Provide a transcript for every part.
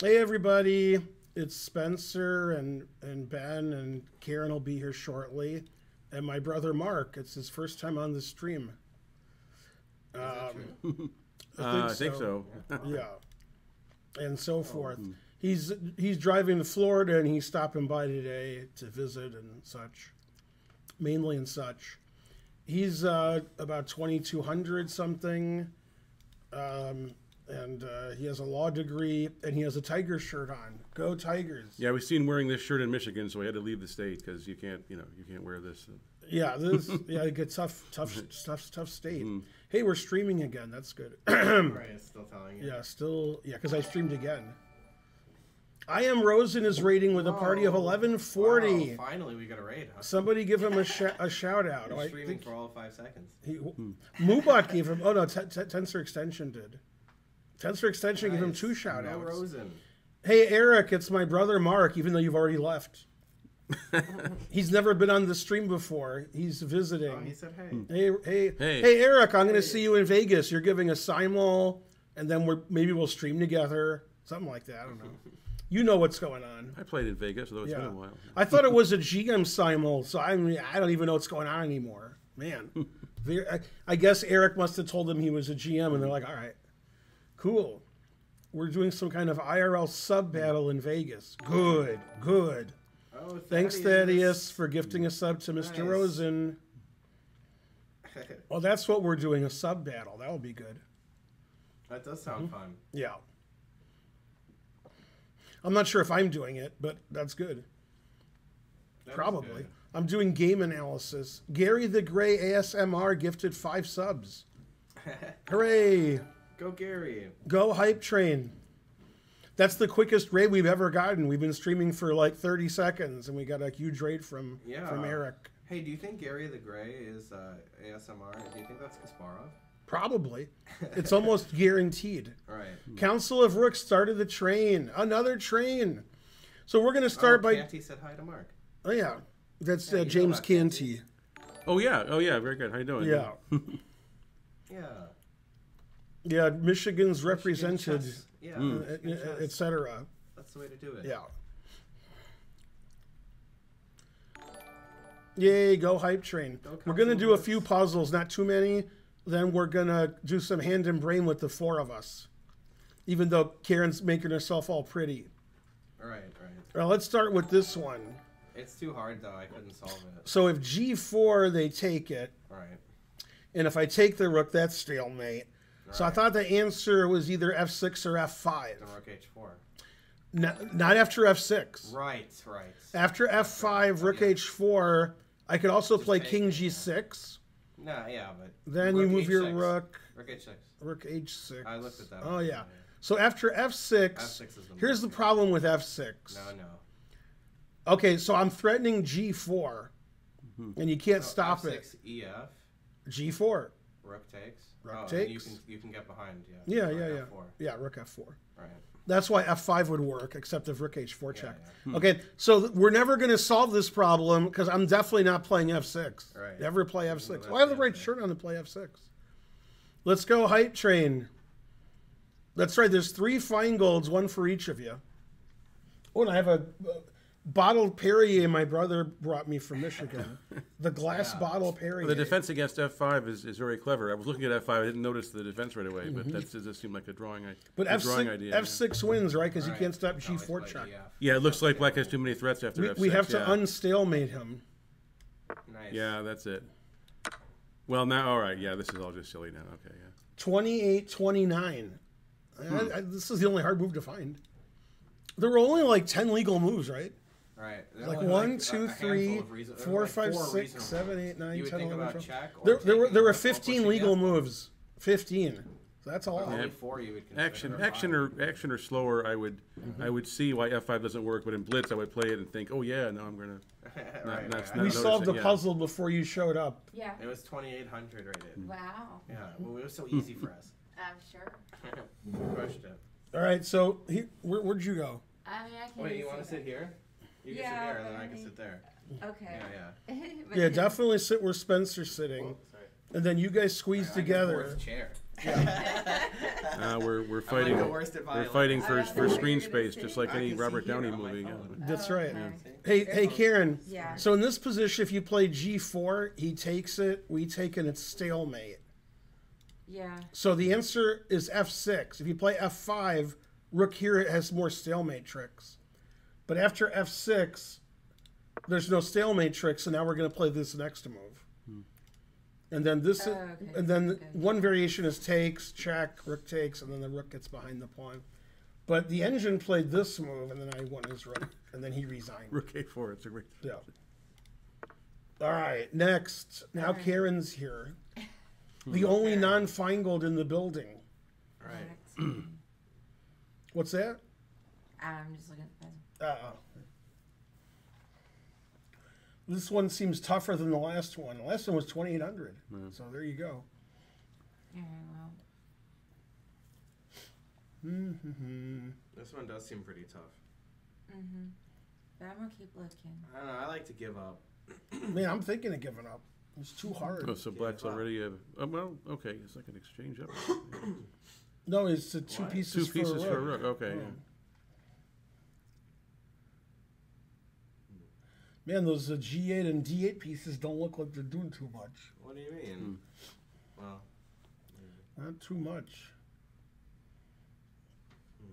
Hey everybody, it's Spencer and and Ben and Karen will be here shortly, and my brother Mark. It's his first time on the stream. Um, Uh, I think so. yeah, and so forth. He's he's driving to Florida and he's stopping by today to visit and such, mainly and such. He's uh, about twenty two hundred something, um, and uh, he has a law degree and he has a tiger shirt on. Go Tigers! Yeah, we seen wearing this shirt in Michigan, so we had to leave the state because you can't, you know, you can't wear this. Yeah, this yeah, it gets tough, tough, tough, tough state. Hey, we're streaming again. That's good. Right, it's still telling you. Yeah, still, yeah, because I streamed again. I am Rosen is raiding with a party of 1140. Wow, finally, we got a raid. Huh? Somebody give him a, sh- a shout out. You're I streaming think for all five seconds. he, Moobot gave him. Oh no, t- t- Tensor Extension did. Tensor Extension give him two shout No outs. Rosen. Hey Eric, it's my brother Mark. Even though you've already left, he's never been on the stream before. He's visiting. Oh, he said, hey. Hmm. Hey, hey, Hey. hey, Eric! I'm going to see you in Vegas. You're giving a simul, and then we're maybe we'll stream together, something like that. I don't know. You know what's going on. I played in Vegas, although it's been a while. I thought it was a GM simul, so I mean, I don't even know what's going on anymore. Man, I, I guess Eric must have told them he was a GM, and they're like, "All right, cool. We're doing some kind of IRL sub battle in Vegas. Good, good. Oh, Thanks, Thaddeus, for gifting a sub to Mr. Nice. Rosen. Well, that's what we're doing a sub battle. That will be good. that does sound Mm-hmm. fun. Yeah. I'm not sure if I'm doing it, but that's good. That Probably. good. I'm doing game analysis. Gary the Gray ASMR gifted five subs. Hooray! Go, Gary. Go Hype Train. That's the quickest raid we've ever gotten. We've been streaming for like 30 seconds, and we got a huge raid from Yeah. from Eric. Hey, do you think Gary the Gray is uh, ASMR? Do you think that's Kasparov? Probably. It's almost guaranteed. All right. Council of Rooks started the train. Another train. So we're going to start oh, by. Canty said hi to Mark. Oh, yeah. That's Yeah, uh, James about Canty. Canty. Oh yeah, oh yeah, very good. How you doing? Yeah. Yeah. Yeah, Michigan's represented, Chess. Yeah. uh, Michigan chess. etc. That's the way to do it. Yeah. Yay, go hype train. We're going to do a few puzzles, not too many. Then we're going to do some hand and brain with the four of us. Even though Karen's making herself all pretty. All right, right. Well, let's start with this one. It's too hard though. I couldn't solve it. So if G4, they take it. All right. And if I take the rook, that's stalemate. So I thought the answer was either F6 or F5. Then rook h4. Not, not after F6. Right, right. After F5, Rook H4, I could also play take King it. G6. No, yeah, but Then you move your H6. Rook, Rook h6. Rook H6. I looked at that. Oh, one. yeah. So after F6, F6 is the here's the move. problem with F6. No, no. Okay, so I'm threatening G4, mm-hmm. and you can't So stop F6, it. EF. Rook Rook takes. Rook oh, and You can you can get behind. Yeah. Yeah, yeah, yeah. F4. Yeah, Rook F4. Right. That's why F5 would work, except if Rook H4 Yeah, check. yeah. Okay, so th- we're never going to solve this problem because I'm definitely not playing F6. Right. Never play F6. that's Well, I have the the right shirt on to play F6. Let's go hype train. That's right. There's three Finegolds, one for each of you. Oh, and I have a, uh bottled Perrier my brother brought me from Michigan. the glass Yeah. bottle Perrier. The defense against F5 is, is very clever. I was looking at F5, I didn't notice the defense right away, but that just seem like a drawing, i- Mm-hmm. But a drawing F6, yeah. F6 wins, right? Because you Right. can't stop That's how I G4 play check. Yeah, it looks like Black has too many threats after We, F6. we have to yeah. unstalemate him. Nice. Yeah, that's it. Well, now, all right, yeah, this is all just silly now. Okay, yeah. 28 29. Hmm. I, I, this is the only hard move to find. There were only like 10 legal moves, right? Right. There's Like only, one, a- two, three, reason- four, like five, four six, reasonable seven, ones. eight, nine, 10, 11, 12. check or There, there were taking there were or 15 pushing legal it. moves. 15. So that's a lot. Only Yeah. four you would consider. Action, or action, five. or action or slower. I would, Mm-hmm. I would see why F5 doesn't work, but in Blitz, I would play it and think, oh yeah, no, I'm gonna. right, not- right. not We notice solved it, the yeah. puzzle before you showed up. Yeah. It was 2,800 rated. Wow. Yeah, well, it was so easy for us. I'm sure. We crushed it. All right, so he, where, where'd you go? I mean, I can. Wait, you want to sit here? You can Yeah, sit here, and then but I I can sit there. Okay. Yeah, yeah. Yeah, definitely sit where Spencer's sitting. Whoa, sorry. And then you guys squeeze I- I together. fourth chair. Uh, we're we're fighting. like worst we're fighting for for screen space, just like I any Robert Downey movie. Yeah. phone. That's Oh, right. okay. Hey, hey, Karen. Yeah. So in this position, if you play G4, he takes it, we take it, it's stalemate. Yeah. So the answer is F6. If you play F5, Rook here has more stalemate tricks. But after F6, there's no stalemate tricks, so now we're going to play this next move. Hmm. And then this, Oh, okay. and then Okay. one variation is takes, check, rook takes, and then the rook gets behind the pawn. But the engine played this move, and then I won his rook, and then he resigned. Rook A4. It's a great. Yeah. All right, next. Now Alright. Karen's here. The only non-Finegold in the building. All right. What's that? I'm just looking at the Uh, this one seems tougher than the last one. The last one was 2,800. So there you go. Yeah, well, Mm-hmm. This one does seem pretty tough. mm-hmm. But I'm gonna keep looking. I don't know. I like to give up. Man, I'm thinking of giving up. It's too hard. Oh, so black's up. already. A, oh, well, okay. It's like an exchange up. No, it's the two What? pieces, Two pieces for for a a rook. rook. Okay. Oh. yeah. Man, those uh, G8 and D8 pieces don't look like they're doing too much. What do you mean? Well, Not too much.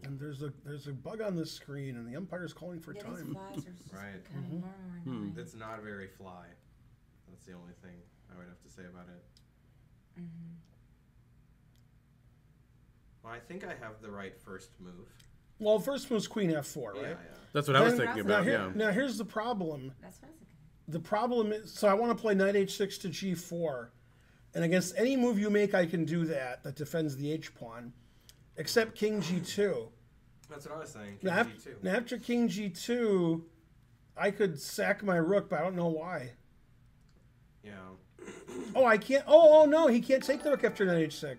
And there's a there's a bug on the screen, and the umpire's calling for yeah, time. flies are Right. becoming more and more Hmm. it's not very fly. That's the only thing I would have to say about it. Mm-hmm. Well, I think I have the right first move. Well, first move's Queen F4, Yeah, right? yeah. That's what I was Then- thinking Now, about. here, Yeah. now here's the problem. That's what I was thinking. The problem is, so I want to play knight h6 to g4, and against any move you make, I can do that that defends the h pawn, except king g2. That's what I was saying. Now, King af- G2. now after king g2, I could sack my rook, but I don't know why. Yeah. Oh, I can't. Oh, oh no, he can't take the rook after knight h6.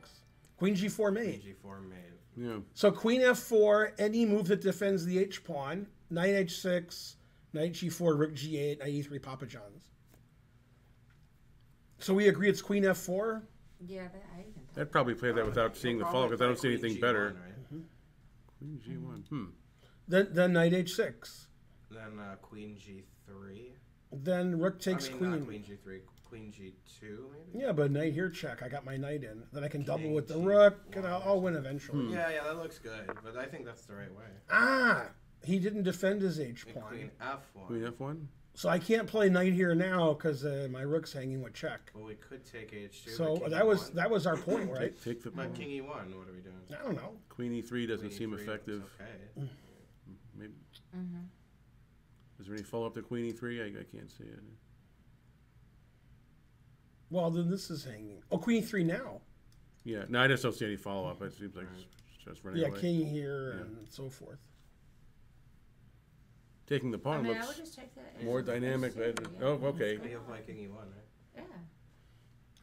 Queen g4 King mate. G4 made. Yeah. So queen f4, any move that defends the h pawn, knight h6, knight g4, rook g8, knight e3, Papa John's. So we agree it's queen f4. Yeah, that, I even thought. I'd probably play that without seeing the follow because I don't see Queen anything G1, better. Right? Queen G1. Hmm. Then then knight h6. Then uh, Queen G3. Then rook takes I mean, queen. Not Queen G3. Queen G2 maybe. Yeah, but knight here check. I got my knight in. Then I can double with the G1 rook, and I'll, I'll win eventually. Yeah, yeah, that looks good. But I think that's the right way. Ah, he didn't defend his h And pawn, Queen F1. Queen F1. so I can't play knight here now because uh, my rook's hanging with check. Well, we could take H2. So that was E1. that was our point, right? Take, take the But King E1, what are we doing? I don't know. Queen E3 doesn't Queen seem E3 looks effective. Okay. Maybe. Mm-hmm. Is there any follow up to Queen E3? I, I can't see it. Well, then this is hanging. Oh, queen three now. Yeah. No, I just don't see any follow up. It seems like it's just running Yeah, away. king here Yeah. and so forth. Taking the I pawn mean, I looks would just take that. more as dynamic. than- yeah. oh, okay. We have my King E1, right? Yeah.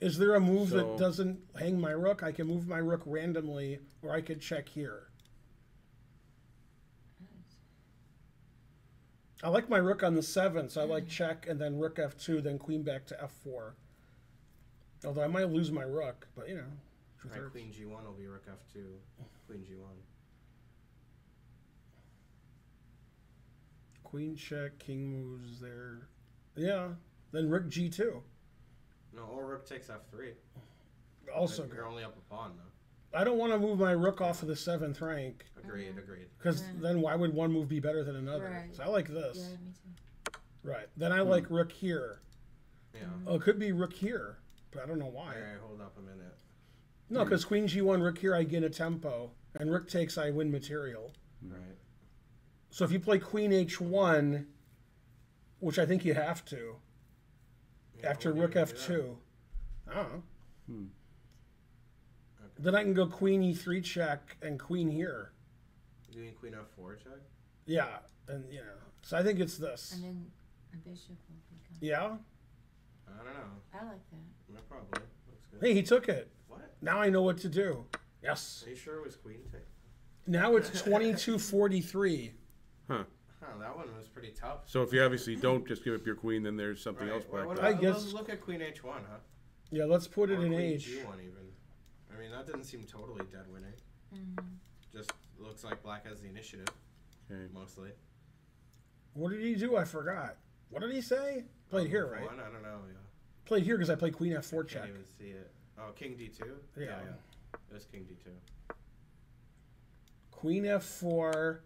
Is there a move So- that doesn't hang my rook? I can move my rook randomly, or I could check here. I like my rook on the seven, so I like mm. check and then rook f2, then queen back to f4. Although I might lose my rook, but you know. truth Right, hurts. Queen G1 will be Rook F2. Queen G1. Queen check, king moves there. Yeah. Then rook g2. No, or Rook takes F3. Also You're good. only up a pawn, though. I don't want to move my rook off of the seventh rank, Agreed, mm-hmm. agreed. because then why would one move be better than another? Right. So I like this. Yeah, me too. Right. Then I hmm. like rook here. Yeah. Oh, it could be rook here, but I don't know why. Alright, hold up a minute. No, because queen g1, rook here, I gain a tempo, and rook takes, I win material. Right. So if you play queen h1, which I think you have to, Yeah, after rook f2, I don't know. Hmm. Then I can go queen e3 check and queen here. then? Doing Queen F4 check? Yeah, and yeah. so I think it's this. And then a bishop will become. Yeah. I don't know. I like that. No, probably. Looks good. Hey, he took it. What? Now I know what to do. Yes. Are you sure it was Queen take? Now it's 2243. Huh. Huh, that one was pretty tough. So if you obviously don't just give up your queen, then there's something Right, else well, back what there. I about- guess- let's look at Queen H1, huh? Yeah, let's put it Or in Queen H. G1 even. I mean, that didn't seem totally dead winning. Mhm. Just looks like black has the initiative Okay. mostly. What did he do? I forgot. What did he say? Played here, right? One, I don't know. Yeah. Played here because I played Queen F4 check. I Can't even see it. Oh, King D2. Yeah. yeah. It was King D2. Queen F4,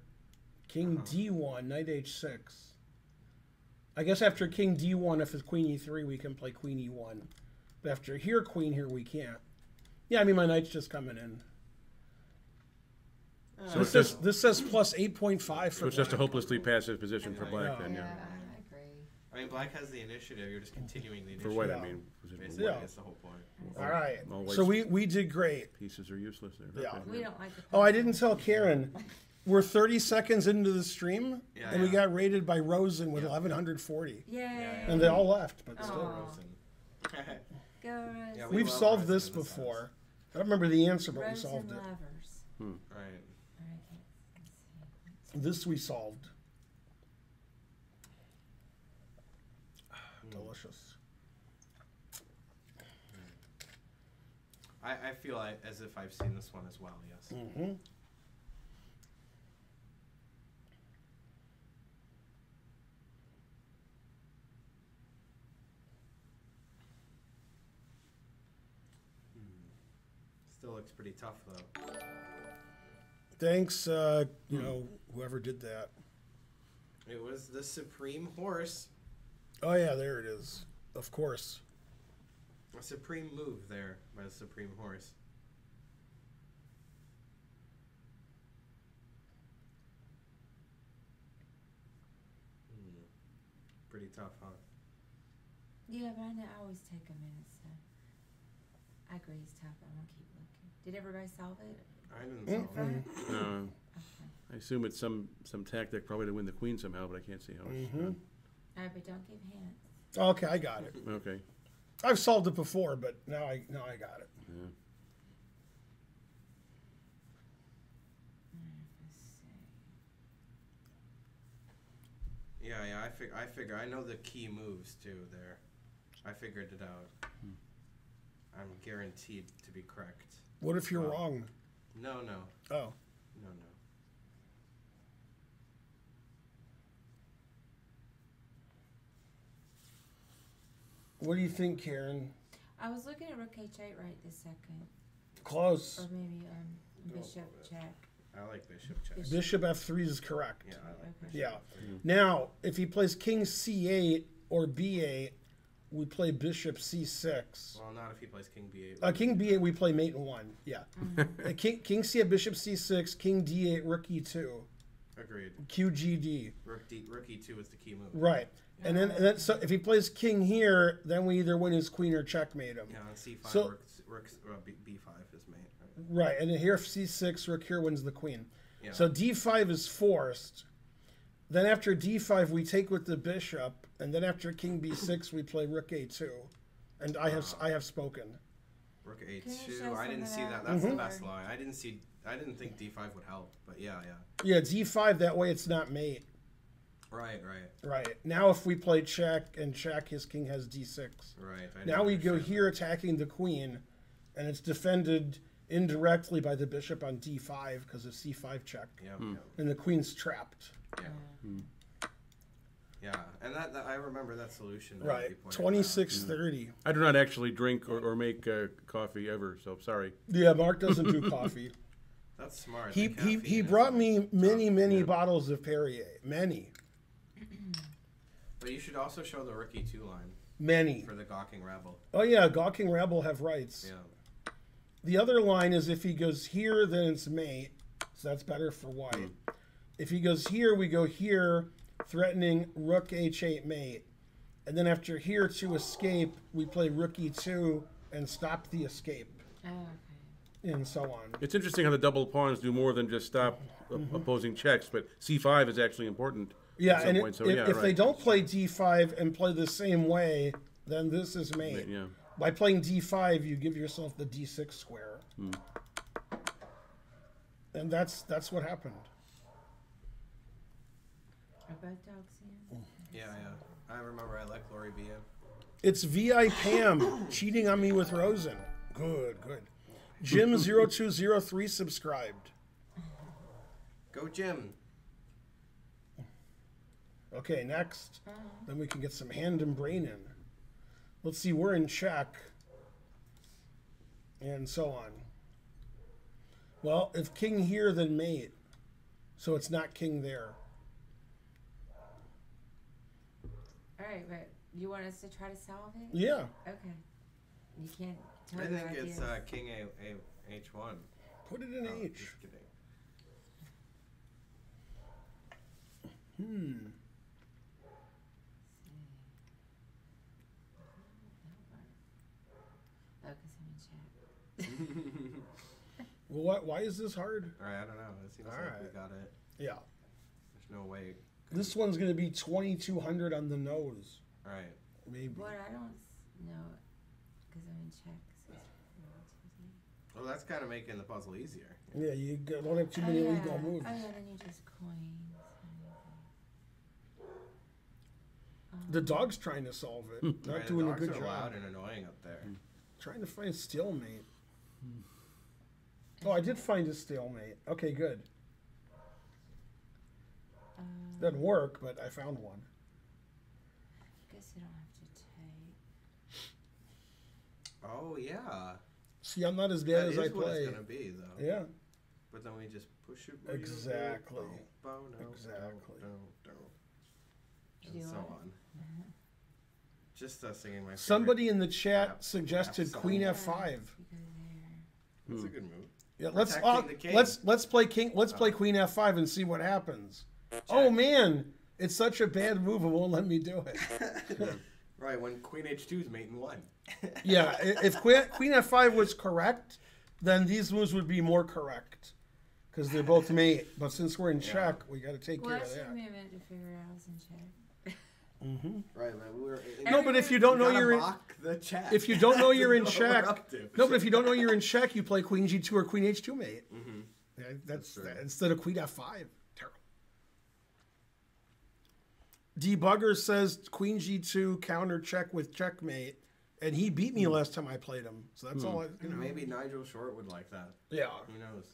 King Uh-huh. D1, Knight H6. I guess after King D1, if it's Queen E3, we can play Queen E1. But after here, Queen here, we can't. Yeah, I mean, my knight's just coming in. So This it's says, just, this says plus 8.5 for so it's just a hopelessly passive position for black Yeah. then, Yeah, yeah. I mean, black has the initiative. You're just continuing the For initiative. white, I mean. position for Basically, white. Yeah. that's the whole point. All right. All So we, we did great. Pieces are useless there. Yeah. Okay. We don't like. Oh, I didn't tell Karen. We're 30 seconds into the stream, Yeah, and we got rated by Rosen with Yeah. 1140. Yay. yeah. And they all left, but Oh. still. Rosen. Go Rose. Yeah, we We've solved Rosen this in this before. I don't remember the answer, but we solved and it. lovers. Hmm. right. Or I can't see. This we solved. Delicious. I, I feel like as if I've seen this one as well. Yes. Mm-hmm. Still looks pretty tough though. Thanks, uh, you know, whoever did that. It was the supreme horse. Oh yeah, there it is. Of course. A supreme move there by the supreme horse. Hmm. Pretty tough, huh? Yeah, but I know I always take a minute, so. I agree it's tough, I'm gonna keep looking. Did everybody solve it? I didn't solve it. No, Okay. I assume it's some, some tactic probably to win the queen somehow, but I can't see how it's Mhm. done. Alright, but don't give hints. Okay, I got it. Okay. I've solved it before, but now I now I got it. Yeah. Alright, let's see. Yeah, yeah. I fig- I figure I know the key moves too. There, I figured it out. Hmm. I'm guaranteed to be correct. What if you're Wow. wrong? No, no, Oh, no, no. What do you think, Karen? I was looking at rook h8 right this second, Close. or maybe um bishop check. I like bishop check. Bishop. Bishop f3 is correct. Yeah, I like Okay. bishop. Yeah. Now, if he plays king c8 or b8, we play bishop c6. Well, not if he plays king b8. Uh, king b8, we play mate in one. Yeah. Uh, king king c8, bishop c6, king d8, rook e2, Agreed. qgd. Rook d rook e2 is the key move. Right. And then, and then so if he plays king here, then we either win his queen or checkmate him. Yeah, on c5, So- rook, rook uh, b, b5 is mate. Right? Right. And then here, if c6, rook here wins the queen. Yeah. So d5 is forced. Then after d5, we take with the bishop, and then after king b6, we play rook a2. And I have I have spoken. rook Can you a2. I didn't see that? that. That's Mhm. the best line. I didn't see. I didn't think d5 would help, but yeah, yeah. Yeah, d5. That way, it's not mate. Right, right, Right. Now, if we play check and check, his king has d6. right. I Now we go understand here attacking the queen, and it's defended indirectly by the bishop on d5 because of c5 check. Yeah, yeah, and the queen's trapped. yeah, Hmm. yeah. And that, that I remember that solution. that Right. Twenty six thirty. I do not actually drink or, or make uh, coffee ever, so sorry. Yeah, Mark doesn't do coffee. That's smart. he he he brought me many tough. many Yeah. bottles of Perrier. Many But you should also show the rook e2 line many. for the gawking rabble. Oh yeah, gawking rabble have rights. Yeah. The other line is if he goes here, then it's mate, so that's better for white. Hmm. If he goes here, we go here, threatening rook h8 mate, and then after here to escape, we play rook e2 and stop the escape, Oh, okay. and so on. It's interesting how the double pawns do more than just stop o- opposing checks, but c5 is actually important. Yeah, and it, so if, yeah, if they don't play d5 and play the same way, then this is mate. Yeah. By playing d5, you give yourself the d6 square, Hmm. and that's that's what happened. Are both dogs in? Yeah, yeah. I remember I like Lori B. It's Vi Pam cheating on me with Rosen. Good, good. Jim 0203 subscribed. Go, Jim. Okay, next. Then we can get some hand and brain in. Let's see, we're in check. And so on. Well, if king here, then mate. So it's not king there. All right, but you want us to try to solve it? Yeah. Okay. You can't tell I your think it's uh, King A, A H one. Put it in Oh, H. just kidding. Hmm. Oh, 'cause I'm in check. Well, what, why is this hard? All right, I don't know. It seems like Alright. we got it. Yeah. There's no way. This one's going to be 2200 on the nose. All right. Maybe. But I don't know because I'm in check. So Well, that's kind of making the puzzle easier. Yeah, you don't have too Oh, many yeah. legal moves. Oh yeah, then you just coins. Um, the dog's trying to solve it. Not Right, the doing a dogs good are job. loud and annoying up there. Trying to find a stalemate. Oh, I did find a stalemate. Okay, good. Uh, Doesn't work, but I found one. I guess you don't have to take. Oh yeah. See, I'm not as bad That as is I what play. it's gonna be though. Yeah. But then we just push it. Exactly. Bow, no, Exactly. No, no, Did and you so want it? on. Just uh, singing my. favorite- Somebody in the chat Rap- suggested rap Queen song. F5. You go there. That's a good move. Yeah, let's uh, let's let's play king. Let's play Queen F5 and see what happens. Oh man, it's such a bad move. It won't let me do it. Right when Queen H2 is mate in one. Yeah, if Queen, Queen F5 was correct, then these moves would be more correct because they're both mate. But since we're in check, we got to take Well, care I of should that. have meant to figure out. I was in check. Mm-hmm. Right, but we were. No, but if you don't know you're in, the chat. if you don't know you're in To know what we're check, no, but if you don't know you're in check, you play Queen G2 or Queen H2 mate. Mhm. Yeah, that's, That's that- instead of Queen F5. Terrible. Debugger says Queen G2 counter check with checkmate, and he beat me hmm. last time I played him. So that's hmm. all. I, you know. Maybe Nigel Short would like that. Yeah. Who knows?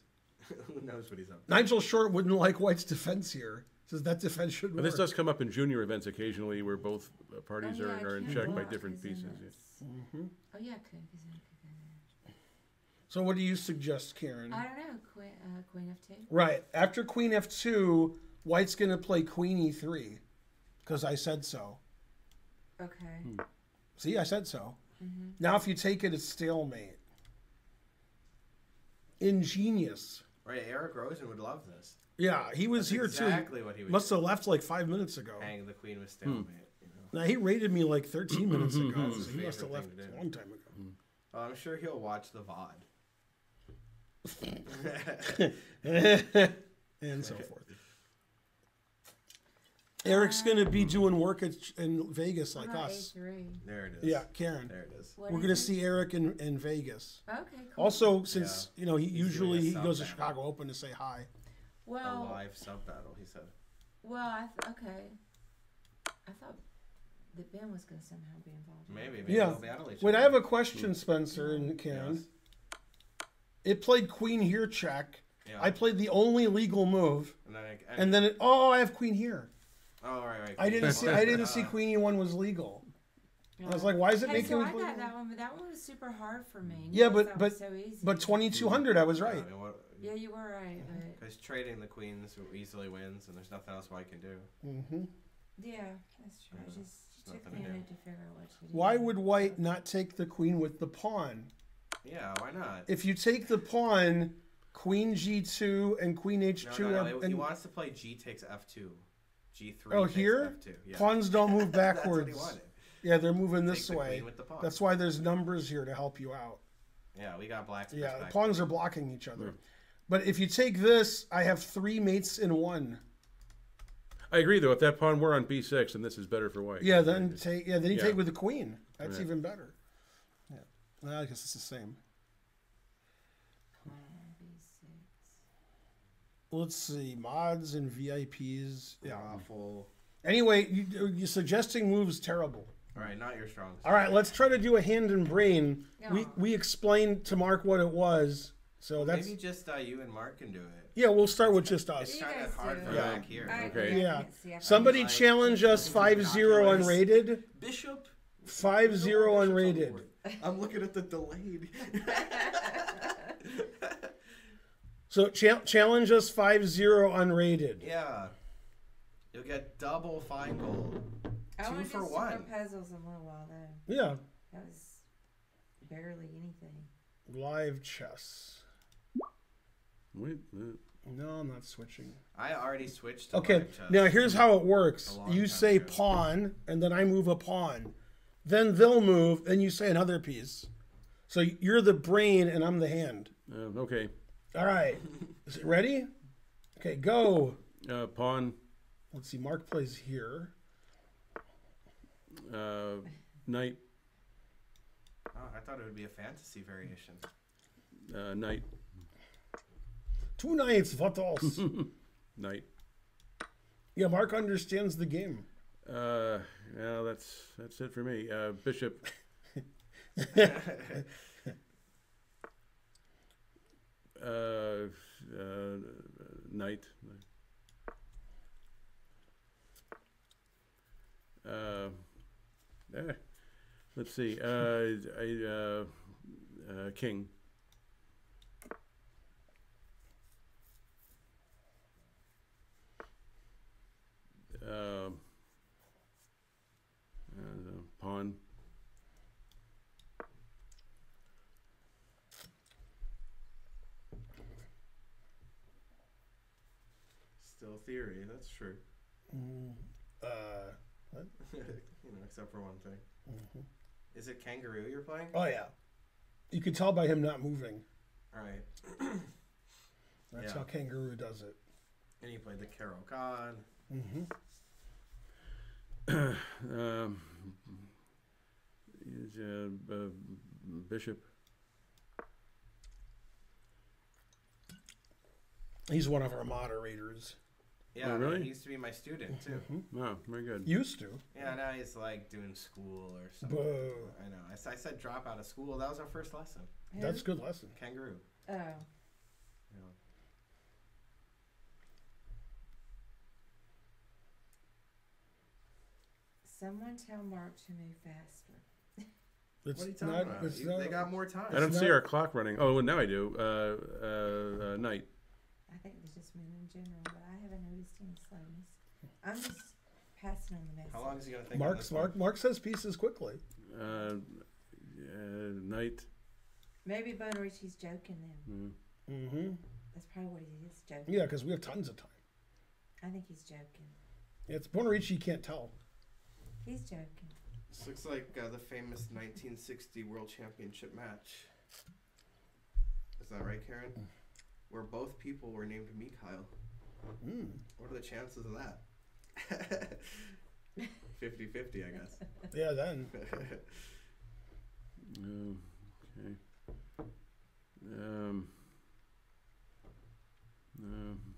Who knows what he's up to? Nigel Short wouldn't like White's defense here. Says that defense should But work. this does come up in junior events occasionally where both uh, parties Oh, are, yeah, I are in check by block, different 'cause then pieces. yeah. that's- Oh yeah, I could because I could go there. so what do you suggest, Karen? I don't know. Queen, uh, Queen F2. Right after Queen F2, White's gonna play Queen E3, because I said so. Okay. See, I said so. Mm-hmm. Now if you take it, it's stalemate. Ingenious. Right, Eric Rosen would love this. Yeah, he was That's here exactly too. what he would Must do. have left like five minutes ago. Hang the queen with hmm. stalemate. You know. Now he rated me like 13 minutes ago, so he must have left thing to do. a long time ago. Hmm. Oh, I'm sure he'll watch the VOD. and so forth. Eric's gonna be doing work at, in Vegas like What about us. A3? there it is. Yeah, Karen. There it is. What We're is gonna it? see Eric in, in Vegas. Okay. Cool. Also, since you know he He's usually he sub goes to. Chicago Open to say hi. A well, live sub battle, he said. well, I th- okay. I thought that Ben was going to somehow be involved. in it. Maybe, maybe Yeah. they'll battle Wait, I have a question, Spencer and hmm. Karen. Yes. It played Queen here check. Yeah. I played the only legal move, and then, I, and then it, oh, I have Queen here. oh, right, right. I didn't see. I didn't see Queen E1 was legal. I was like, why is it Hey, making so me? I play got that? that one, but that one was super hard for me. Yeah, but- but- so easy. But 2200, I was yeah, right. I mean, what- Yeah, you were right, but Because trading the queens easily wins, and there's nothing else White can do. hmm yeah, that's true. Yeah, It just there's took nothing me to a do. minute to figure out what to do. Why would White not take the Queen with the pawn? Yeah, why not? If you take the pawn, Queen G2 and Queen H2 no, no, are. no. He, and he wants to play G takes F2. G3 Oh, takes here? F2. Yeah. Pawns don't move That's what backwards. he wanted. yeah, they're moving Take this the way. queen with the pawn. That's why there's numbers here to help you out. Yeah, we got black's Yeah, the perspective. pawns are blocking each other. But if you take this, I have three mates in one. I agree though. If that pawn were on b6, then this is better for white. Yeah, then take yeah, then you Yeah. take with the queen. That's Right. even better. Yeah, well, I guess it's the same. Let's see mods and VIPs. Yeah. Awful. Anyway, you, you suggesting moves terrible. All right, not your strong. All right, let's try to do a hand and brain. We we explained to Mark what it was, so that's Maybe just uh, you and Mark can do it. yeah. We'll start with just us. You kind of hard for. Yeah. back here. I- Okay. I Yeah. can't. I can't Somebody like- challenge us five zero unrated. Bishop. Five zero Bishop's on unrated. I'm looking at the delayed. So cha- challenge us five zero unrated. Yeah. You'll get double Finegold. I Two want to for do one. puzzles in a little while though. Yeah, That was barely anything. live chess. Wait, uh, No, I'm not switching. I already switched to Okay, now here's how it works. You say ago. pawn, and then I move a pawn. Then they'll move, and you say another piece. So you're the brain, and I'm the hand. uh, okay. All right. Is it ready? Okay, go. Uh, pawn, Let's see. Mark plays here. uh, knight, Oh, I thought it would be a fantasy variation. uh, knight, Two knights. What else? knight. yeah, Mark understands the game. Uh, yeah, that's that's it for me. Uh, bishop, uh, uh, knight. Uh, eh, let's see. Uh, I, uh, uh, king. Uh, pawn. Still theory, that's true. Uh, you know, except for one thing. Is it kangaroo you're playing? oh yeah. You can tell by him not moving. All right. That's Yeah. how kangaroo does it. And you played the Carol Khan. Um, is, uh, uh, bishop. He's one of our moderators. Yeah, Oh, really? he used to be my student too. Wow, very good. Used to. Yeah, now he's like doing school or something. Boo. I know. I said drop out of school. That was our first lesson. That's a good lesson. Kangaroo. Oh. Yeah. Someone tell Mark to move faster. It's What are you talking not. about? It's You- not. they got more time. I don't It's see not- our clock running. Oh, well, now I do. Uh, uh, uh, knight. I think it's just men in general, but I haven't noticed any slowness. I'm just passing on the message. How long is he gonna think? Mark's this one? Mark. Mark says pieces quickly. Uh, knight. Maybe Bone Richie's joking then. Mm. Mm-hmm. That's probably what he is joking. Yeah, because we have tons of time. I think he's joking. It's Bonarici, you can't tell. He's joking. This looks like uh, the famous 1960 World Championship match. Is that right, Karen? Where both people were named Mikhail. Mm. What are the chances of that? 50 50, I guess. Yeah, then. Um, okay. Um, um, I'm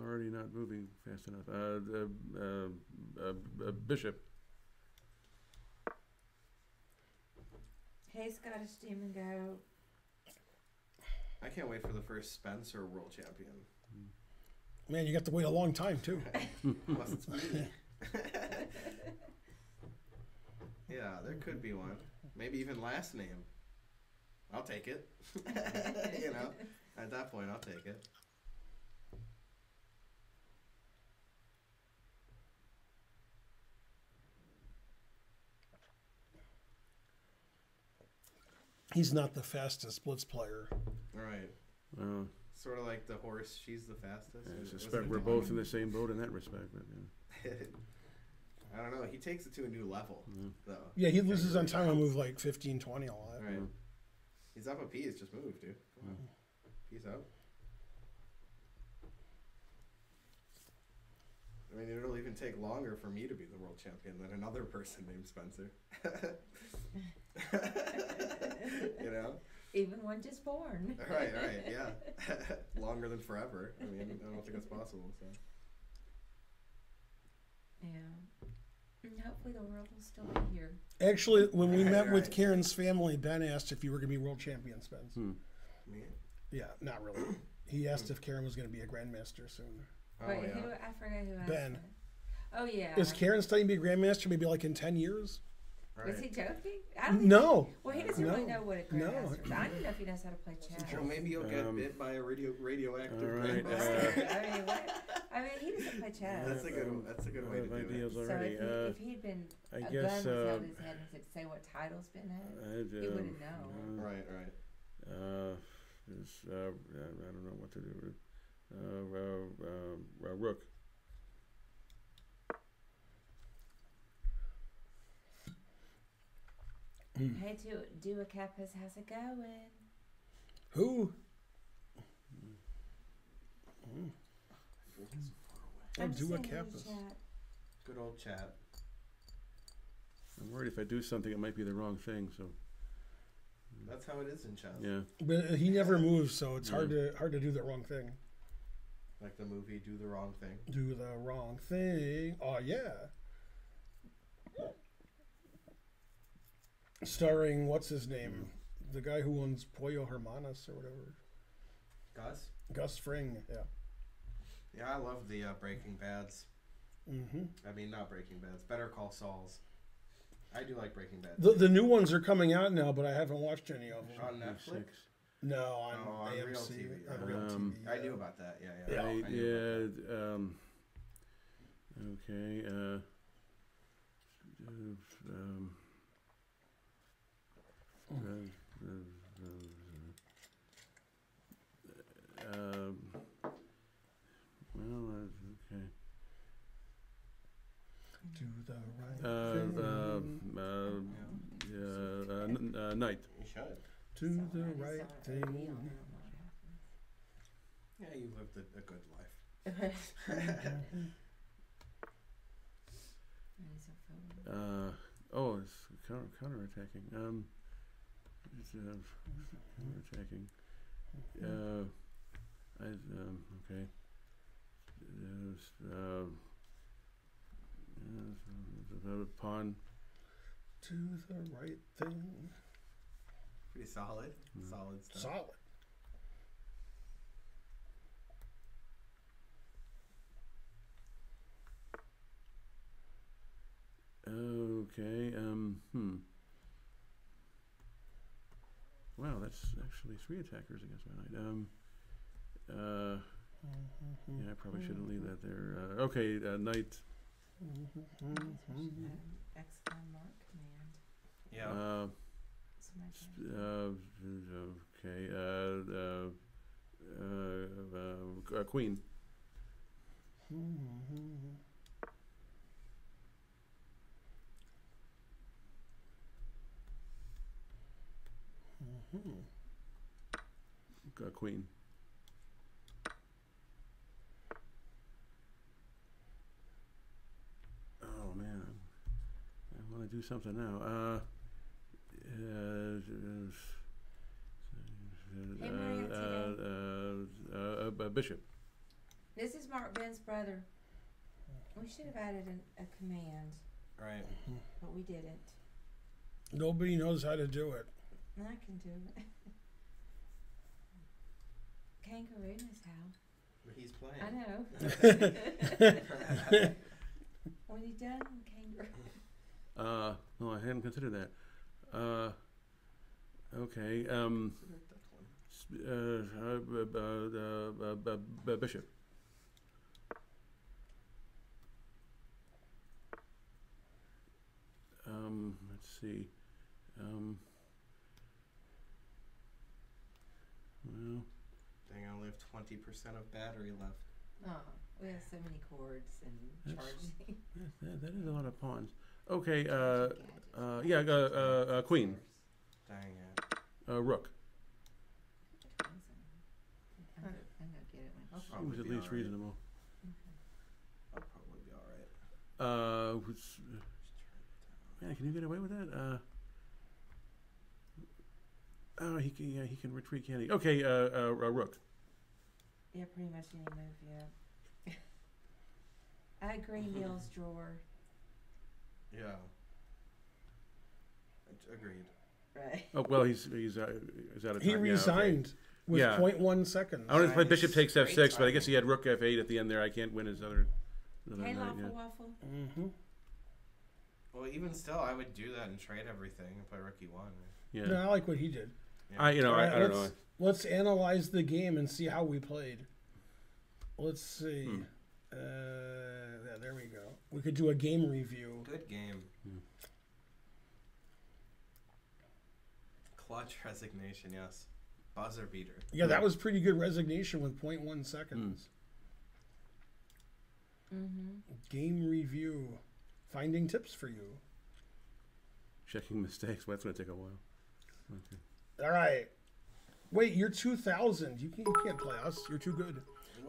already not moving fast enough. Uh, the, uh, uh, uh, bishop. Hey, Scottish Demon Go. I can't wait for the first Spencer World Champion. Man, you got to wait a long time too. Unless it's me. yeah, there could be one. Maybe even last name. I'll take it. you know, at that point, I'll take it. He's not the fastest blitz player. Right. Uh, Sort of like the horse. She's the fastest. I suspect we're both in the same boat in that respect. But, yeah. I don't know. He takes it to a new level, though. Yeah, he loses on time on move like 15, 20 a lot. Right. He's up a piece. Just move, dude. Come on. Peace out. I mean, it'll even take longer for me to be the world champion than another person named Spencer. you know? Even one just born. Right, right, yeah. longer than forever. I mean, I don't think it's possible. So. Yeah. And hopefully the world will still be here. Actually, when we Right, met with. Karen's family, Ben asked if you were going to be world champion, Spence. Hmm. Me? Yeah, not really. He asked if Karen was going to be a grandmaster soon. Oh, Wait, yeah. who? I forgot who asked Ben. Oh yeah. Is Karen studying to be a grandmaster maybe like in 10 years? Was he joking? I don't think No. Well, he doesn't really know what a No. grandmaster is. I don't know if he knows how to play chess. Well, maybe he'll get Um, bit by a radio radioactive all right, grandmaster. uh, I mean, what? I mean, he doesn't play chess. that's a good. um, That's a good I way to have do it. ideas so if, he, Uh, if he'd been I a guess. gun was held Uh, his head and said, "Say what title's been had," I'd, he wouldn't um, know. uh, Right, right. Uh, is, uh, I I don't know what to do with, uh, uh, uh, uh, Rook. Hey, to do a Kappas, how's it going? Who? Oh, I'm do a saying Kappas. Good old chat. I'm worried if I do something, it might be the wrong thing, so, That's how it is in chess. yeah. But he never moves, so it's hard to hard to do the wrong thing. Like the movie Do the Wrong Thing. Do the wrong thing. Oh yeah. Starring what's his name? The guy who owns Pollo Hermanas or whatever. Gus? Gus Fring. Yeah. Yeah, I love the uh, Breaking Bads. Mm-hmm. I mean, not Breaking Bads. Better Call Sauls. I do like Breaking Bad. The the new ones are coming out now, but I haven't watched any of them. on Netflix. No, on, Oh, on AMC. Real TV, On. Real Um, TV. I knew about that. Yeah, yeah. Yeah. I Right, knew about yeah, um, okay, uh, um, um, well, uh, okay. Do the right Uh, thing. uh, uh, yeah, uh, n- uh, night. You should. Do the right thing. Yeah, you lived a, a good life. don't know what happened. That is so funny. Uh, oh, it's counter counterattacking. Um, it's, uh, counterattacking. Uh, I um okay. Yes, uh, yes, uh, pawn. Do the right thing. Pretty solid. Mm. Solid stuff. Solid. Okay. Um. Hmm. Wow, that's actually three attackers against my knight. Um. Uh. Yeah, I probably shouldn't leave that there. Uh, okay, uh, knight. Exclam mark command. Yeah. Uh, So my s- bad. uh, okay. Uh, uh, uh, uh, uh, queen. Uh, queen. Oh man, I want to do something now. Uh, uh, Hey, uh, Mariette, uh, uh, uh, uh, bishop. This is Mark Ben's brother. We should have added an, a command, right. but we didn't. Nobody knows how to do it. I can do it. Kangaroo knows how. But he's playing. I know. when you done, kangaroo. Uh, no, I hadn't considered that. Uh, okay. Um, s- uh, uh, b- b- uh, uh, b- b- bishop. Um, let's see. Um, well, Dang, I only have twenty percent of battery left. Oh, we have so many cords and That's- charging. that, that is a lot of pawns. Okay. Uh, uh, yeah. Uh, uh, uh, queen. Dang it. Uh, rook. I'm gonna, I'm gonna get it when I'll Seems probably at be least alright. reasonable. I'll probably be alright. Uh, who's- man, can you get away with that? Uh, oh, he can. Yeah, he can retreat, can he? Okay, uh, uh, uh rook. Yeah, pretty much any move, yeah. I had Green Bill's drawer. Yeah. Agreed. Right. Oh well, he's he's uh, he's out of time. He Yeah, okay. resigned with Yeah. 0.1 seconds. I wanted to play Nice. Bishop takes f6, but I guess he had Rook f8 at the end there. I can't win his other. other Hey, knight, Lawful yeah. Waffle. hmm Well, even still, I would do that and trade everything and play Rook E1. Yeah. No, I like what he did. I you know I, I don't know. let's, Let's analyze the game and see how we played. Let's see. Hmm. Uh, yeah, there we go. We could do a game review. Good game. Hmm. Clutch resignation, yes. Buzzer beater. Yeah, that was pretty good resignation with 0.1 seconds. Mm-hmm. Game review. Finding tips for you. Checking mistakes. Well, that's going to take a while. Okay. All right. Wait, you're 2,000. You, can, you can't play us. You're too good.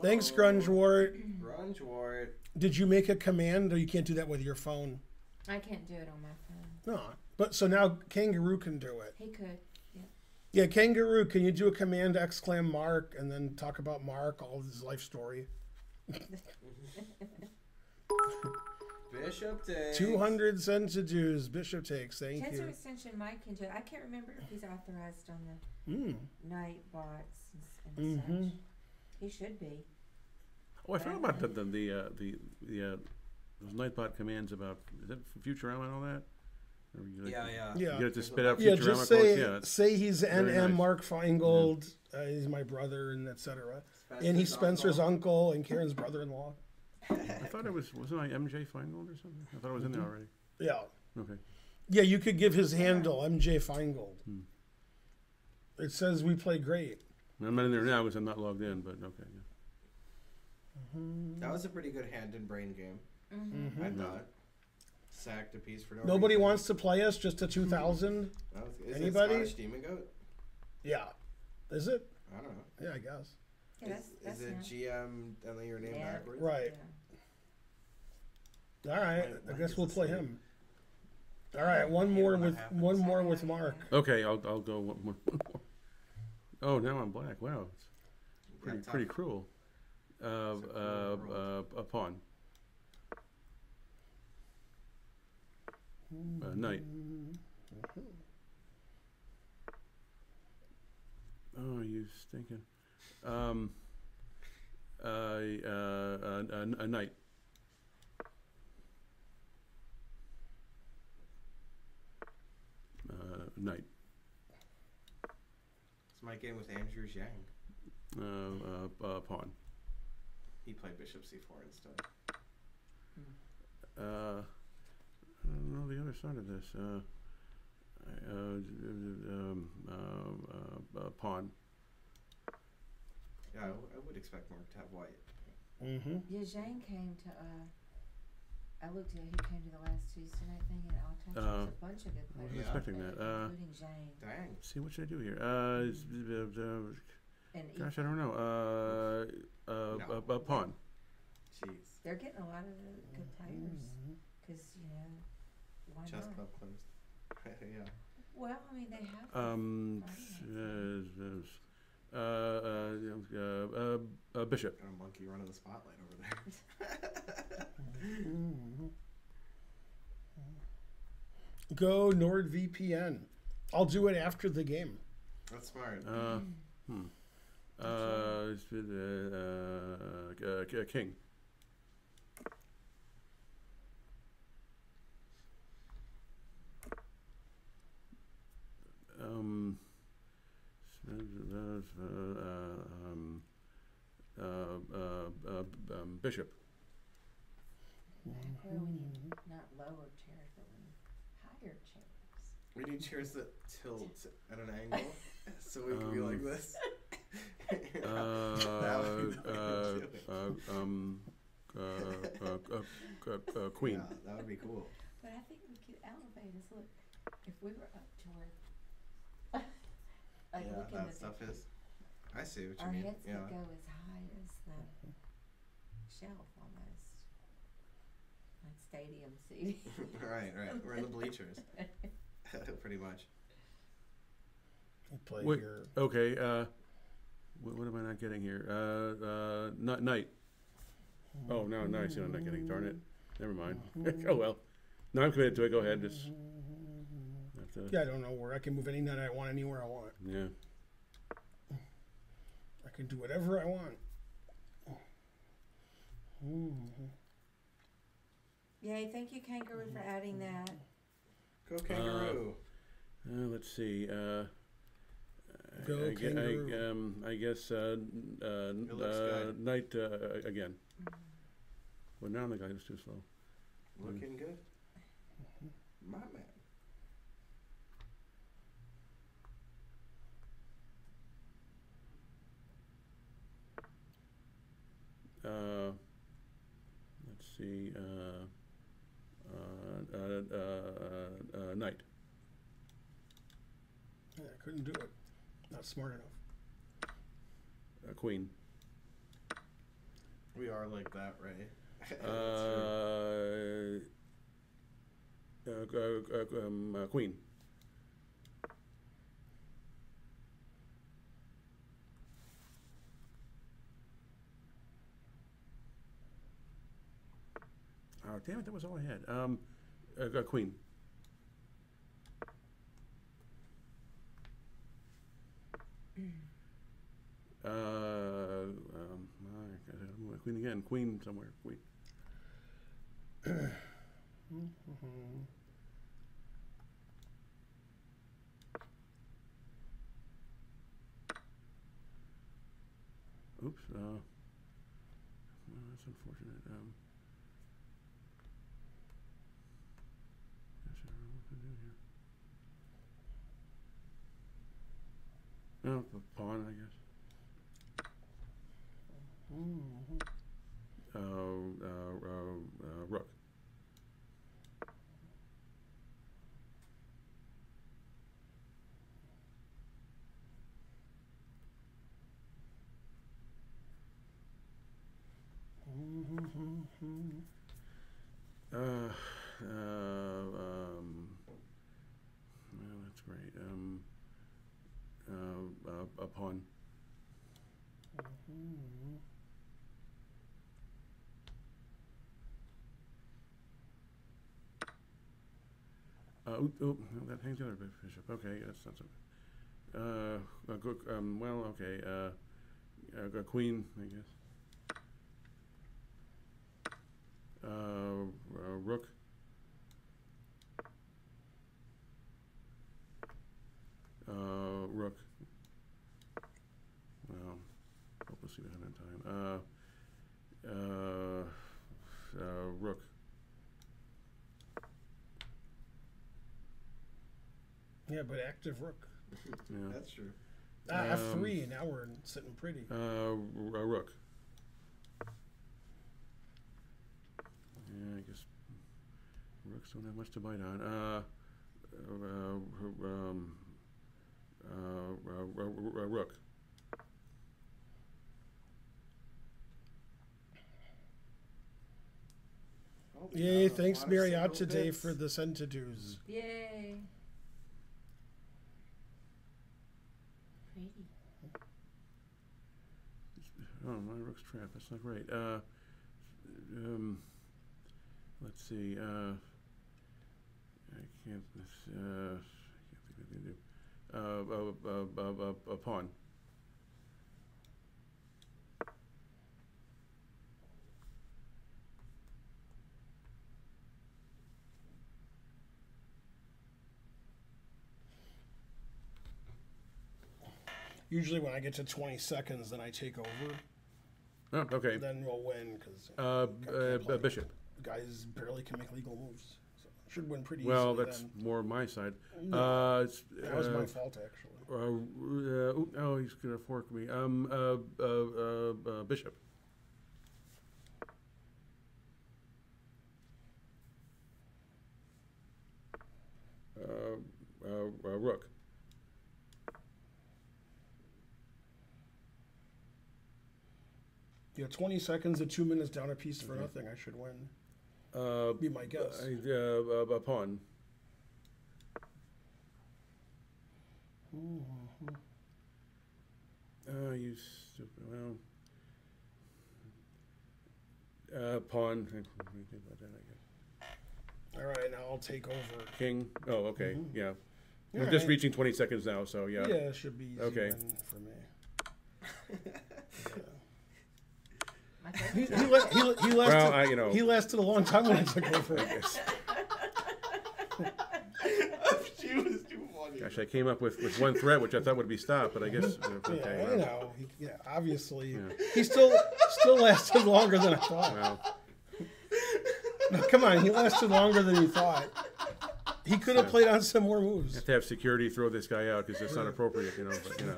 Thanks, Grunge Wart. Grunge Wart. Did you make a command or you can't do that with your phone? I can't do it on my phone. No. But so now Kangaroo can do it. He could. Yeah, yeah Kangaroo, can you do a command exclam Mark and then talk about Mark, all of his life story? Bishop takes. 200 centijuice. Bishop takes. Thank Tensor you. extension Mike can do it. I can't remember if he's authorized on the Mm. Nightbots and, s- and Mhm. such. He should be. Oh, I forgot about the the the uh, the, the uh, those Nightbot commands about is that Futurama and all that. Or you like- Yeah, yeah. Yeah. You get it to spit out Yeah, Futurama just say Yeah, say he's NM nice. Mark Finegold. Uh, he's my brother, and etc. And he's Spencer's uncle and Karen's brother-in-law. I thought it was wasn't I MJ Finegold or something? I thought it was in there already. Yeah, Okay. yeah. You could give his handle MJ Finegold. Hmm. It says we play great. I'm not in there now because I'm not logged in, but okay. Yeah. That was a pretty good hand and brain game. Mm-hmm. I Mhm. thought. Sacked a piece for no Nobody reason. wants to play us. Just a two thousand. That was- Is Anybody? it Demon Goat? Yeah. Is it? I don't know. Yeah, I guess. Yeah, that's, is, that's is it. GM and then your name Yeah. backwards? Right. Yeah. All right. Why- I why guess is we'll this play here? him. All right. One more when that with happens. one more with Mark. Okay, I'll I'll go one more. One more. Oh, now I'm black. Wow, it's pretty Yeah, pretty cruel. Uh, It's a cruel uh, world. uh, a pawn. Uh, knight. Oh, you stinking. Um, uh, uh, uh, a, a knight. Uh, knight. It's my game with Andrew Zhang. Uh, uh, uh, pawn. He played Bishop C4 instead. Uh, I don't know the other side of this. Uh, I- uh, um, uh, uh, uh, pawn. Yeah, I, w- I would expect Mark to have white. Mm-hmm. Yeah, Zhang came to, uh, I looked at, he came to the last Tuesday night thing at All Touch. There was Uh, a bunch of good I wasn't Yeah. expecting that. Uh, Including Zhang. Dang. see what should I do here? Uh, is- uh, uh, And gosh, I don't know. Uh, uh, No. uh, uh, pawn. Jeez. They're getting a lot of good players. Because, you know, why Chess not? club closed. yeah. Well, I mean, they have. Um, Fine. uh, uh, uh, uh, uh, bishop. Got a monkey running the spotlight over there. Go NordVPN. I'll do it after the game. That's smart. Uh, hmm. Uh, uh, uh, uh, king. Um, uh, um, uh, uh, uh, um, bishop. Well, we need not lower chairs, but we need higher chairs. We need chairs that tilt at an angle, so we can be like Um, this. Uh, That would be the uh, um, queen. Yeah, that would be cool. But I think we could elevate us. Look, if we were up to where, like yeah, look in that the stuff picture, is. I see what you our mean. Our heads yeah. could go as high as the shelf almost, like stadium seating. right, right. We're in the bleachers. Pretty much. You play Wait. here. Okay. Uh, what, what am I not getting here? Uh, uh, not night. Oh no, no, I see. I'm not getting. Darn it. Never mind. oh well. No, I'm committed to it. Go ahead. Just to, Yeah, I don't know where I can move any knight I want anywhere I want. yeah. I can do whatever I want. Mhm. Yay, thank you, Kangaroo, for adding that. Go kangaroo. Uh, let's see. Uh, Go I, I, kangaroo. I, um, I guess uh, n- uh, n- It looks uh, good. night uh, again. Well, now the guy is too slow. Looking good. My man. Uh, let's see. Uh, uh, uh, uh, uh, night. Yeah, I couldn't do it. Not smart enough. Uh, queen. We are like that, right? Uh, uh, uh, uh, um, uh, queen. Oh, damn it, that was all I had. Um, uh, uh, queen. Uh, um, my queen again. Queen somewhere. Queen. Oops. Uh, well, that's unfortunate. Um, gosh, I don't know what to do Oh, a pawn, I guess. Mhm. Uh, uh, uh, rook. Uh, uh, um, well, that's great. Um, uh, uh. Uh, oop, oop, that hangs big bishop. Okay, that's not so. Uh, um, well, okay, uh, a, a queen, I guess. Uh, uh, rook. Uh, rook. Well, hope we'll see that in time. Uh, uh, uh, rook. Yeah, but active rook. Yeah. That's true. Ah, Um, F3. Now we're sitting pretty. Uh, r- a rook. Yeah, I guess rooks don't have much to bite on. Uh, uh, uh, um, uh, uh, uh, uh, rook. Oh, we Yay, thanks lot of Marriott single today bits. for the sentators. Yay. Pretty. Oh, my rook's trapped. That's not great. Uh, um, let's see. Uh, I can't. Uh, I can't think of anything to do. Uh, uh, uh, uh, uh, a pawn. Usually, when I get to 20 seconds, then I take over. Oh, okay. Then we'll win because Uh, uh, uh, bishop. guys barely can make legal moves. So should win pretty easily. Well, easily. that's then. more my side. No, Uh, it's, that was my uh, fault actually. uh, uh, oop, oh, he's gonna fork me. Um, uh, uh, uh, uh, bishop. Uh, uh, uh, rook. Yeah, 20 seconds to two minutes down a piece for nothing. I should win. Uh, Be my guess. I- uh, uh, a pawn. Mhm. Uh, you stupid. Well, uh, pawn. I didn't think about that, I guess. All right, now I'll take over. King. Oh, okay. Yeah. We're All just reaching 20 seconds now, so yeah. Yeah, it should be easy Okay. for me. My He, he, la- he, la- he lasted. Well, I, you know, he lasted a long time when I took over. she was too funny. gosh, I came up with, with one threat, which I thought would be stopped, but I guess Yeah, okay. I well, know. He, yeah, obviously, Yeah. he still still lasted longer than I thought. well, No, come on, he lasted longer than you thought. He could have So- played on some more have moves. to have security throw this guy out because it's not appropriate, you know. But you know.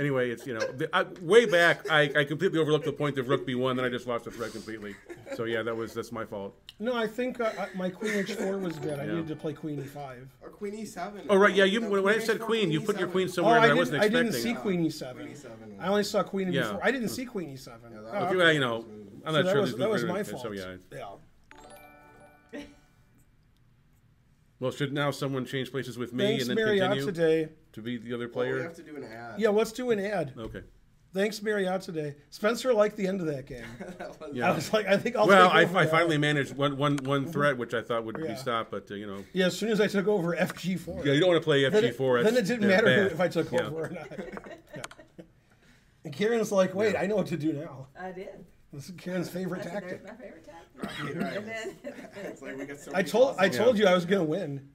Anyway, it's you know, the, I, way back, I, I completely overlooked the point of Rook B1, then I just lost the thread completely. So yeah, that was that's my fault. No, I think uh, I, my Queen H4 was good. I Yeah. needed to play Queen E5. Or Queen E7. Oh right, yeah. You No, when, when I Queen said H4, queen, you put your E7. queen Oh, somewhere I that I didn't, wasn't I expecting. didn't see Yeah. Queen E7. E7. I only saw Queen Yeah. before. I didn't see Queen E7. Yeah, that Oh, Okay, okay. well, you know, I'm So not that sure was, this that was gonna- my so, fault. yeah. yeah. Well, should now someone change places with me Thanks, and then Marriott continue today. To be the other Well, we player? have to do an ad. Yeah, let's do an ad. Okay. Thanks, Marriott today. Spencer liked the end of that game. that was, Yeah. I was like, I think I'll. well, take I, over I that. finally managed one, one, one threat, which I thought would Yeah. be stopped, but uh, you know, Yeah, as soon as I took over FG4. yeah, you don't want to play FG4. then it's- it didn't matter bad. if I took Yeah. over or not. Yeah. And Karen's like, wait, I know what to do now. I did. This is Karen's favorite That's tactic. my favorite tactic. Right, right. And then, It's like we got so I told I told you I was gonna win.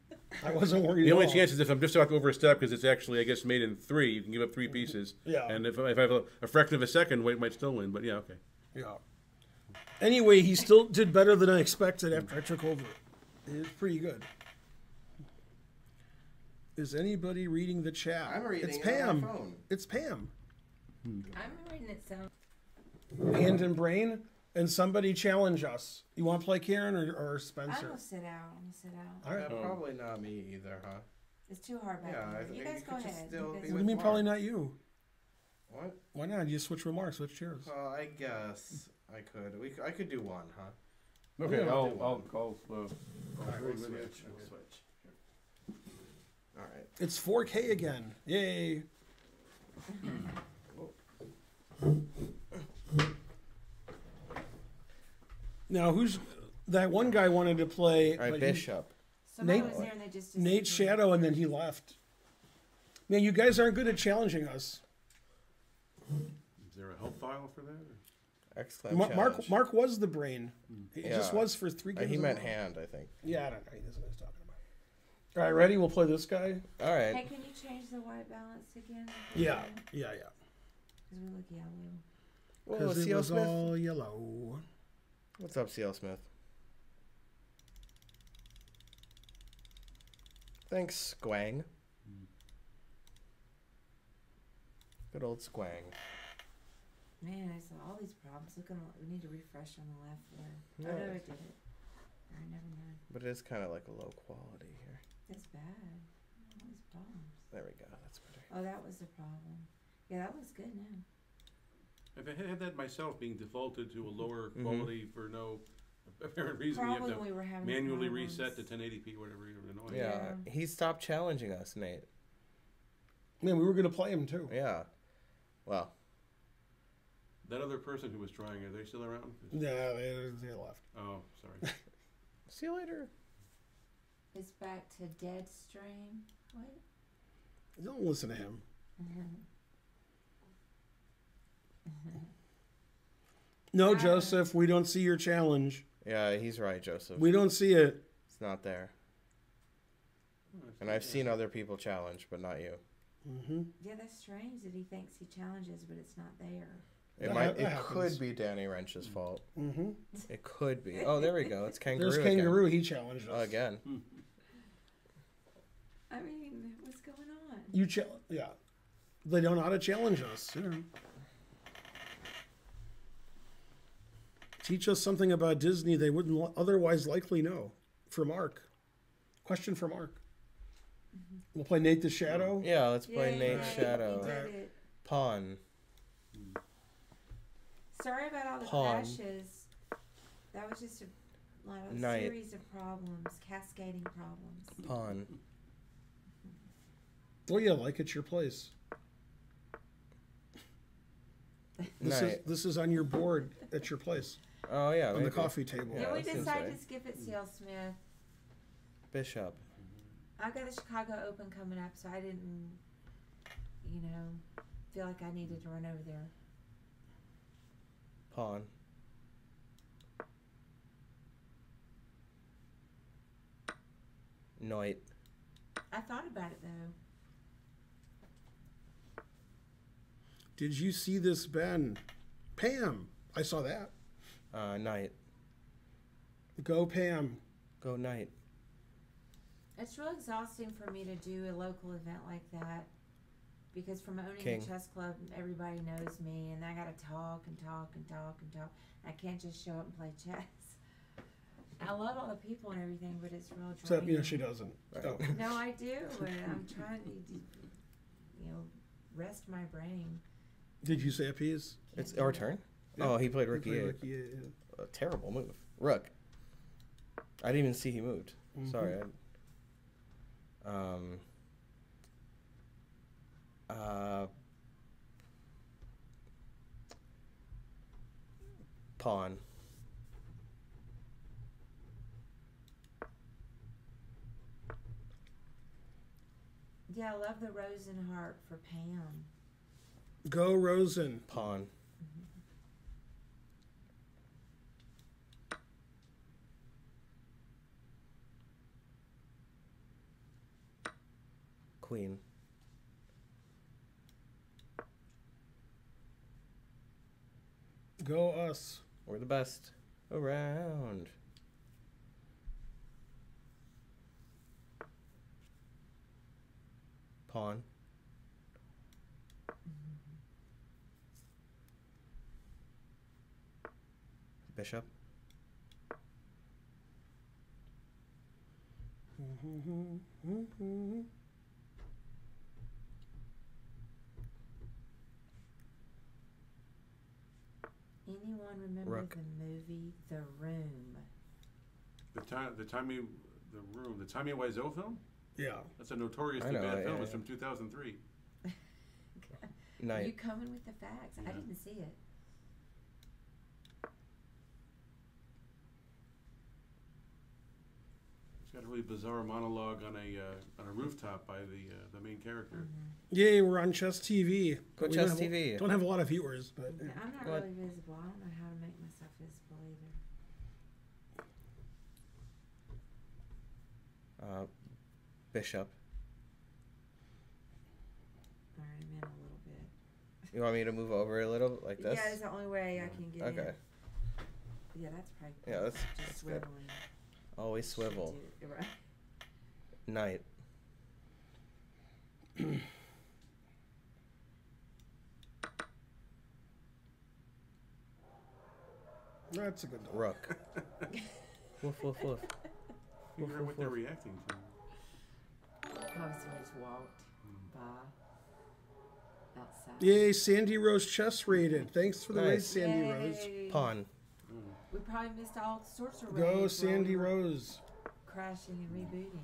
I wasn't worried. The at only all. chance is if I'm just about to overstep because it's actually, I guess, made in three. You can give up three mm-hmm. pieces. Yeah. And if, if I have a, a fraction of a second, Wait might still win. But yeah, okay. Yeah. Anyway, he still did better than I expected after I took over. It's pretty good. Is anybody reading the chat? I'm reading It's it on Pam. my phone. It's Pam. I'm reading it sound. Hand and brain. And somebody challenge us. You want to play Karen or, or I'm gonna sit out. I'm gonna sit out. All right. Yeah, probably not me either, huh? It's too hard back Yeah, I there. You guys you go ahead. still You be What do you mean, Mark. probably not you? What? Why not? You switch remarks, switch chairs. Well, I guess I could. We c- I could do one, huh? Okay, Yeah, I'll, do I'll one. call. Uh, All right, agree we'll with you. switch. We'll switch. All right. It's 4K again. Yay. Now, who's that one guy wanted to play? All right, but he- Bishop. Somebody Nate- was there and they just Nate disappeared. Shadow, and then he left. Man, you guys aren't good at challenging us. is there a help file for that? or- Excellent. Ma- Mark Mark was the brain. He just Yeah. was for three Uh, games. he in a meant row. hand, I think. Yeah, I don't know. He doesn't know what he's talking about. All right, ready? We'll play this guy. All right. Hey, can you change the white balance again? Yeah, yeah, yeah. Because we look yellow. Well, Because it CL was Smith. all yellow. What's up, CL Smith? Thanks, Squang. Good old Squang. Man, I saw all these problems. Look on the, we need to refresh on the left. Yeah. Oh, no, I did it. Right, never mind. But it is kind of like a low quality here. It's bad. All these problems. There we go. That's better. Oh, that was the problem. Yeah, that looks good now. I've had had that myself being defaulted to a lower Mhm. quality for no apparent reason. Probably you have when to we were having manually problems. reset to 1080p, whatever. You're annoying. Yeah, Yeah. he stopped challenging us, Nate. Man, we were gonna play him too. Yeah. Well, That other person who was trying, are they still around? Yeah, they, they left. Oh, sorry. see you later. It's back to dead stream. What? Don't listen to him. No, Ah. Joseph, we don't see your challenge. Yeah, he's right, Joseph. We don't see it. It's not there. And I've seen other people challenge, but not you. hmm Yeah, that's strange that he thinks he challenges, but it's not there. It That might. ha- It happens. could be Danny Rensch's fault. hmm It could be. Oh, there we go. It's kangaroo. There's again. kangaroo. He challenged Oh, us. again. I mean, what's going on? You chal- Yeah, they don't know how to challenge us. You Teach us something about Disney they wouldn't otherwise likely know. For Mark. Question for Mark. Mm-hmm. We'll play Nate the Shadow. Yeah, let's play Yay, Nate Nate, Shadow. He did it. Pawn. Sorry about all the Pawn. crashes. That was just a, like a Knight. series of problems, cascading problems. Pawn. Oh yeah, like it's your place. This is this is on your board at your place. Oh yeah, on the coffee table. Yeah, Did we decided right. to skip it, CL Smith? Bishop. I've got the Chicago Open coming up, so I didn't, you know, feel like I needed to run over there. Pawn. Knight. I thought about it though. Did you see this, Ben? Pam. I saw that. Uh, knight. Go Pam. Go knight. It's real exhausting for me to do a local event like that because from owning King. a chess club, everybody knows me, and I got to talk and talk and talk and talk. I can't just show up and play chess. I love all the people and everything, but it's real Except, you know, she doesn't. Right. No, I do, and I'm trying to, you know, rest my brain. Did you say a piece? It's Can't do our it. turn. Yeah. Oh, he played Rookie Play eight. Rook E8, yeah. A terrible move. Rook. I didn't even see he moved. Mhm. Sorry. I, um. Uh. Pawn. Yeah, I love the rose and heart for Pam. Go Rosen. Pawn. Queen. Go us. We're the best around. Pawn. Bishop. Mm-hmm, mm-hmm, mm-hmm. Anyone remember Rook. the movie The Room? The time, the Tommy, the room, the Tommy Wiseau film. Yeah. That's a notoriously know, bad yeah, film. yeah. It's from 2003. Are You coming with the facts? I didn't see it. It's got a really bizarre monologue on a uh, on a rooftop by the uh, the main character. Yay, we're on Chess TV. Go We Chess don't have, TV. Don't have a lot of viewers, but Yeah, I'm not What? really visible. I don't know how to make myself visible either. Uh, Bishop. All right, I'm in a little bit. You want me to move over a little like this? Yeah, it's the only way I can get Okay. in. Yeah, that's probably Yeah, that's, just that's good. Always swivel. Should Right. Knight. that's a good dog. Rook. woof woof woof. You Woof, heard woof, what they're woof. reacting to. Probably somebody just walked by outside. Yay, Sandy Rose Chess rated. Thanks for the raid, Nice. Sandy Rose. Yay. Pawn. We probably missed all sorts of Go raids while Sandy we were Rose. Crashing and rebooting.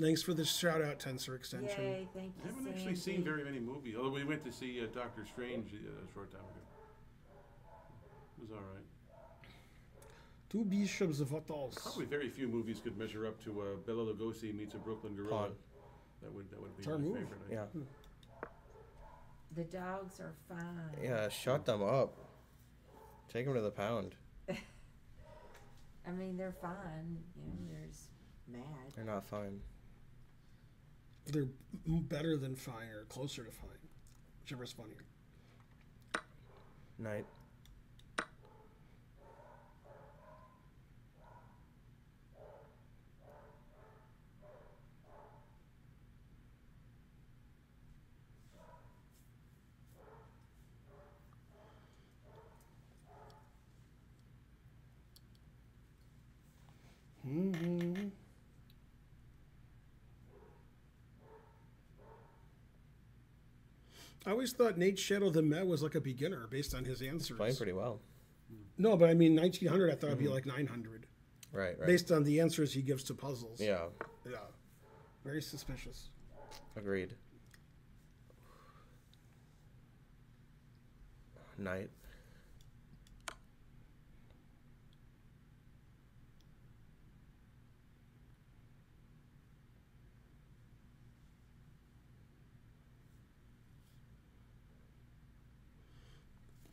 Thanks for the shout out, Tensor Extension. Yay, thank you. I haven't actually seen Sandy. very many movies. Although we went to see uh, Doctor Strange uh, a short time ago. It was all right. Two bishops of Atals. Probably very few movies could measure up to uh, Bela Lugosi meets a Brooklyn Gorilla. Pawn. That would that would be It's our my move. favorite. I Yeah. The dogs are fine. Yeah, shut them up. Take them to the pound. I mean, they're fine. You know, there's mad. They're not fine. They're m- better than fine or closer to fine. Whichever's funnier. Knight. I always thought Nate Shadow the Met was like a beginner based on his answers. Playing pretty well. No, but I mean 1900. I thought it'd be mm-hmm. like 900 Right, right. based on the answers he gives to puzzles. yeah, Yeah. Very suspicious. agreed. Knight.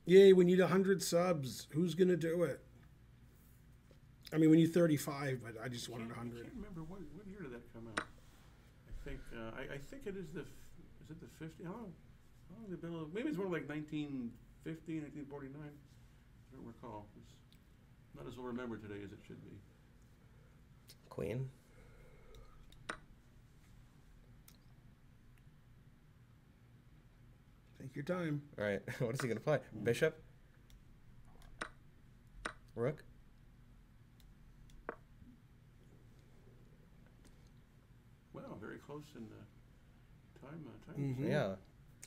Yay, we need 100 subs. Who's going to do it? I mean, we need 35, but I just wanted Can't- I 100. can't remember what, what year did that come out? I think, uh, I, I think it is the, is it the fifty, how long, how long has it been, maybe it's more like nineteen fifty, nineteen forty-nine? I don't recall. It's not as well remembered today as it should be. Queen. Take your time. All right. what is he gonna play? Bishop. Rook. Wow, very close in, uh, time, uh, time. Mhm. Yeah.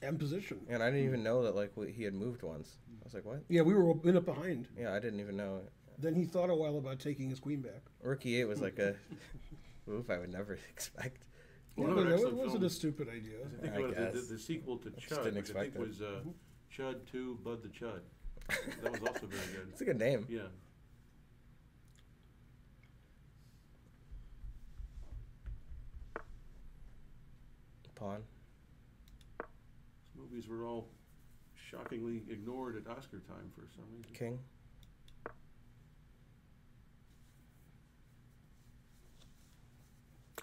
And position. And I didn't even know that like we- he had moved once. I was like, what? Yeah, we were a minute behind. Yeah, I didn't even know. Then he thought a while about taking his queen back. Rook E8 was like a move I would never expect. Well, Yeah, another it wasn't film. a stupid idea. I think I about it, the, guess. the, the sequel to just Chud, didn't which I think expect it. was, uh, Chud Two, Bud the Chud. That was also very good. It's a good name. Yeah. Pawn. These movies were all shockingly ignored at Oscar time for some reason. King.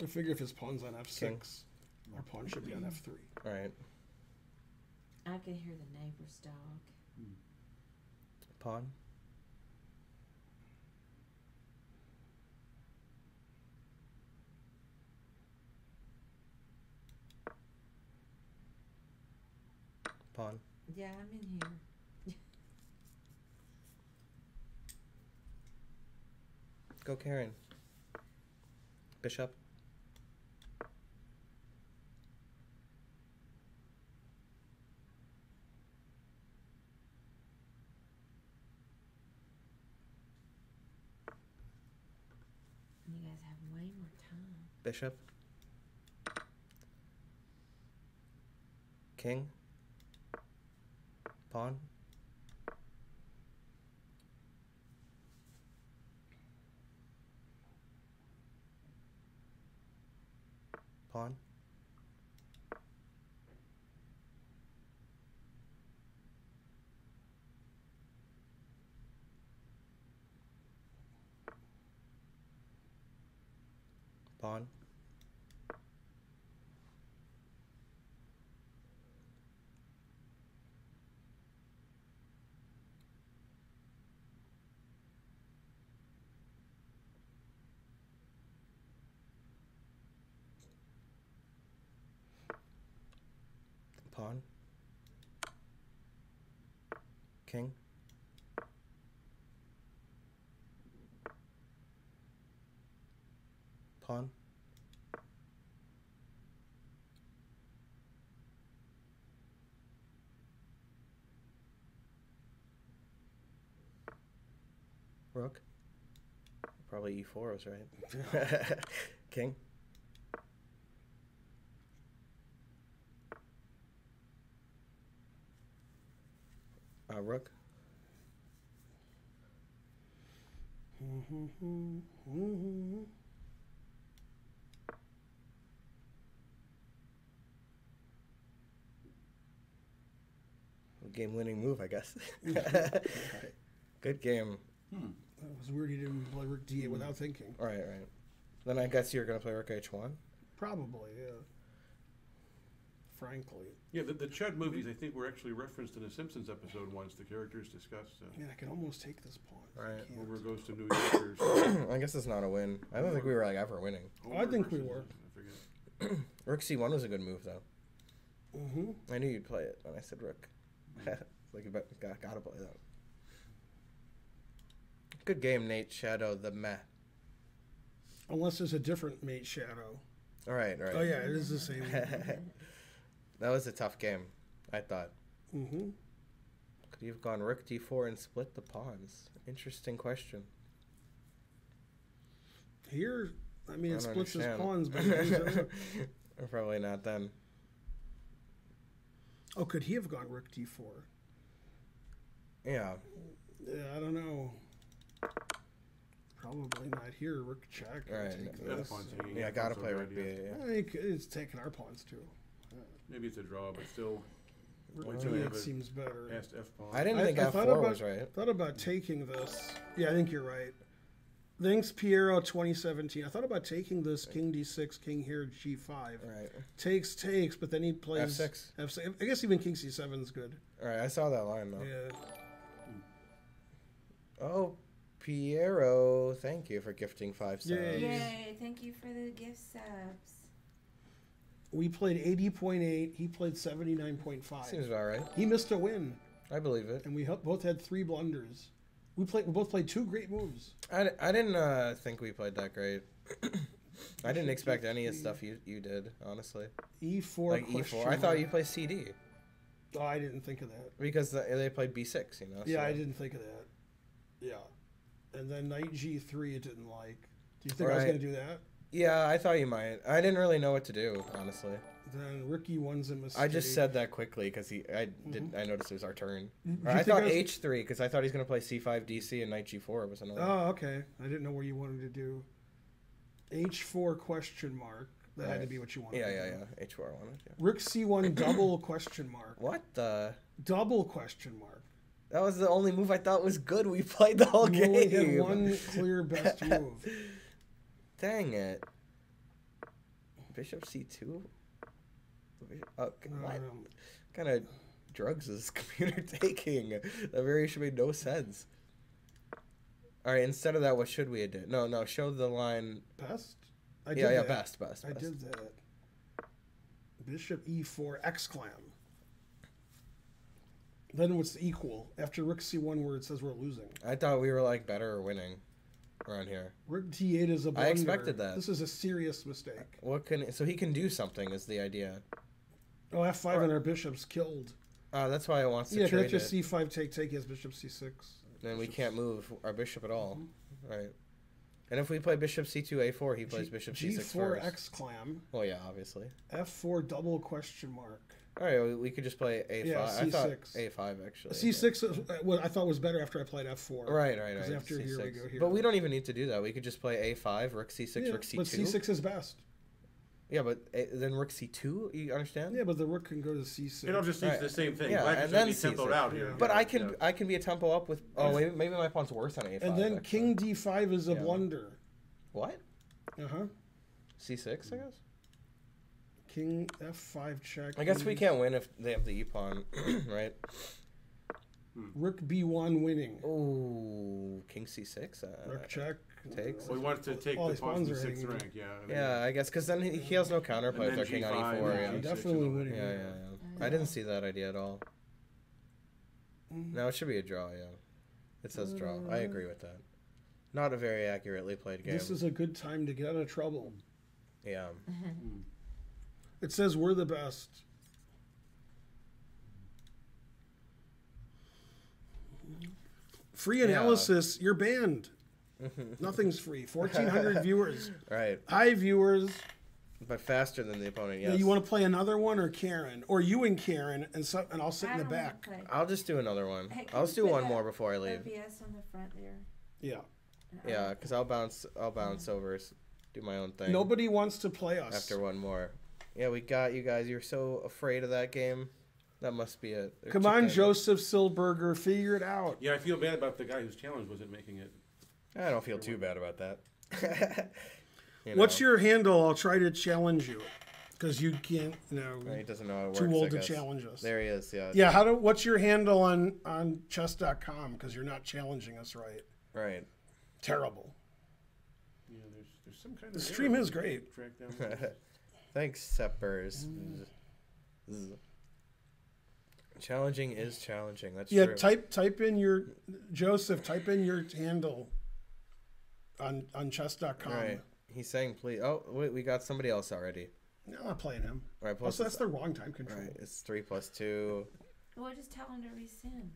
I figure if his pawn's on f6, our pawn should be on f3. All right. I can hear the neighbor's dog. Pawn. Pawn. Yeah, I'm in here. Go Karen. Bishop. You guys have way more time. Bishop. King. Pawn. Pawn. Pawn. King. Pawn. Rook. Probably e4 was right. King. Uh, rook. Game winning move, I guess. Good game. Hmm. That was weird he didn't play rook d8 without thinking. All right, right. Then I guess you're going to play rook h1. Probably, yeah. Frankly. Yeah, the, the Chud movies, I think, were actually referenced in a Simpsons episode once. The characters discussed uh, Man, I can almost take this pawn. I Right. can't. Over Goes to New Yorkers. I guess it's not a win. I don't think we were like ever winning. I think we versus- were. I forget. Rook c1 was a good move though. Mm-hmm. I knew you'd play it when I said rook. like you got, gotta play that. Good game, Nate Shadow the meh. Unless there's a different mate shadow. All right, all right. Oh, yeah, it is the same. that was a tough game, I thought. mm-hmm. Could you have gone rook d4 and split the pawns? Interesting question. Here, I mean, I it don't splits his pawns, but it Probably not then. oh, could he have gone rook d4? Yeah. Yeah, I don't know. Probably not here. Rook check. I'll Right. take The this. pawn's hanging Yeah, I gotta play rook idea. b8. I think it's taking our pawns too. Maybe it's a draw, but still. Rook Why d8 seems better. Asked F pawn. I didn't I- think I thought F4 about- was right. thought about taking this. Yeah, I think you're right. Thanks, Piero 2017. I thought about taking this king d6, king here, g5. Right. Takes, takes, but then he plays F6. F6. I guess even king c7 is good. All right, I saw that line though. Yeah. Oh, Piero, thank you for gifting five subs. Yay. Yay! Thank you for the gift subs. We played 80.8. He played 79.5. Seems about right. He missed a win, I believe it. and we both had three blunders. We played. We both played two great moves. I, I didn't uh, think we played that great. I didn't expect any of the stuff you, you did, honestly. E4. Like E4. I thought you played CD Oh, I didn't think of that. because the, they played B6, you know? Yeah, so- I didn't think of that. Yeah. And then knight g3 it didn't like. Do you think I was going to do that? Yeah, I thought you might. I didn't really know what to do, honestly. Then Ricky one's a mistake. I just said that quickly because he. I mm-hmm. did, not I noticed it was our turn. Or I thought H three because I thought he's gonna play C five DC and Knight G four was another. Oh, okay. I didn't know where you wanted to do. H4 question mark. That had to be what you wanted. yeah, to yeah, do. yeah. H four I wanted. Yeah. Rook C1 double question mark. What the? Double question mark. That was the only move I thought was good. We played the whole You game. only had one clear best move. Dang it. Bishop C two. Oh, what Um, kind of drugs is this computer taking? That variation made no sense. All right, instead of that, what should we have did? No, no, show the line. best? I yeah, yeah, that. best, best, I did that. Bishop E4 exclam. Then what's the equal? After Rook C1 where it says we're losing. I thought we were like better or winning around here. Rook D8 is a blunder. I expected that. This is a serious mistake. What can so he can do something is the idea. Oh, F5 and our bishop's killed. Uh, that's why I want to Yeah, trade after it. C5 take take, he has bishop C6. then we can't move our bishop at all, Mm-hmm. right? And if we play bishop C2 A4, he plays bishop C6 G4 first. exclam. Well, yeah, obviously. F4 double question mark. All right, we, we could just play A5. Yeah, I thought C6. A5 actually. C6 is uh, what I thought was better after I played F4. Right, right, 'Cause right. after here we go here. But we don't even need to do that. We could just play A5, Rook C6, Yeah, Rook C2. but C6 is best. Yeah, but A, then Rook C2. You understand? Yeah, but the rook can go to C6. It'll just Right. the same thing. Yeah, Black and then be tempoed C6. out here. But Yeah, I can yeah. I can be a tempo up with. Oh, maybe, maybe my pawn's worse on A5. and then actually. King D5 is a Yeah. blunder. What? Uh huh. C6, I guess. King F5 check. I guess we can't win if they have the E pawn, right? Rook B1 winning. Oh, King C6. Uh, Rook check. takes. We wanted to take All the these pawn pawns from are sixth hanging. rank, yeah. and Yeah, I guess because then he, he has no counterplay And with then our King on G5, E4. yeah, Yeah, G6 definitely winning. yeah, yeah, yeah. I didn't see that idea at all. Mm. No, it should be a draw. Yeah, it says draw. I agree with that. Not a very accurately played game. This is a good time to get out of trouble. yeah. It says we're the best. Free Yeah. analysis, you're banned. Nothing's free. 1,400 viewers. Right, Hi, viewers. but faster than the opponent. Yeah, you want to play another one or Karen? Or you and Karen, and, so, and I'll sit in I the don't wanna back. play. I'll just do another one. Hey, I'll just do one that more before I leave. OBS on the front there. Yeah. And Yeah, because I'll bounce. I'll bounce mm. over. Do my own thing. Nobody wants to play us. after one more. Yeah, we got you guys. You're so afraid of that game. That must be it. They're Come on, chicken. Joseph Silberger, figure it out. Yeah, I feel bad about the guy whose challenge wasn't making it. I don't feel too bad about that. You What's your handle? I'll try to challenge you. Because you can't, you know, He doesn't know how it works. too I old to guess. challenge us. There he is. Yeah. Yeah, how do? What's your handle on on chess.com? Because you're not challenging us right. Right. Terrible. Yeah, there's there's some kind of The stream error is we great. Track down. Thanks, Seppers. Zzz. Challenging is challenging. That's Yeah, true. type type in your Joseph. Type in your handle on on chess.com. Right. He's saying please. Oh, wait, we got somebody else already. No, I'm not playing him. Right. Plus, Also, that's the wrong time control. right. It's three plus two. Well, just tell him to resend.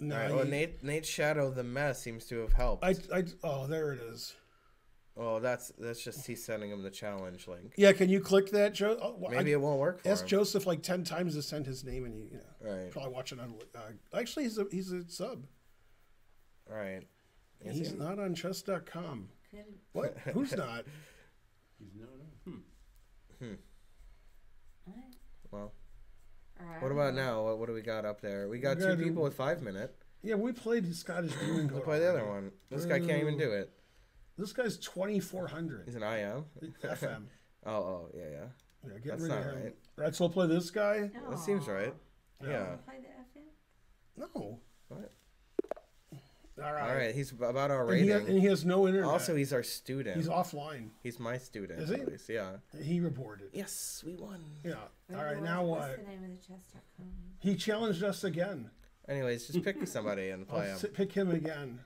No, All right. Well, you- Nate Nate's shadow the mess seems to have helped. I, I, oh, there it is. Oh, that's that's just he's sending him the challenge link. Yeah, can you click that, Joe? Oh, well, Maybe I it won't work for asked him. Joseph like ten times to send his name, and he, you know, Right. probably watching on. Uh, actually, he's a he's a sub. Right. Is He's he? not on chess.com. Could What? Who's not? He's not no. Hmm. Alright. Well, Alright, What about now? What, what do we got up there? We got We two gotta do- people with five minute. Yeah, we played Scottish Green. We'll play the other one. This guy can't even do it. This guy's 2,400 He's an IM. FM. Oh, oh, yeah, yeah. Yeah, get That's rid not of him. right. Right, so we'll play this guy? That seems right. Aw. Yeah. Play the FM? No. What? All right. All right, he's about our And he, rating. has, and he has no internet. Also, he's our student. he's offline. He's, my student. Is he? at least, Yeah. He reported. Yes, we won. Yeah. Wait, All right, what- now what's what? the name of the chess.com? He challenged us again. Anyways, just pick somebody and I'll play him. s- pick him again.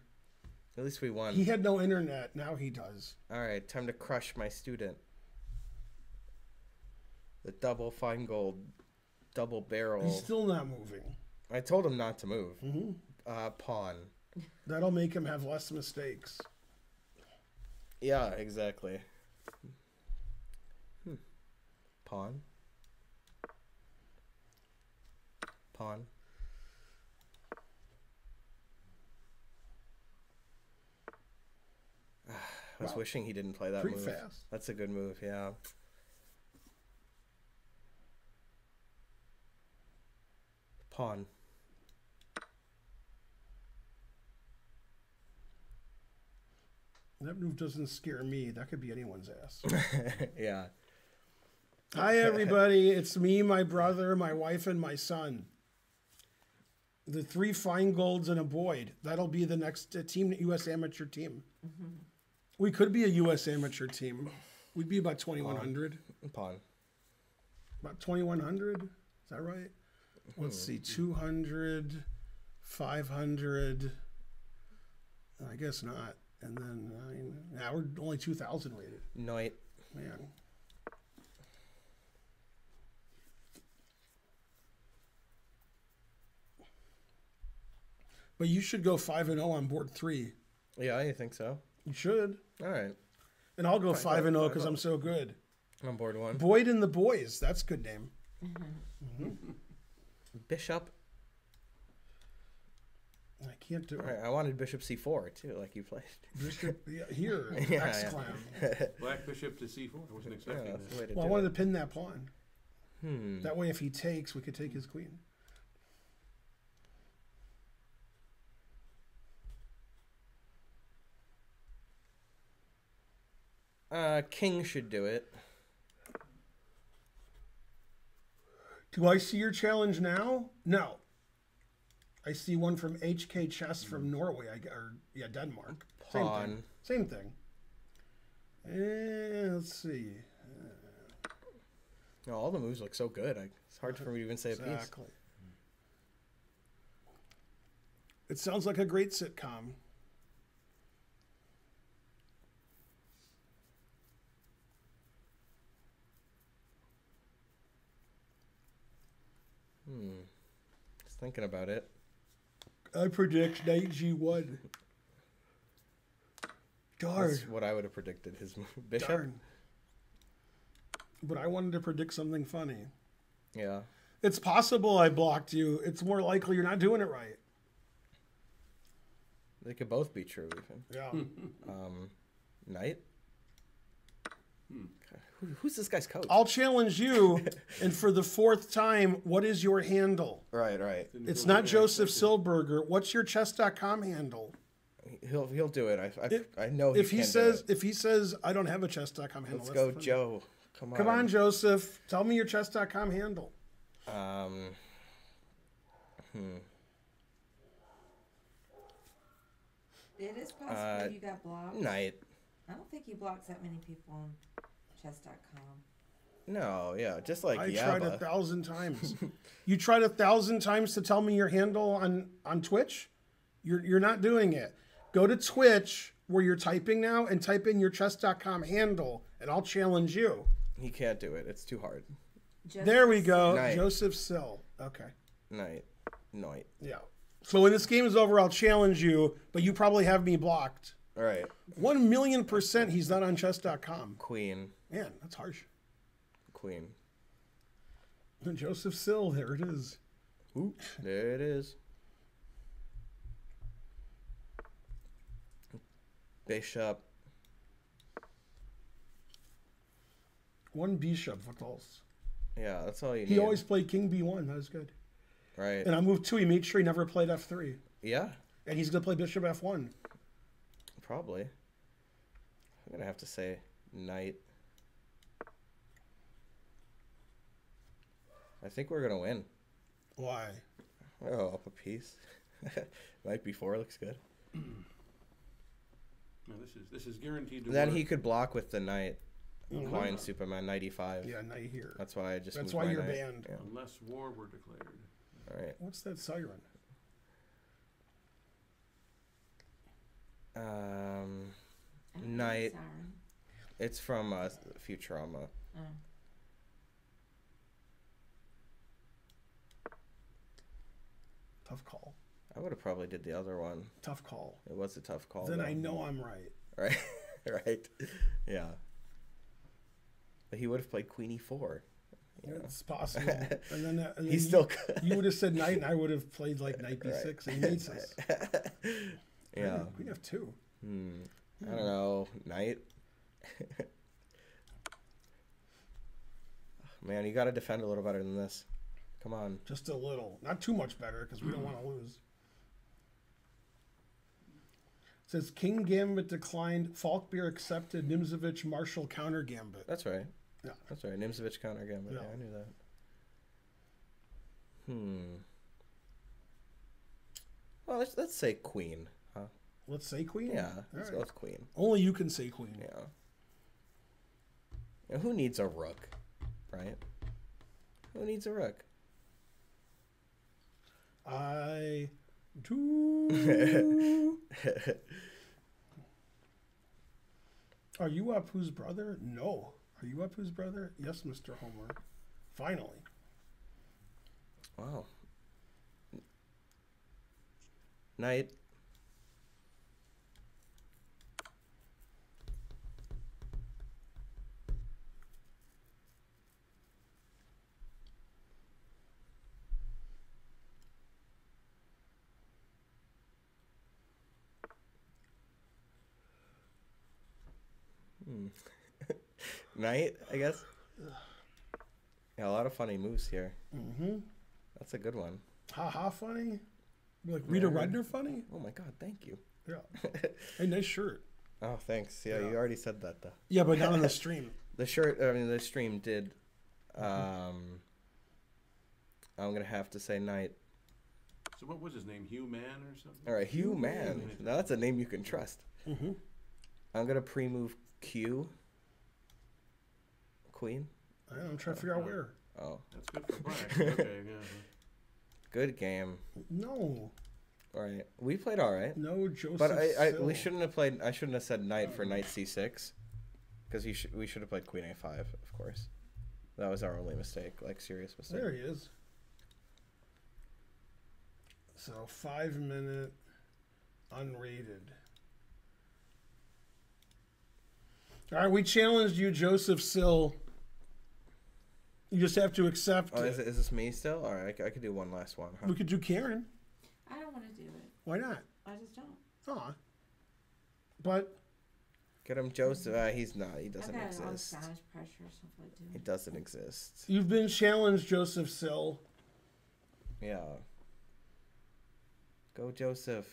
At least we won. He had no internet. Now he does. All right, time to crush my student. The double Finegold, double barrel. He's still not moving. I told him not to move. hmm Uh, pawn. That'll make him have less mistakes. Yeah, exactly. Hmm. Pawn. Pawn. I was Wow. wishing he didn't play that Pretty move. fast. That's a good move, yeah. Pawn. That move doesn't scare me. That could be anyone's ass. yeah. Hi, everybody. It's me, my brother, my wife, and my son. The three Finegolds and a Boyd. That'll be the next uh, team, U.S. amateur team. We could be a U.S. amateur team. We'd be about 2,100. Pawn. About 2,100. Is that right? Let's hmm. see. 200, 500. I guess not. And then nine. Now we're only 2,000 rated. Knight. Man. But you should go 5 and 0 on board 3. Yeah, I think so? You should. All right. And I'll go Five 5 and oh, 0 because oh. I'm so good. I'm on board one. Boyd and the Boys. That's a good name. Bishop. I can't do All it. right, I wanted Bishop C4 too, like you played. Bishop, yeah, here. Yeah, X yeah. clown. Black bishop to c4. I wasn't Yeah, expecting that's the way to Well, I do wanted it. to pin that pawn. Hmm. That way, if he takes, we could take his queen. Uh, King should do it. Do I see your challenge now? No. I see one from HK Chess from Norway, or yeah, Denmark. Same thing. Pawn. Same thing. Eh, let's see. No, all the moves look so good. I, it's hard for me to even say a piece. Exactly. It sounds like a great sitcom. Hmm. Just thinking about it. I predict knight G1. Darn. That's what I would have predicted. His move. Bishop. Darn. But I wanted to predict something funny. Yeah. It's possible I blocked you. It's more likely you're not doing it right. They could both be true, even. Yeah. Um, Knight. Who, who's this guy's coach? I'll challenge you, and for the fourth time, what is your handle? Right, right. It's not Joseph. Silberger. What's your chess.com handle? He'll he'll do it. I I, If- I know. if he can do says it. if he says I don't have a chess.com handle, let's go, fine. Joe. Come on. Come on, Joseph. Tell me your chess.com handle. Um. Hmm. It is possible Uh, you got blocked. Knight. I don't think he blocks that many people on chess.com. No, yeah, just like I tried a thousand times. you tried a thousand times to tell me your handle on on Twitch. You're you're not doing it. Go to Twitch where you're typing now and type in your chess.com handle, and I'll challenge you. He can't do it. It's too hard. Joseph There we go, Knight. Joseph Sill. Okay, Knight. Knight. yeah. So when this game is over, I'll challenge you, but you probably have me blocked. All right. One million percent, he's not on chess.com. Queen. Man, that's harsh. Queen. Joseph Sill, there it is. Ooh, there it is. Bishop. One bishop, what else? Yeah, that's all you He need. He always played King B1. That was good. right. And I moved two, he made sure he never played F3. Yeah, And he's going to play Bishop F1. probably. I'm gonna have to say knight. I think we're gonna win. Why? Oh, up a piece. Knight before looks good. No, this is this is guaranteed to then work. he could block with the knight. Mhm. Quine Superman 95. Yeah, now you hear. That's why I just. That's moved why my you're knight. banned. Yeah. unless war were declared. All right. What's that siren? Um, I Night. siren. it's from uh, Futurama. Oh. Tough call. I would have probably did the other one. Tough call. It was a tough call. then though. I know I'm right. Right. right. Yeah. But he would have played Queenie four. You know? It's possible. And then, uh, and you, still. could. You would have said knight, and I would have played like knight b6, and he mates us. yeah. Queen f2. Hmm. I don't know. Knight. Man, you got to defend a little better than this. Come on. Just a little. Not too much better, because we don't want to lose. It says King Gambit declined, Falkbeer accepted, Nimzovich Marshall counter Gambit. That's right. Yeah. That's right. Nimzovich counter gambit. Yeah. Yeah. I knew that. Hmm. Well, let's, let's say queen. Huh? Let's say Queen? Yeah. All Let's right. go with queen. Only you can say Queen. Yeah. And who needs a rook, right? Who needs a rook? I do. Are you Apu's brother? No. Are you Apu's brother? Yes, Mr. Homer. Finally. wow. Knight. Hmm. Knight, I guess. Yeah, a lot of funny moves here. Mm-hmm. That's a good one. Ha ha funny. Like Rita Yeah. Rudner funny? Oh my god, thank you. Yeah. Hey, nice shirt. Oh, thanks. Yeah, Yeah. you already said that though. Yeah, but not on the stream. The shirt, I mean, the stream did. Um, I'm gonna have to say night. So what was his name? Hugh Man or something? All right, Hugh Man. Now that's a name you can trust. Mm-hmm. I'm gonna pre-move Q. Queen. I'm trying to figure out oh. where. Oh, That's good for black. okay, yeah. good game. No. All right, we played all right, No Joseph. but I, I we shouldn't have played. I shouldn't have said knight for knight c6, because we should we should have played queen a5, of course. That was our only mistake, like serious mistake. There he is. So five minute unrated. All right, we challenged you, Joseph Sill. You just have to accept Oh, it. is, it- is this me still? All right, I, c- I could do one last one. Huh? We could do Karen. I don't want to do it. Why not? I just don't. Aw. But Get him, Joseph. Uh, he's not. He doesn't got a lot of exist. Spanish pressure, so if I do He it. doesn't exist. you've been challenged, Joseph Sill. Yeah. Go, Joseph.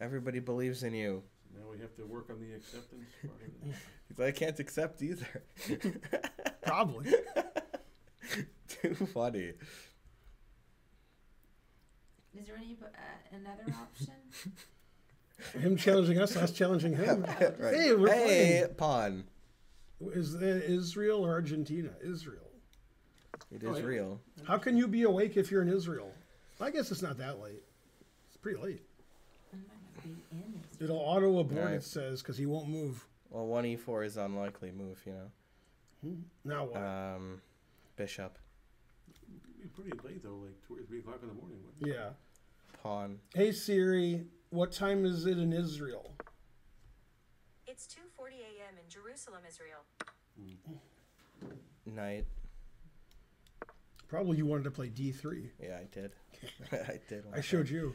Everybody believes in you. Now we have to work on the acceptance part of it. He's like, I can't accept either. Probably. Too funny. Is there any uh, another option? him challenging us, us challenging him. Right. Hey, we're hey, pawn. Is it Israel or Argentina? Israel. It Oh, yeah. real. How can you be awake if you're in Israel? I guess it's not that late. It's pretty late. I might not be in this. It'll auto abort, Right. it says, because he won't move. Well, one e4 is unlikely move, you know. Now what? Um, bishop, It'd pretty late though, like two or three o'clock in the morning. yeah. pawn. Hey Siri, what time is it in Israel? It's 2:40 a.m. in Jerusalem, Israel. Night. Probably you wanted to play D3. Yeah, I did. I did. I showed you.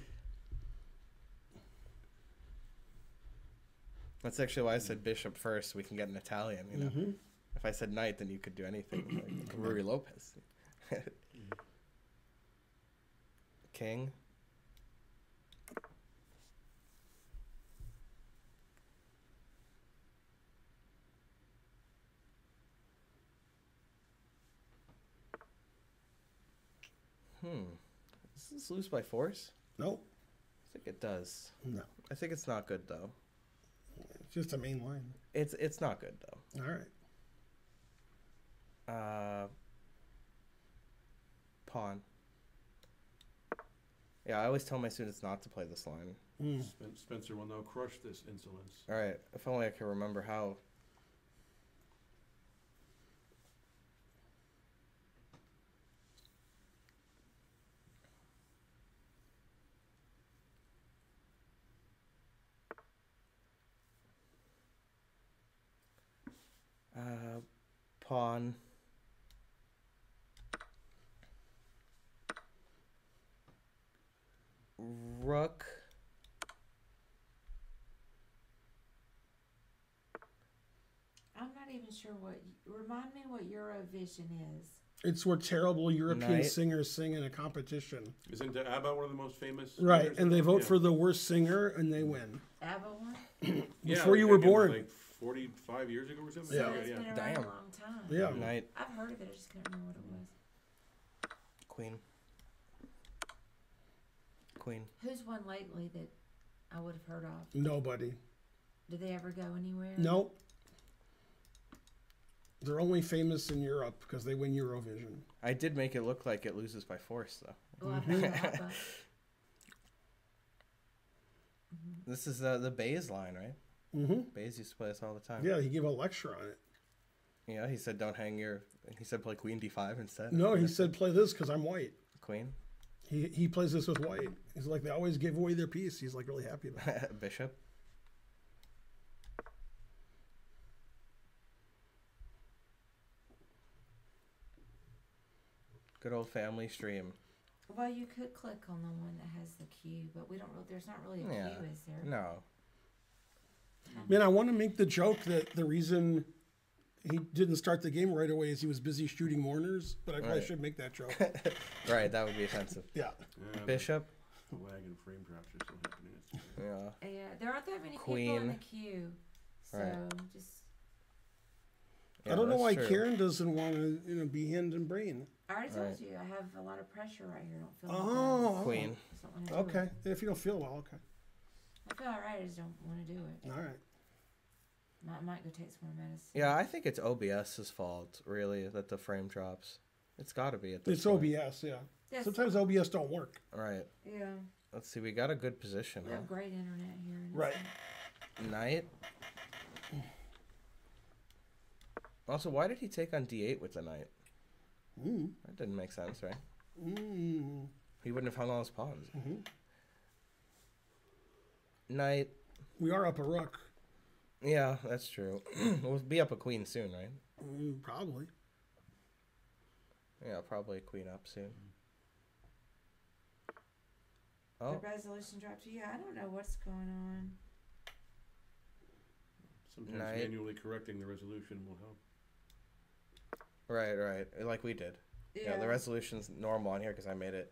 That's actually why I said bishop first. So we can get an Italian, you know. Mhm. If I said knight, then you could do anything. Like Ruy Lopez. King. Hmm. Does this lose by force? Nope. I think it does. No. I think it's not good though. It's just a main line. It's it's not good though. All right. Uh, pawn. Yeah, I always tell my students not to play this line. Mm. Spencer will now crush this insolence. All right, if only I can remember how. Uh, pawn. Rook. I'm not even sure what. Remind me what Eurovision is. It's where terrible European Knight. singers sing in a competition. Isn't the ABBA one of the most famous? Right, and they vote Yeah. for the worst singer and they win. ABBA one. Yeah, before you were born. Like 45 years ago or something? Yeah. So it's yeah. been around Damn. a long time. Yeah. Knight. I've heard of it. I just couldn't remember what it was. Queen. Queen. Who's one lately that I would have heard of? Nobody. Did they ever go anywhere? Nope. They're only famous in Europe because they win Eurovision. I did make it look like it loses by force, though. Well, I've heard of This is uh, the Bays line, right? Mm-hmm. Bays used to play this all the time. Yeah, he gave a lecture on it. Yeah, he said don't hang your. He said play Queen D5 instead. No, he said play this because I'm white. Queen. He he plays this with white. He's like they always give away their piece. He's like really happy about. it. Bishop. Good old family stream. Well, you could click on the one that has the Q, but we don't. Really, there's not really a Yeah. is there? No. Man, I want to make the joke that the reason he didn't start the game right away as he was busy shooting mourners, but I probably Right. should make that joke. Right, that would be offensive. yeah. Yeah, Bishop. the lag and frame drops are still happening. It's- Yeah. Uh, yeah, there aren't that many people in Queen. the queue, so Right. just. I don't know why true. Karen doesn't want to you know be hand and brain. I already told Right. you I have a lot of pressure right here. I don't feel. Oh, like Queen. that. Just don't wanna do Okay, It. if you don't feel well, okay, I feel alright. I just don't want to do it. all right. Might might go take some more medicine. Yeah, I think it's OBS's fault, really, that the frame drops. It's got to be at this It's point. OBS, yeah. Yes. Sometimes OBS don't work. Right. Yeah. Let's see. We got a good position. We Huh? have great internet here. and it's Right. not- Knight. Also, why did he take on D8 with the knight? Mm. That didn't make sense, right? Mm. He wouldn't have hung all his pawns. Mhm. Knight. We are up a rook, Yeah, that's true. we'll be up a queen soon, right? mm, probably. Yeah, probably a queen up soon. Oh. The resolution dropped. Yeah, I don't know what's going on. Sometimes Knight. manually correcting the resolution will help. right, right. Like we did. Yeah, the resolution's normal on here because I made it.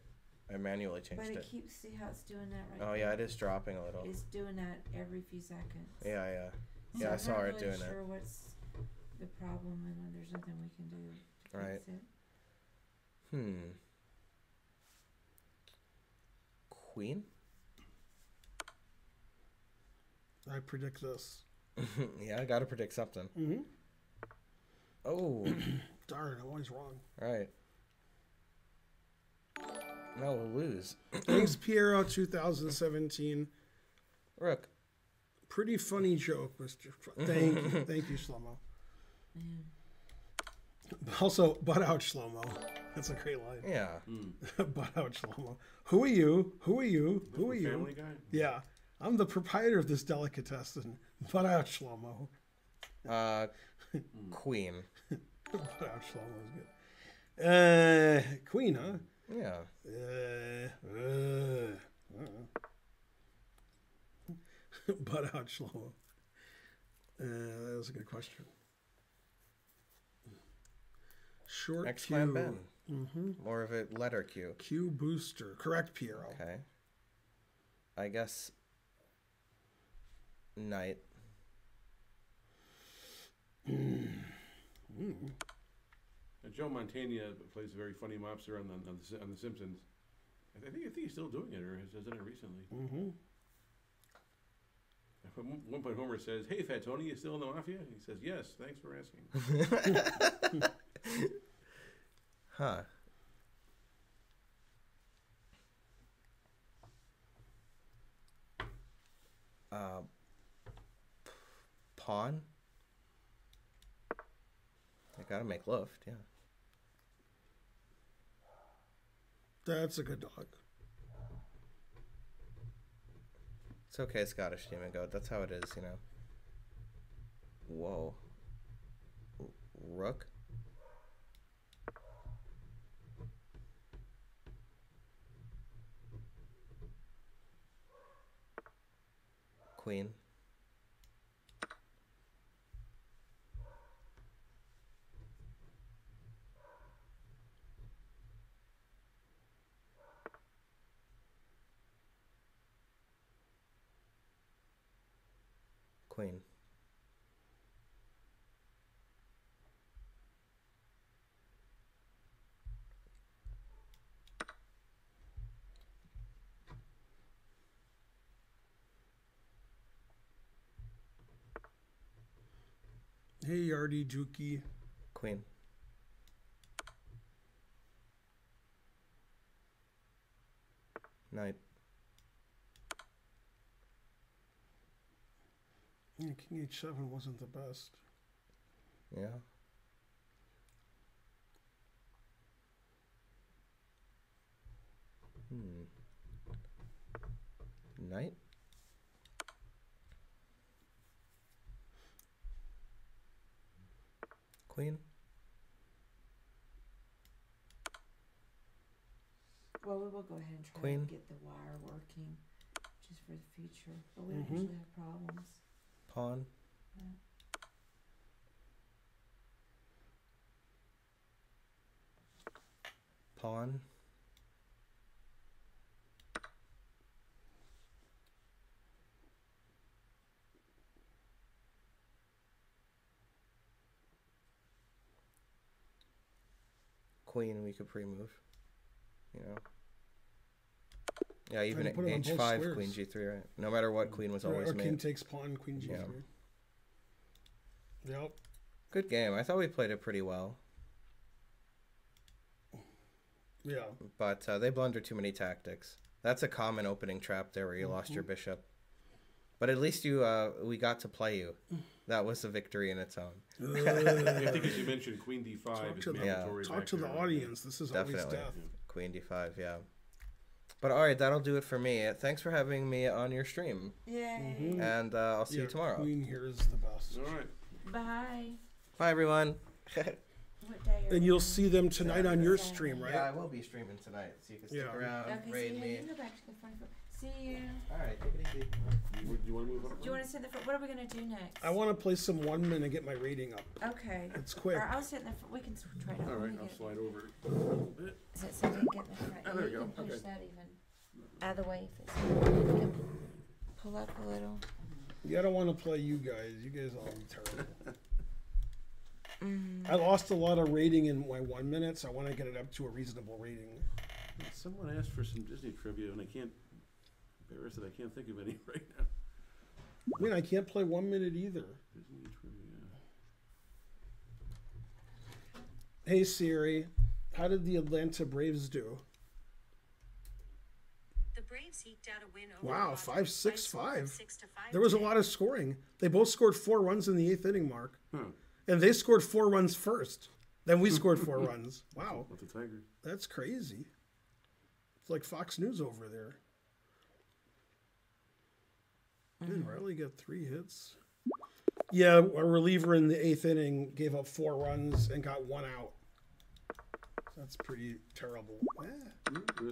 I manually changed it But it. keeps see how it's doing that right. Oh yeah, it is dropping a little. It's doing that every few seconds. Yeah, yeah. So Yeah, I I'm saw not her really doing it. sure what's the problem, and there's nothing we can do to Right. fix it. Hmm. Queen? I predict this. yeah, I gotta predict something. Mm-hmm. Oh, Darn, I'm always wrong. right. No, we'll lose. Thanks, Piero, 2017. Rook. Pretty funny joke, Mister. Thank you, thank you, Shlomo. Yeah. Also, butt out, Shlomo. That's a great line. Yeah. butt out, Shlomo. Who are you? Who are you? Who are you? Family Guy? Yeah, I'm the proprietor of this delicatessen. Butt out, Shlomo. Uh, Queen. butt out, Shlomo is good. Uh, Queen, huh? Yeah. Uh, uh, uh. Butt out, Shlomo. Uh, that was a good question. Short X Clan Q. Ben. Mm-hmm. Or of it letter Q. Q booster. Correct, Piero. Okay. I guess. Knight. And Joe Mantegna plays a very funny mobster on the on the, on the Simpsons. I think I think he's still doing it, or has has done it recently. Mm-hmm. At one one point, Homer says, "Hey, Fat Tony, you still in the mafia?" He says, "Yes, thanks for asking." Huh. Uh, p- pawn. I gotta make luft, yeah. That's a good dog. It's okay, Scottish demon goat. That's how it is, you know. Whoa. Rook. Queen. Queen. Hey, Yardy Juki. Queen. Knight. Yeah, King H7 wasn't the best. Yeah. Hmm. Knight? Queen? Well, we will go ahead and try Queen. and get the wire working, just for the future. But we don't Mhm. usually have problems. Pawn? Pawn? Queen, we could pre-move. You know. Yeah, even you put it on both h5, queen g3, right? No matter what, queen was Or- always or king made. takes pawn, queen G3. Yeah. Yep. Good game. I thought we played it pretty well, Yeah. but uh, they blundered too many tactics. That's a common opening trap there where you lost your bishop. But at least you, uh, we got to play you. That was a victory in its own. I think, as you mentioned, Queen D5 Talk is to the- mandatory. Talk to the audience. This is always Definitely. death. Queen d5, yeah. But all right, that'll do it for me. Thanks for having me on your stream, Yay! Mhm. and uh, I'll see Yeah, you tomorrow. Queen here is the best. All right. Bye. Bye, everyone. What day And you'll see them tonight on your stream, right? Yeah, I will be streaming tonight, so you can stick Yeah. around, Okay, raid so me. you can go back to the front. See you. All right, take it easy. You, you want to move on? Do you want to sit in the front? What are we gonna do next? I want to play some one minute, and get my rating up. Okay. It's quick. Or I'll sit in the front. We can s- try to. All right, I'll slide over a little bit. Is it so we can get in the front? Oh, there you we can go. push Okay. that even out the way if it's. You can pull up a little. Yeah, I don't want to play you guys. You guys all be terrible. Mm. I lost a lot of rating in my one minute, so I want to get it up to a reasonable rating. Someone asked for some Disney trivia, and I can't. Embarrassed that I can't think of any right now. I mean, I can't play one minute either. Disney trivia. Hey Siri, how did the Atlanta Braves do? The Braves eked out a win over Wow, the five, six, by a score of five. six to five There was a lot of scoring. They both scored four runs in the eighth inning mark, Huh. and they scored four runs first. Then we scored four runs. Wow, With the Tigers. that's crazy. It's like Fox News over there. Didn't Riley get three hits? Yeah, a reliever in the eighth inning gave up four runs and got one out. That's pretty terrible. Eh.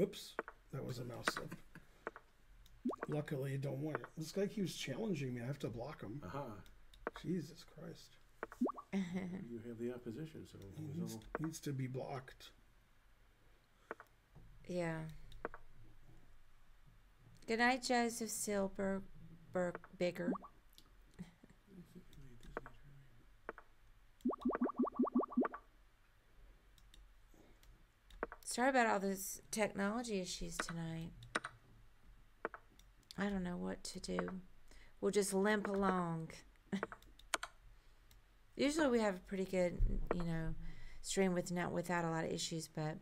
Oops, that was a mouse slip. Luckily, don't want it. This guy keeps challenging me. I have to block him. Aha. Jesus Christ. You have the opposition, so He needs, all. needs to be blocked. Yeah. Good night, Joseph Silber, Berg, Bigger. Sorry about all those technology issues tonight. I don't know what to do. We'll just limp along. Usually we have a pretty good, you know, stream with not without a lot of issues, but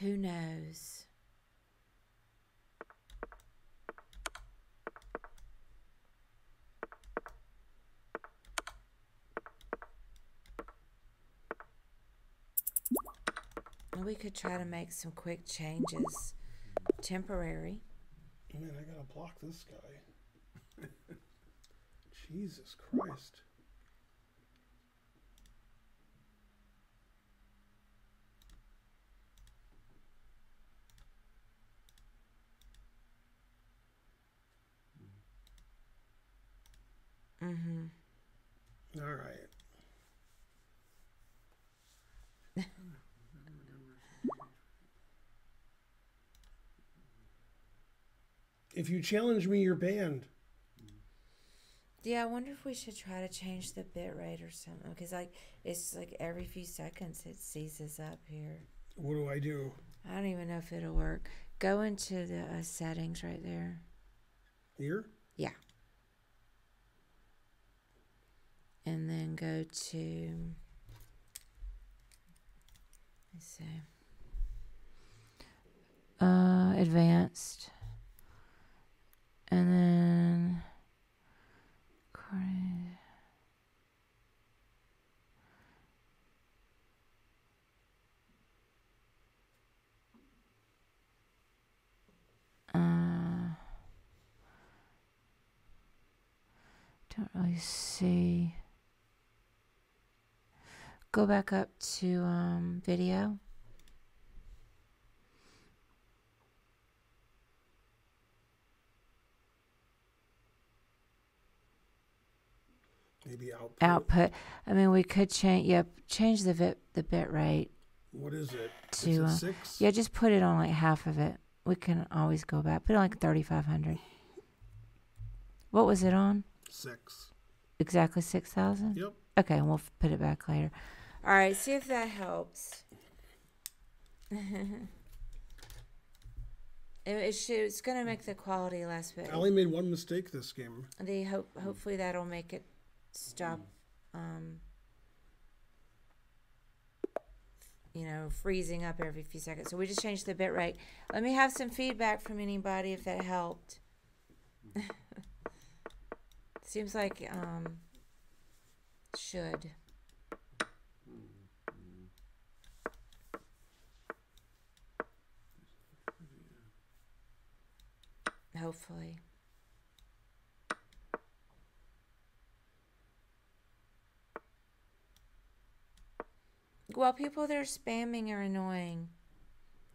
who knows? We could try to make some quick changes, temporary. Man, I gotta block this guy. Jesus Christ. Mm-hmm. All right. If you challenge me, you're banned. Yeah, I wonder if we should try to change the bit rate or something. Because, like, it's like every few seconds it seizes up here. What do I do? I don't even know if it'll work. Go into the uh, settings right there. Here? Yeah. And then go to. Let's see. Uh, advanced. And then. Uh, don't really see. Go back up to um, video. Maybe output. Output. I mean, we could change. Yep, change the bit the bit rate. What is it? To, it's a uh, six? Yeah, just put it on like half of it. We can always go back. Put it on like thirty five hundred. What was it on? Six. Exactly six thousand. Yep. Okay, and we'll f- put it back later. All right, see if that helps. it, it should, it's gonna make the quality less, but I only made one mistake this game. they hope hopefully that'll make it stop. Um, you know, freezing up every few seconds. So we just changed the bit rate. Let me have some feedback from anybody if that helped. Seems like um should. Hopefully. Well, people that are spamming are annoying.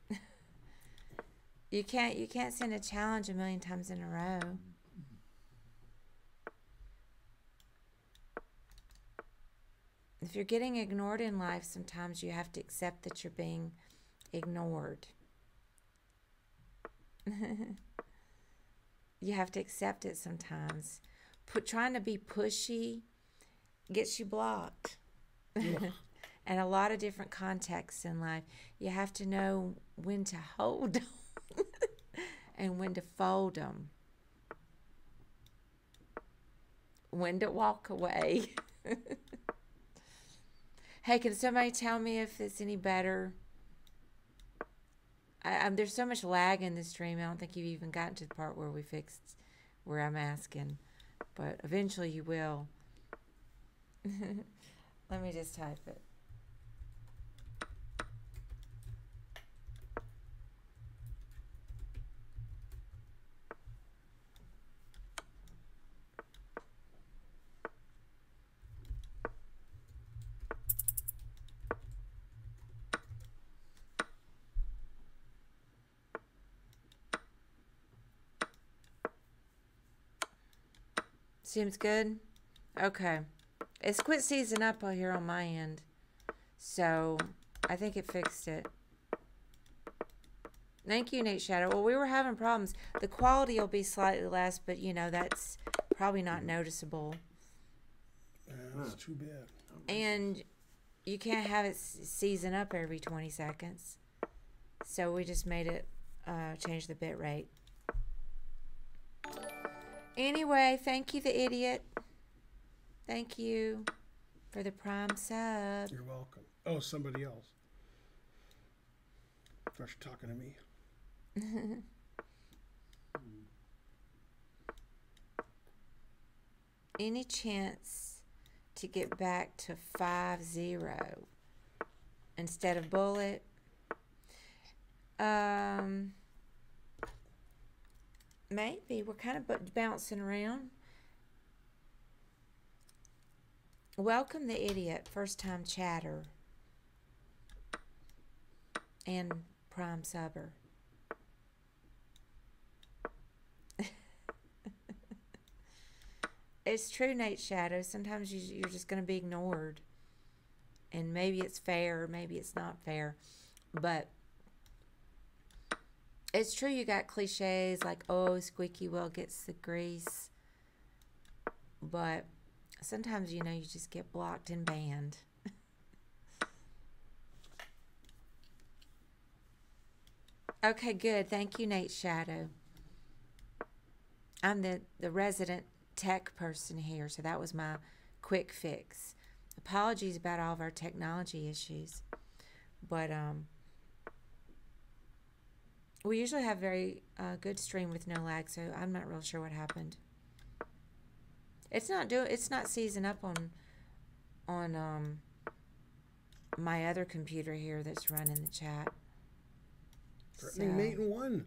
you can't you can't send a challenge a million times in a row. If you're getting ignored in life, sometimes you have to accept that you're being ignored. you have to accept it sometimes. Put trying to be pushy gets you blocked. and a lot of different contexts in life. You have to know when to hold 'em and when to fold them. When to walk away. hey, can somebody tell me if it's any better? I, um, there's so much lag in this stream. I don't think you've even gotten to the part where we fixed where I'm asking, but eventually you will. Let me just type it. Seems good. Okay. It's quit seizing up here on my end. So I think it fixed it. Thank you, Nate Shadow. Well, we were having problems. The quality will be slightly less, but you know, that's probably not noticeable. Yeah, that's too bad. And you can't have it season up every 20 seconds. So we just made it uh, change the bit rate. Anyway, thank you, the idiot. Thank you for the prime sub. You're welcome. Oh, somebody else. You're talking to me. Any chance to get back to 5 0 instead of bullet? Um, maybe. We're kind of bouncing around. Welcome the idiot, first time chatter, and prime subber. It's true, Nate Shadow. Sometimes you, you're just going to be ignored. And maybe it's fair, maybe it's not fair. But it's true, you got cliches like, oh, squeaky wheel gets the grease. But sometimes, you know, you just get blocked and banned. okay, good. Thank you, Nate Shadow. I'm the, the resident tech person here, so that was my quick fix. Apologies about all of our technology issues, but um, we usually have very uh, good stream with no lag, so I'm not real sure what happened. It's not do it's not season up on on um my other computer here that's running the chat. Threatening So- mate in one.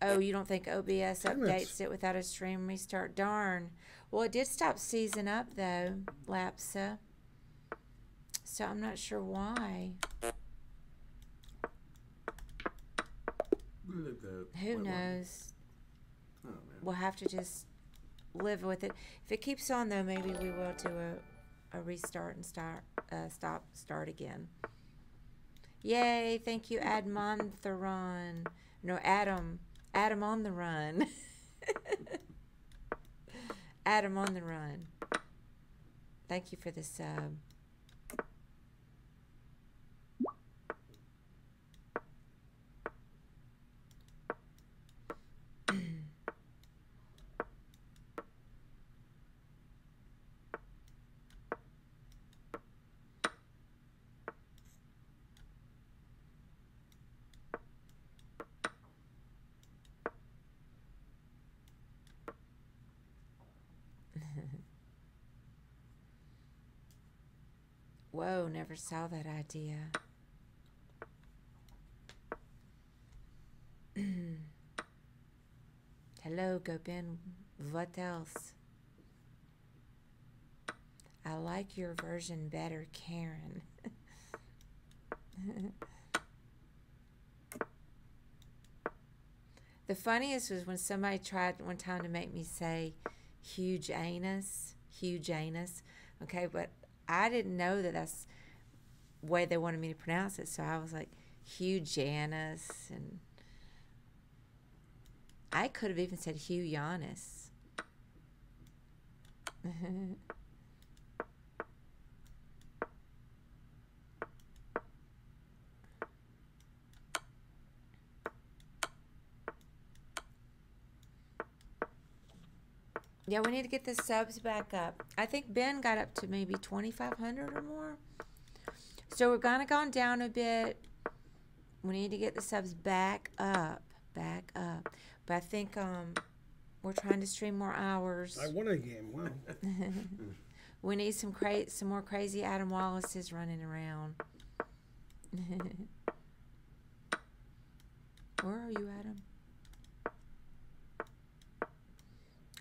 Oh, you don't think OBS updates it without a stream restart? Darn. Well, it did stop season up though, Lapsa. So I'm not sure why. Who knows? Oh. We'll have to just live with it. If it keeps on though, maybe we will do a, a restart and start uh, stop start again. Yay! Thank you, Admontheron. No, Adam. Adam on the run. Adam on the run. Thank you for the sub. Whoa, never saw that idea. Hello, Gobin. What else? I like your version better, Karen. the funniest was when somebody tried one time to make me say huge anus, huge anus. Okay, but I didn't know that that's way they wanted me to pronounce it, so I was like Hugh anus, and I could have even said Hugh Giannis. Yeah, we need to get the subs back up. I think Ben got up to maybe 2,500 or more. So we're going to go down a bit. We need to get the subs back up. Back up. But I think um, we're trying to stream more hours. I won a game. Wow. We need some cra- some more crazy Adam Wallaces running around. Where are you, Adam?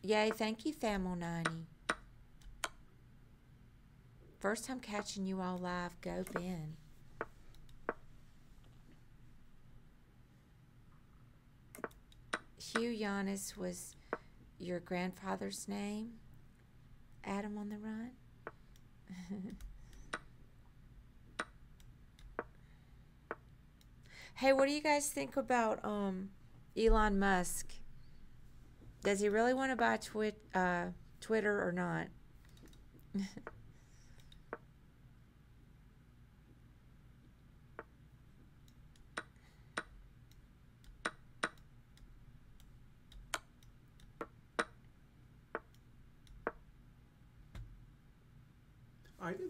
Yay, thank you, Thamel90. First time catching you all live. Go, Ben. Hugh Giannis was your grandfather's name? Adam on the Run? hey, what do you guys think about um, Elon Musk? Does he really want to buy twi uh, Twitter or not?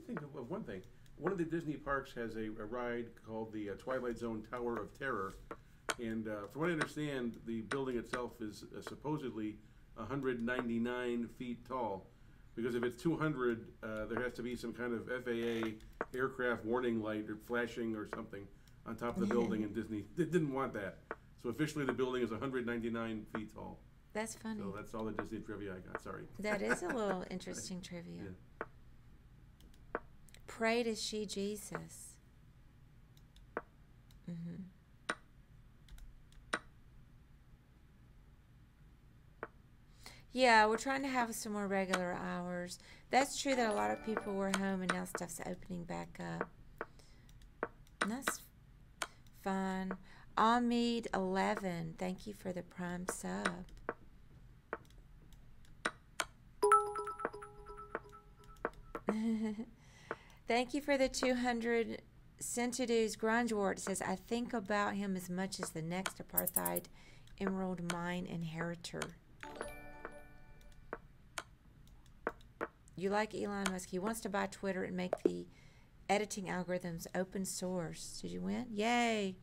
think of, one thing. One of the Disney parks has a, a ride called the uh, Twilight Zone Tower of Terror, and uh, from what I understand, the building itself is uh, supposedly 199 feet tall. Because if it's 200, uh, there has to be some kind of FAA aircraft warning light or flashing or something on top of the building, and Disney they didn't want that. So officially, the building is 199 feet tall. That's funny. So that's all the Disney trivia I got. Sorry. That is a little interesting trivia. Yeah. Pray to she Jesus. hmm Yeah, we're trying to have some more regular hours. That's true that a lot of people were home and now stuff's opening back up. And that's fun. Ahmed eleven, thank you for the prime sub. Thank you for the 200 Centidu's Grunge Award. It says, I think about him as much as the next apartheid emerald mine inheritor. You like Elon Musk. He wants to buy Twitter and make the editing algorithms open source. Did you win? Yay.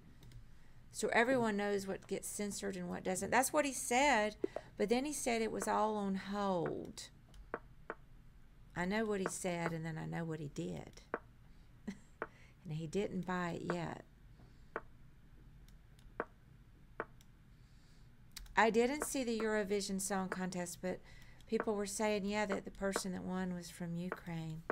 So everyone knows what gets censored and what doesn't. That's what he said, but then he said it was all on hold. I know what he said, and then I know what he did. and he didn't buy it yet. I didn't see the Eurovision Song Contest, but people were saying, yeah, that the person that won was from Ukraine.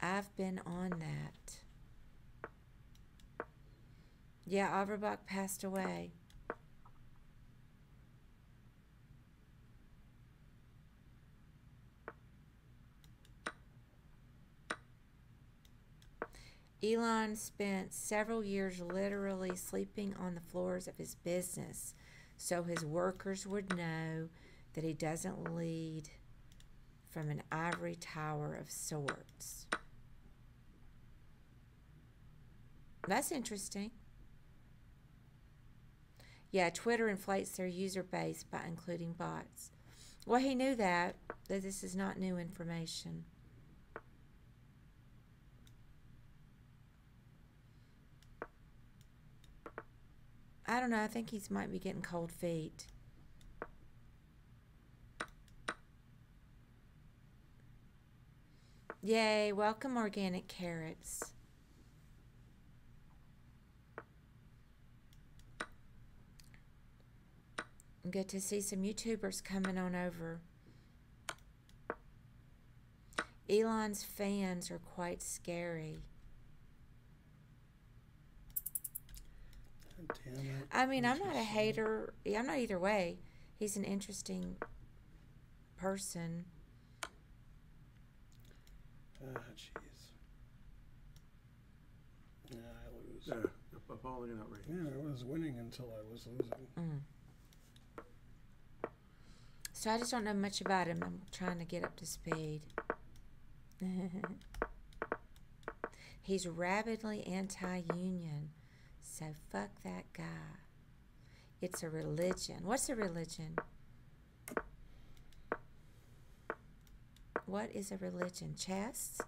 I've been on that. Yeah, Averbakh passed away. Elon spent several years literally sleeping on the floors of his business so his workers would know that he doesn't lead from an ivory tower of sorts. That's interesting. Yeah, Twitter inflates their user base by including bots. Well, he knew that, that this is not new information. I don't know. I think he's might be getting cold feet. Yay, welcome organic carrots. Good to see some YouTubers coming on over. Elon's fans are quite scary. Damn it. I mean, I'm not a hater. Yeah, I'm not either way. He's an interesting person. Ah, jeez. Yeah, I lose. Appalling and outrageous. Yeah, I was winning until I was losing. Mm. So I just don't know much about him. I'm trying to get up to speed. He's rabidly anti union. So fuck that guy. It's a religion. What's a religion? What is a religion? Chess?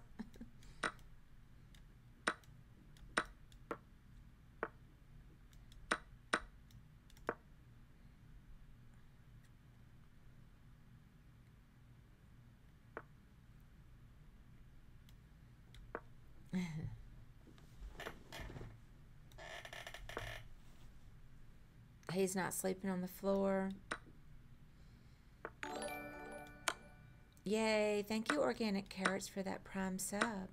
He's not sleeping on the floor. Yay. Thank you, Organic Carrots, for that prime sub.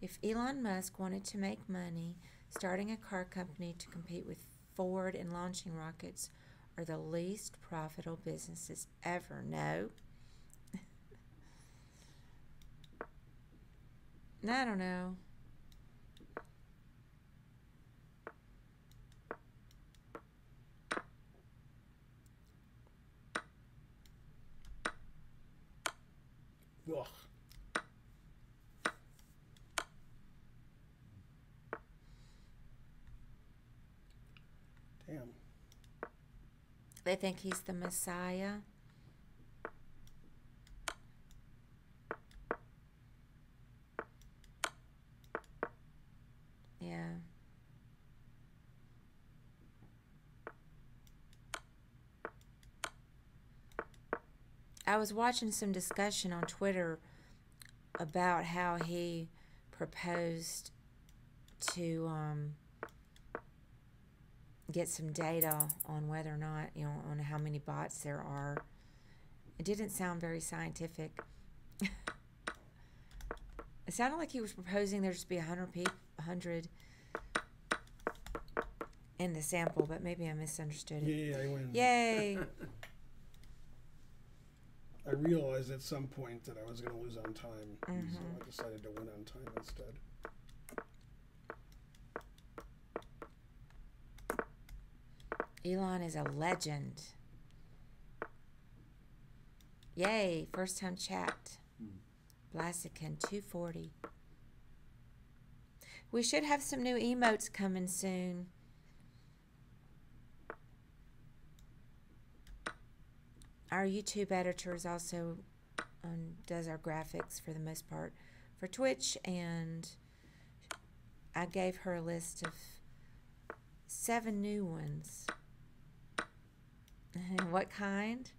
If Elon Musk wanted to make money, starting a car company to compete with Ford and launching rockets are the least profitable businesses ever. No. I don't know. Ugh. Damn. They think he's the Messiah. Yeah. I was watching some discussion on Twitter about how he proposed to um, get some data on whether or not, you know, on how many bots there are. It didn't sound very scientific. it sounded like he was proposing there just be a hundred people, a hundred in the sample, but maybe I misunderstood it. Yeah, I win. Yay! I realized at some point that I was going to lose on time, so Mhm. I decided to win on time instead. Elon is a legend. Yay, first time chat. Blaziken 240. We should have some new emotes coming soon. Our YouTube editor is also um, does our graphics for the most part for Twitch, and I gave her a list of seven new ones. what kind?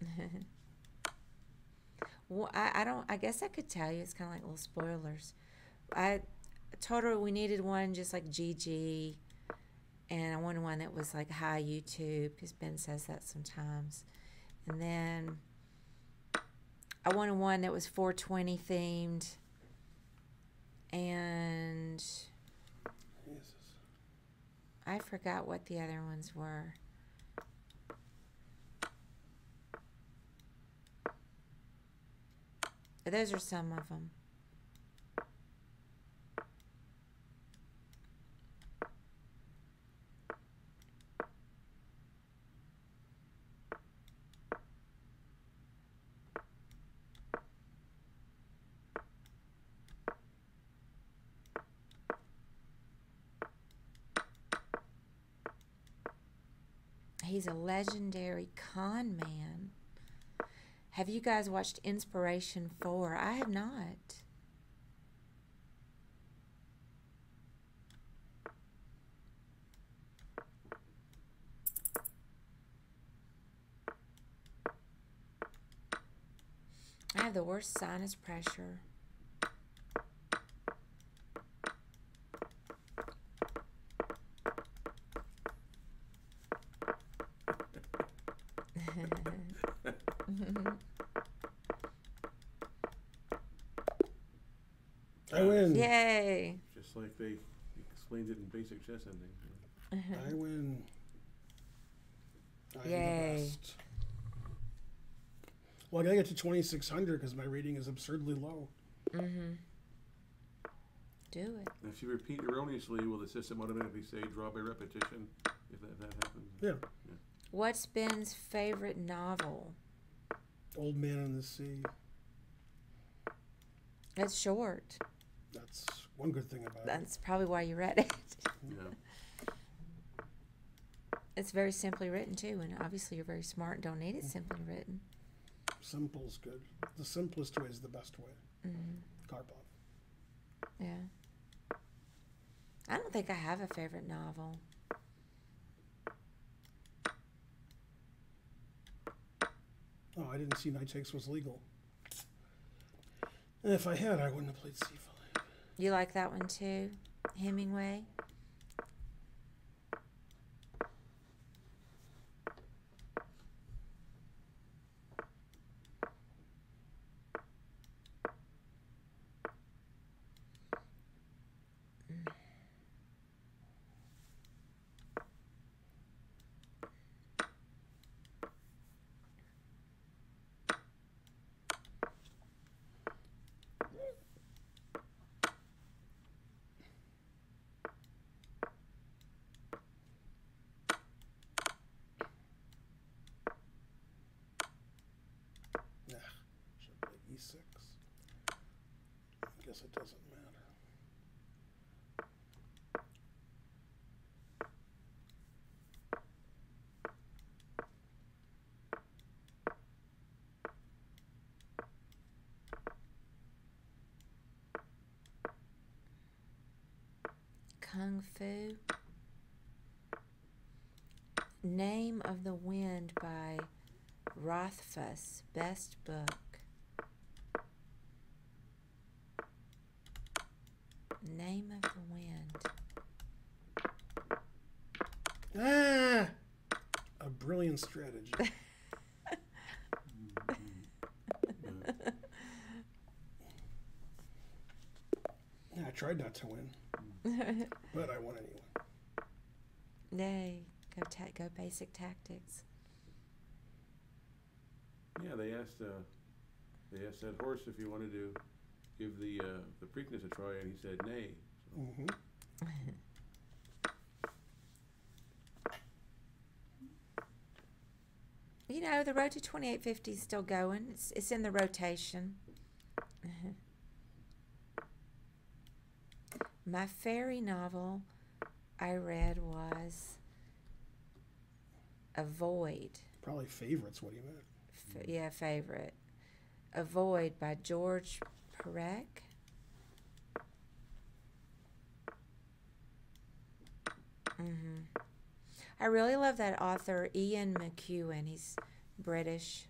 well, I, I don't. I guess I could tell you. It's kind of like little spoilers. I told her we needed one just like GG, and I wanted one that was like high YouTube because Ben says that sometimes. And then I wanted one that was 420 themed, and Jesus. I forgot what the other ones were. Those are some of them. He's a legendary con man. Have you guys watched Inspiration 4? I have not. I have the worst sinus pressure. I win. Yay! Just like they explained it in basic chess endings. I win. I am Yay. the best. Well, I gotta get to 2600 because my rating is absurdly low. Mm-hmm. Do it. If you repeat erroneously, will the system automatically say draw by repetition if that, that happens? Yeah. What's Ben's favorite novel? Old Man in the Sea. It's short. That's one good thing about it. That's probably why you read it. Yeah. It's very simply written too, and obviously you're very smart and don't need it simply written. Simple's good. The simplest way is the best way. Mm-hmm. Karpov. Yeah. I don't think I have a favorite novel. Oh, I didn't see Knight Takes was legal. And if I had, I wouldn't have played Seafoam. You like that one too, Hemingway? 86. I guess it doesn't matter. Kung Fu. Name of the Wind by Rothfuss. Best book. Name of the Wind. Ah! A brilliant strategy. yeah, I tried not to win, but I won anyway. Nay, go ta- go basic tactics. Yeah, they asked uh, they asked that horse if he wanted to give the uh, the Preakness a try, and he said nay. hmm You know, the road to 2850 is still going. It's, it's in the rotation. My fairy novel I read was A Void. Probably favorites, what he meant. F- yeah, favorite. A Void by Georges Perec. hmm I really love that author, Ian McEwan. He's British.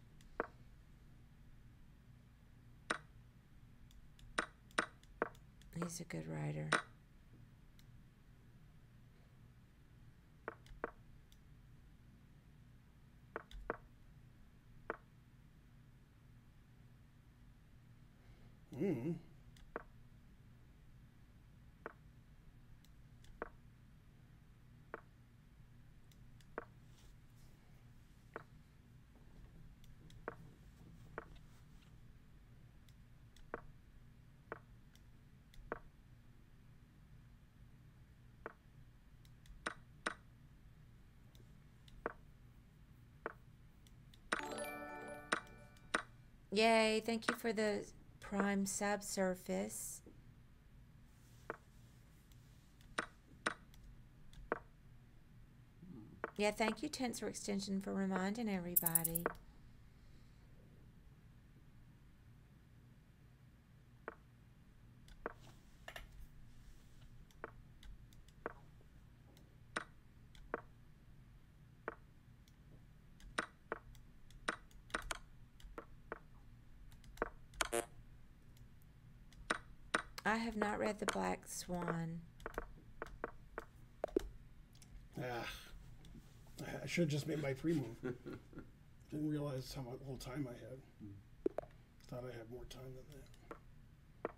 He's a good writer. Mm. Yay, thank you for the prime subsurface. Yeah, thank you, Tensor Extension, for reminding everybody. I have not read The Black Swan. Ah. I- I should have just made my pre move. Didn't realize how much little time I had. Thought I had more time than that.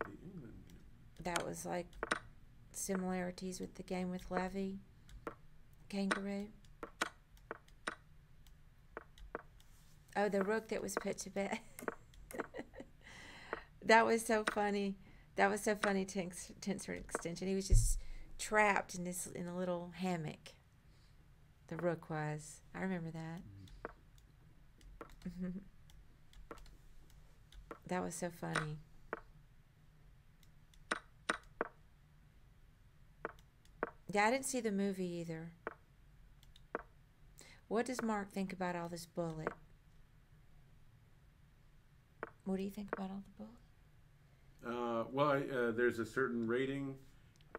The Englund. That was like similarities with the game with Levy. Kangaroo. Oh, the rook that was put to bed. that was so funny. That was so funny, Tens- Tensor Extension. He was just trapped in this in a little hammock. The rook was. I remember that. Mhm. that was so funny. Yeah, I didn't see the movie either. What does Mark think about all this bullet? What do you think about all the bullet? Uh, well, I, uh, there's a certain rating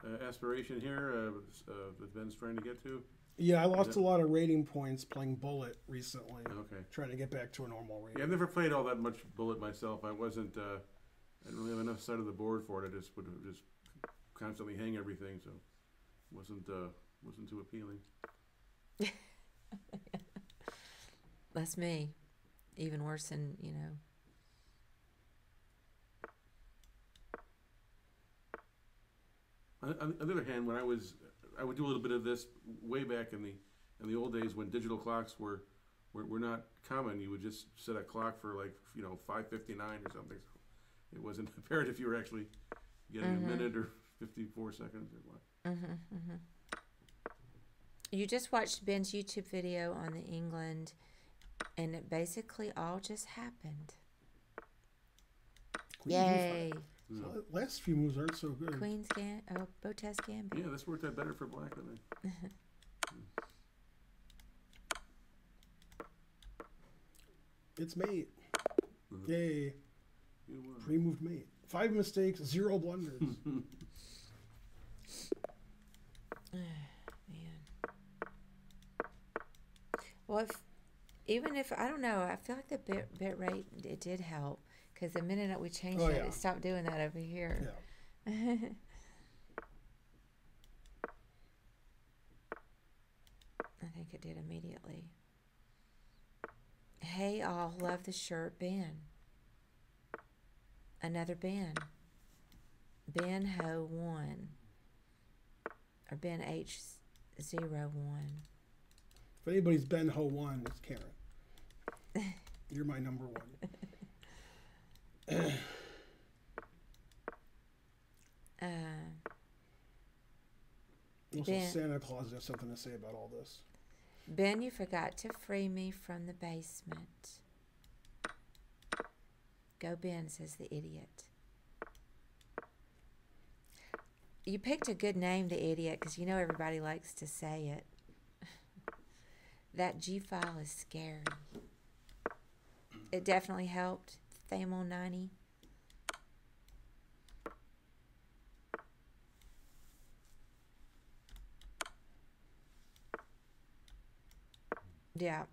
uh, aspiration here uh, uh, that Ben's trying to get to. Yeah, I lost Yeah. a lot of rating points playing Bullet recently. Okay. Trying to get back to a normal rating. Yeah, I've never played all that much Bullet myself. I wasn't. Uh, I didn't really have enough side of the board for it. I just would just constantly hang everything, so wasn't uh, wasn't too appealing. That's me. Even worse than, you know. On, on the other hand, when I was, I would do a little bit of this way back in the in the old days when digital clocks were were, were not common. You would just set a clock for like you know five fifty nine or something. So it wasn't apparent if you were actually getting Mhm. a minute or fifty four seconds or what. hmm hmm You just watched Ben's YouTube video on the Englund And it basically all just happened. Queen G5. Yay. So the last few moves aren't so good. Queen's Gam oh Botez Gambit. Yeah, this worked out better for black, I think. It's mate. Mhm. Yay. Pre-moved mate. Five mistakes, zero blunders. Man. Well, if, even if I don't know, I feel like the bit bit rate it did help because the minute that we changed Oh, it, yeah. it stopped doing that over here. yeah. I think it did immediately. Hey, all love the shirt, Ben. Another Ben. Ben Ho one. Or Ben H zero one. If anybody's Ben Ho one, it's Karen. You're my number one. Uh, Also, Ben- Santa Claus has something to say about all this. Ben, you forgot to free me from the basement. Go, Ben, says the idiot. You picked a good name, the idiot, because you know everybody likes to say it. that G file is scary. It definitely helped. Thamo 90. Yeah.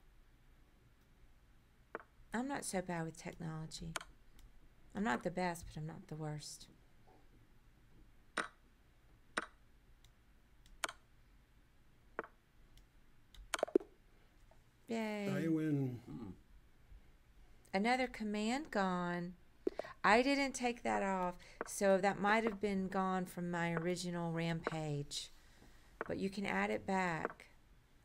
I'm not so bad with technology. I'm not the best, but I'm not the worst. Yay. I win. Hmm. Another command gone. I didn't take that off, so that might have been gone from my original rampage. But you can add it back.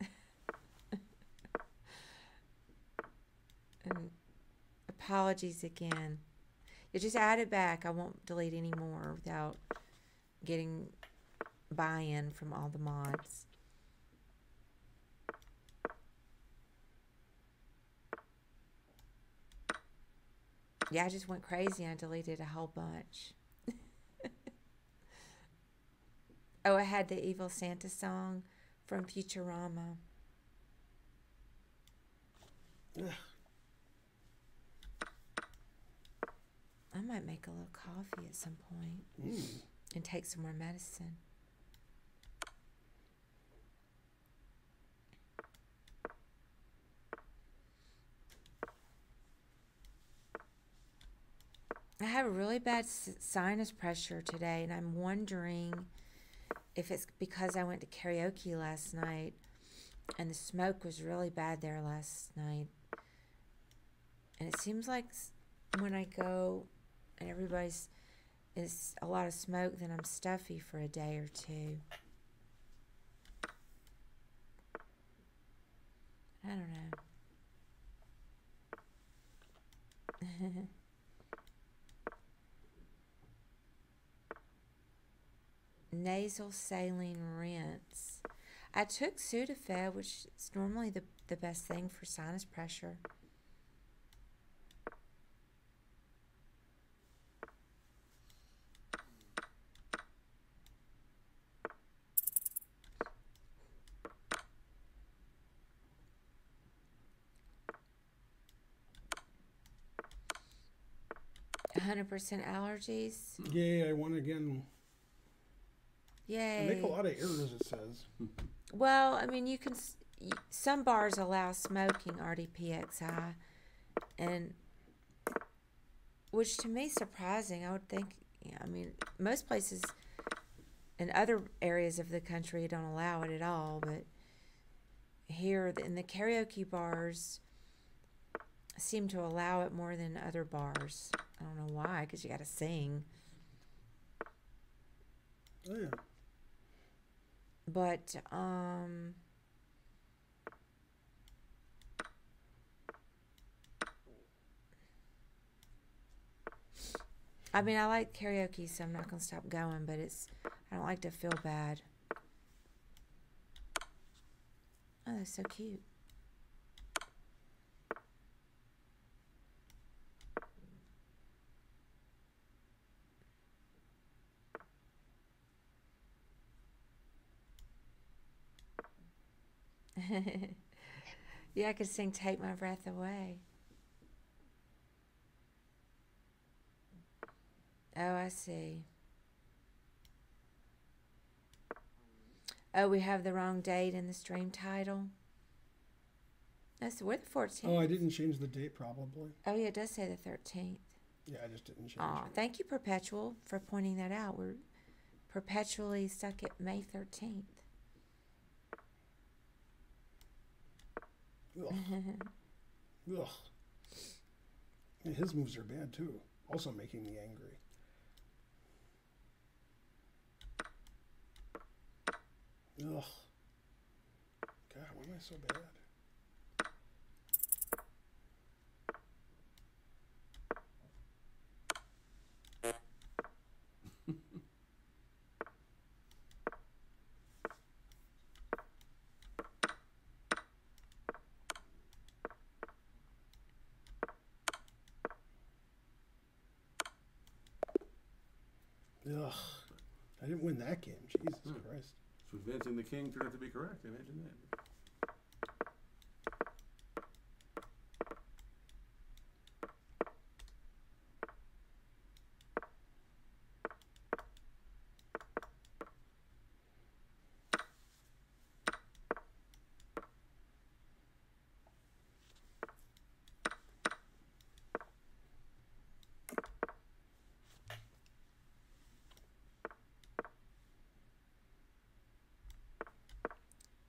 and apologies again. You just add it back. I won't delete any more without getting buy-in from all the mods. Yeah, I just went crazy. I deleted a whole bunch. oh, I had the Evil Santa song from Futurama. Ugh. I might make a little coffee at some point Mm. and take some more medicine. I have a really bad sinus pressure today, and I'm wondering if it's because I went to karaoke last night and the smoke was really bad there last night. And it seems like when I go and everybody's is a lot of smoke, then I'm stuffy for a day or two. I don't know. Nasal saline rinse. I took Sudafed, which is normally the, the best thing for sinus pressure. hundred percent allergies. Yay, I won again. Yay! make a lot of errors, it says. Well, I mean, you can. Some bars allow smoking RDPXI, and which to me is surprising. I would think. Yeah, I mean, most places in other areas of the country don't allow it at all, but here in the karaoke bars seem to allow it more than other bars. I don't know why, because you got to sing. Oh, yeah. But um I mean, I like karaoke, so I'm not gonna stop going. But it's I don't like to feel bad. Oh, that's so cute. yeah, I could sing "Take My Breath Away." Oh, I see. Oh, we have the wrong date in the stream title. That's we're the fourteenth. Oh, I didn't change the date probably. Oh, yeah, it does say the thirteenth. Yeah, I just didn't change Aw, it. thank you, Perpetual, for pointing that out. We're perpetually stuck at May thirteenth. Ugh. Ugh. His moves are bad too. Also making me angry. Ugh. God, why am I so bad? Ugh. I didn't win that game. Jesus Hmm. Christ. So advancing the king turned out to be correct. Imagine that.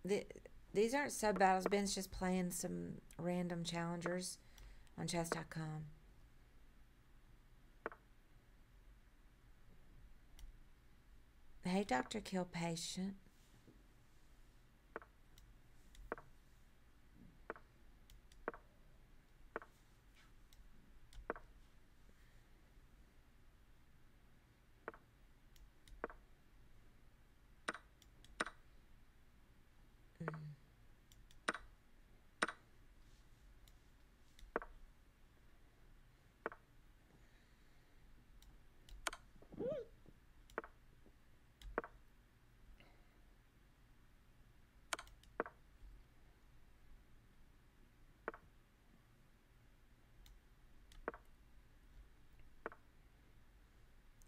The, these aren't sub battles. Ben's just playing some random challengers on chess.com. Hey, Dr. Kill Patient.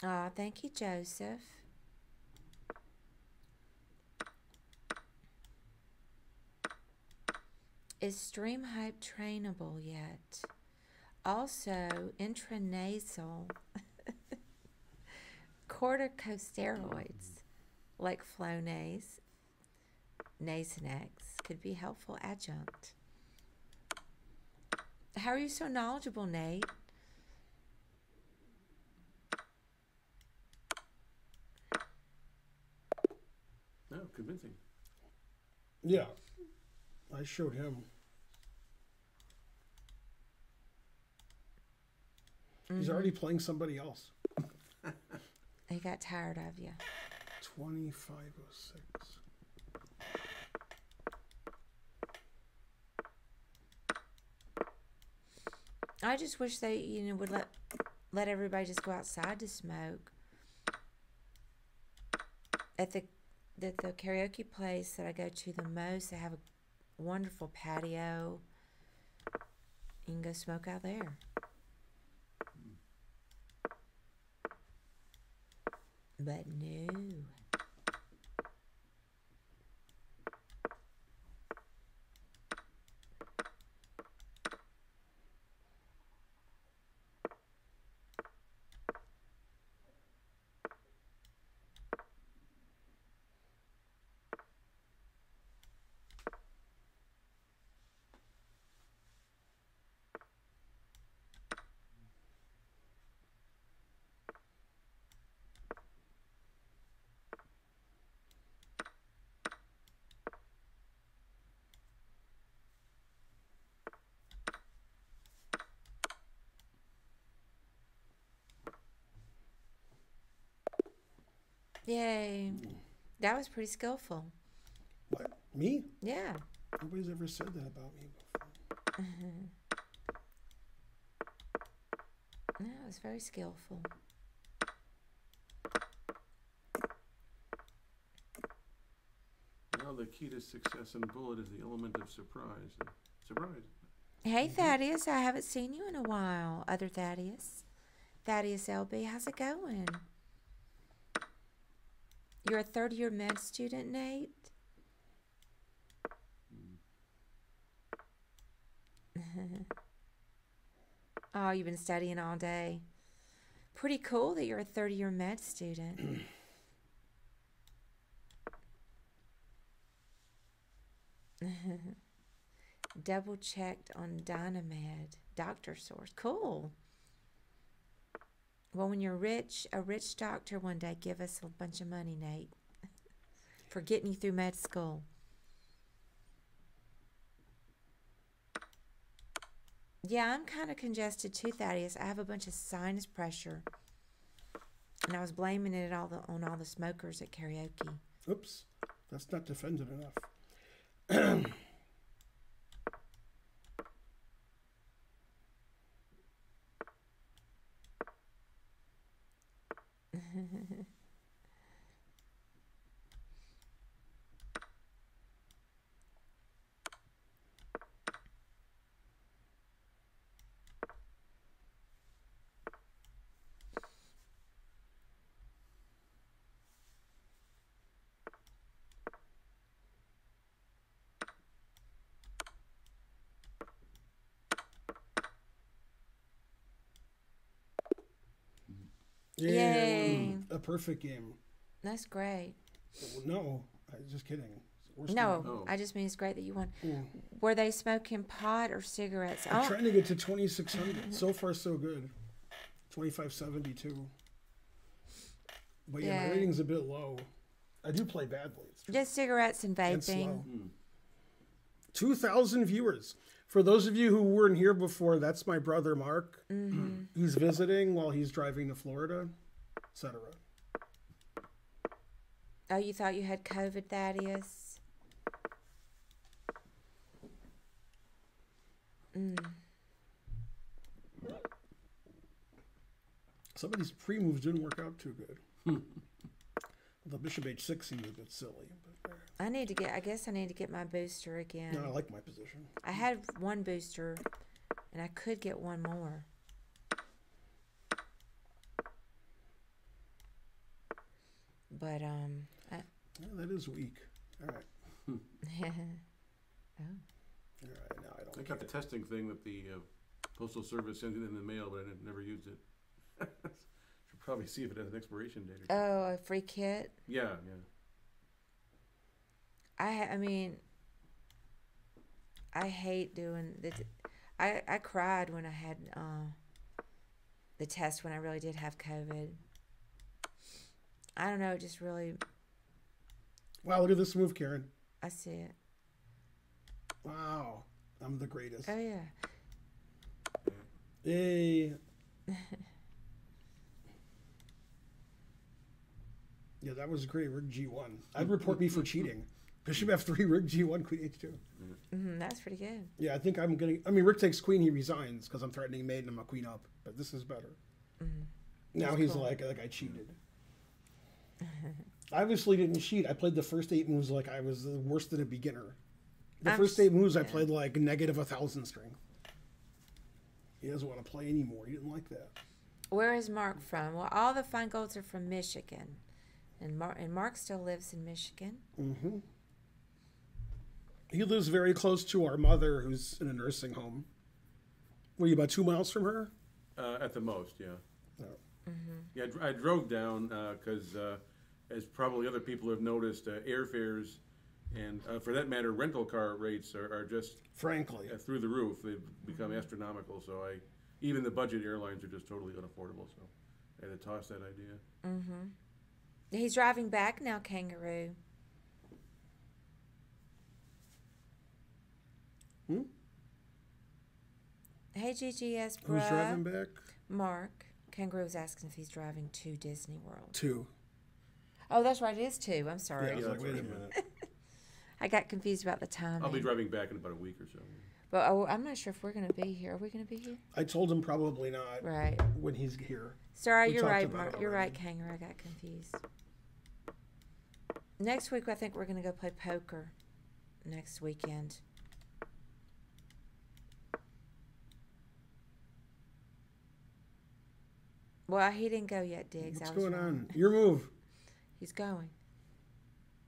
Aw, thank you, Joseph. Is Stream Hype trainable yet? Also, intranasal corticosteroids like Flonase, Nasonex could be helpful adjunct. How are you so knowledgeable, Nate? Convincing. Yeah. I showed him. He's mm-hmm. already playing somebody else. He got tired of you. 2506. I just wish they, you know, would let let everybody just go outside to smoke. At the at the karaoke place that I go to the most, they have a wonderful patio. You can go smoke out there. But no. Yay. That was pretty skillful. What? Me? Yeah. Nobody's ever said that about me before. Mm-hmm. No, it was very skillful. Now the key to success in Bullet is the element of surprise. Surprise. Hey, mm-hmm. Thaddeus, I haven't seen you in a while. Other Thaddeus. Thaddeus LB, how's it going? You're a third year med student, Nate? oh, you've been studying all day. Pretty cool that you're a third year med student. Double checked on Dynamed, doctor source. Cool. Well, when you're rich, a rich doctor one day, give us a bunch of money, Nate, for getting you through med school. Yeah, I'm kind of congested too, Thaddeus. I have a bunch of sinus pressure, and I was blaming it all the, on all the smokers at karaoke. Oops, that's not defended enough. Yay. A perfect game. That's great. No, I'm just kidding. It's the worst No, Oh. I just mean it's great that you won. game. Were they smoking pot or cigarettes? I'm Oh, trying to get to 2600. So far, so good. 2572. But yeah, Yeah. my rating's a bit low. I do play badly. It's just cigarettes and And vaping. slow. 2,000 viewers. For those of you who weren't here before, that's my brother Mark. Mm-hmm. He's visiting while he's driving to Florida, etc. Oh, you thought you had COVID, Thaddeus? Some of these pre moves didn't work out too good. the bishop h6 seems a bit silly, but I need to get. I guess I need to get my booster again. no, I like my position. I had one booster, and I could get one more. But um, I, Yeah, that is weak. All right, oh, all right. Now I I don't. I got the testing thing that the uh, Postal Service sent it in the mail, but I didn't- never used it. Should probably see if it has an expiration date. Or oh, a free kit. yeah, yeah. I I mean, I hate doing the. t- I I cried when I had uh, the test when I really did have COVID. I don't know. It just really. Wow, look at this move, Karen. I see it. Wow, I'm the greatest. Oh yeah. Yay. yeah, that was great. Rig G1. I'd report me for cheating. Bishop F3, Rig G1, Queen H2. hmm that's pretty good. Yeah, I think I'm getting. I mean, Rick takes Queen, he resigns because I'm threatening mate and I'm a Queen up. But this is better. Now he's cool. like, like I cheated. I obviously didn't cheat. I played the first eight moves like I was worse than a beginner. The I'm first eight moves I played like negative a thousand strength. He doesn't want to play anymore. He didn't like that. Where is Mark from? Well, all the Finegolds are from Michigan, and Mark and Mark still lives in Michigan. Mm-hmm. He lives very close to our mother, who's in a nursing home. Were you about two miles from her? Uh, at the most, yeah. No. Yeah, I, dr- I drove down because, uh, as probably other people have noticed, uh, airfares and, uh, for that matter, rental car rates are, are just Frankly, uh, through the roof. They've become astronomical. So I, even the budget airlines are just totally unaffordable. So I had to toss that idea. He's driving back now, Kangaroo. Hmm? Hey, GGS, who's driving back? Mark. Kangaroo was asking if he's driving to Disney World. Two. Oh, that's right. It is two. I'm sorry. Yeah, I was Yeah, like, wait a minute. I got confused about the time. I'll be driving back in about a week or so. But oh, I'm not sure if we're going to be here. Are we going to be here? I told him probably not Right. when he's here. Sorry, We you're talked right, about Mark. it You're right, already. Kangaroo. I got confused. Next week, I think we're gonna go play poker. Next weekend. Well, he didn't go yet, Diggs. What's I was going wrong. on? Your move. He's going.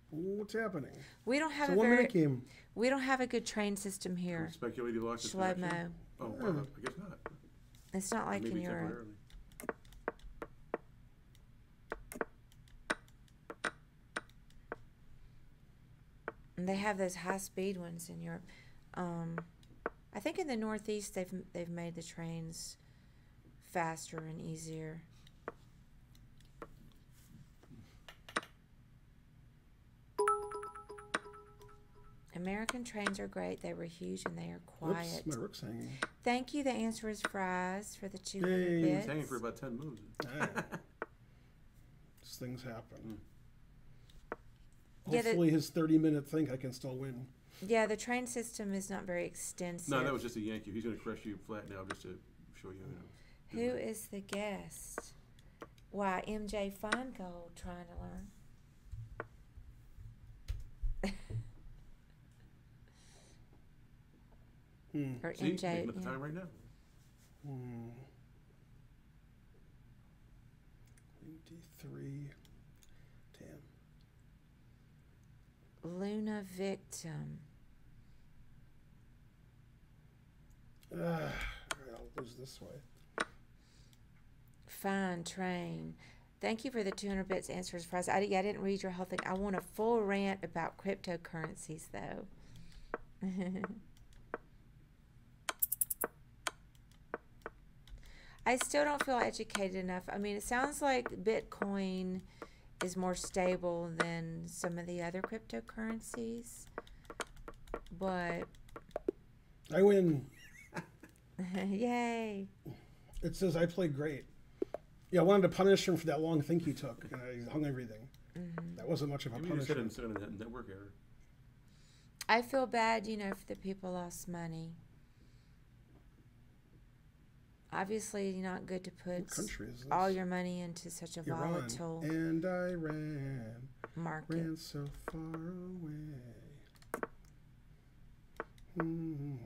What's happening? We don't have It's a a one very minute game. we don't have a good train system here. Speculate he lost his connection? Shlomo. Oh, well, I guess not. It's not like Maybe in Europe. temporarily. And they have those high speed ones in Europe. Um, I think in the Northeast they've they've made the trains faster and easier. American trains are great. They were huge and they are quiet. Oops, my rook's hanging. Thank you. The answer is fries for the 200 Yay. bits. He's hanging for about 10 moves. Alright. These things happen. Hmm. Yeah, the- Hopefully, his 30 minute thing, I can still win. Yeah, the train system is not very extensive. No, that was just a Yankee. He's going to crush you flat now just to show you. you know. Who is the guest? Why, MJ Finegold trying to learn. Hmm. Or See, MJ. making up the yeah. time right now. Hmm. 23. Damn. Luna Victim. All right, I'll lose this way. Fine train. Thank you for the 200 bits answers prize. I, I didn't read your whole thing. I want a full rant about cryptocurrencies, though. I still don't feel educated enough. I mean, it sounds like Bitcoin is more stable than some of the other cryptocurrencies. But, I win. yay. It says I played great. Yeah, I wanted to punish him for that long think he took, and I hung everything. Mm-hmm. That wasn't much of a Maybe you said punishment. instead of a network error. I feel bad, you know, for the people lost money. Obviously, not good to put all your money into such a Iran. volatile And I ran, market. ran so far away. Mhm.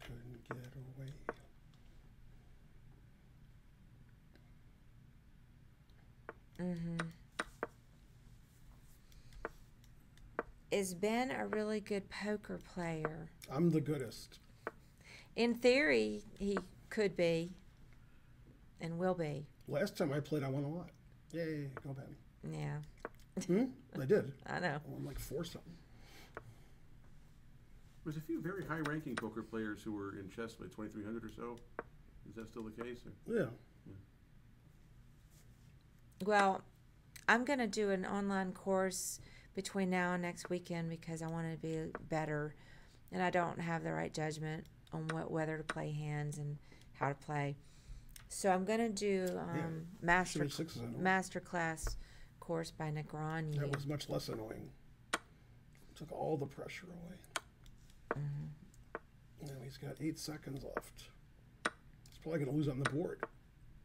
Couldn't get away. hmm Is Ben a really good poker player? I'm the goodest. In theory, he could be and will be. Last time I played, I won a lot. Yay, go Benny. Yeah, Hmm? I did. I know. I won like four something. There's a few very high-ranking poker players who were in chess, like 2,300 or so. Is that still the case? Or? Yeah. Well, I'm going to do an online course between now and next weekend because I want to be better and I don't have the right judgment on what whether to play hands and how to play. So I'm going to do um, master Series six is annoying. master class course by Negreanu. That was much less annoying. Took all the pressure away. Mm-hmm. Now he's got eight seconds left. He's probably going to lose on the board.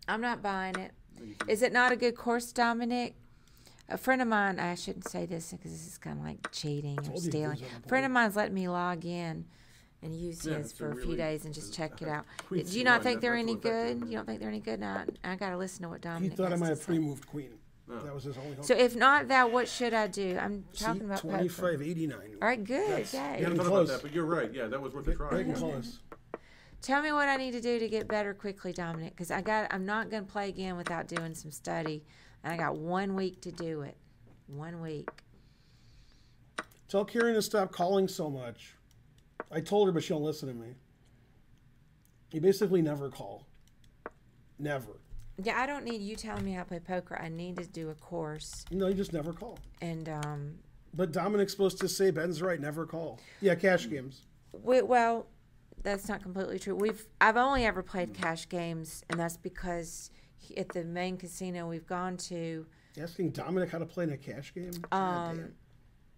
I'm not buying it. Then you can- Is it not a good course, Dominic? A friend of mine, I shouldn't say this because this is kind of like cheating or Told you stealing. lose A friend of mine's letting me log in and use Yeah, his it's a for a few really- days and just check it out. Queen Do you not C1, think they're that's any what affected good? You don't think they're any good? No, I, I got to listen to what He Dominic thought I might have say. pre-moved queen. That was his only hope. So if not that, what should I do? I'm See, talking about poker. 2589. All right, good. That's- Yay. Yeah, I Getting thought close. about that, but you're right. Yeah, that was worth a try. Getting close. Tell me what I need to do to get better quickly, Dominic, because I got. I'm not going to play again without doing some study, and I got one week to do it. One week. Tell Karen to stop calling so much. I told her, but she don't listen to me. You basically never call. Never. Yeah, I don't need you telling me how to play poker. I need to do a course, No, you just never call. and um, But Dominic's supposed to say Ben's right, never call. Yeah, cash games. we, well, that's not completely true. We've I've only ever played cash games, and that's because at the main casino we've gone to, Asking Dominic how to play in a cash game? Um,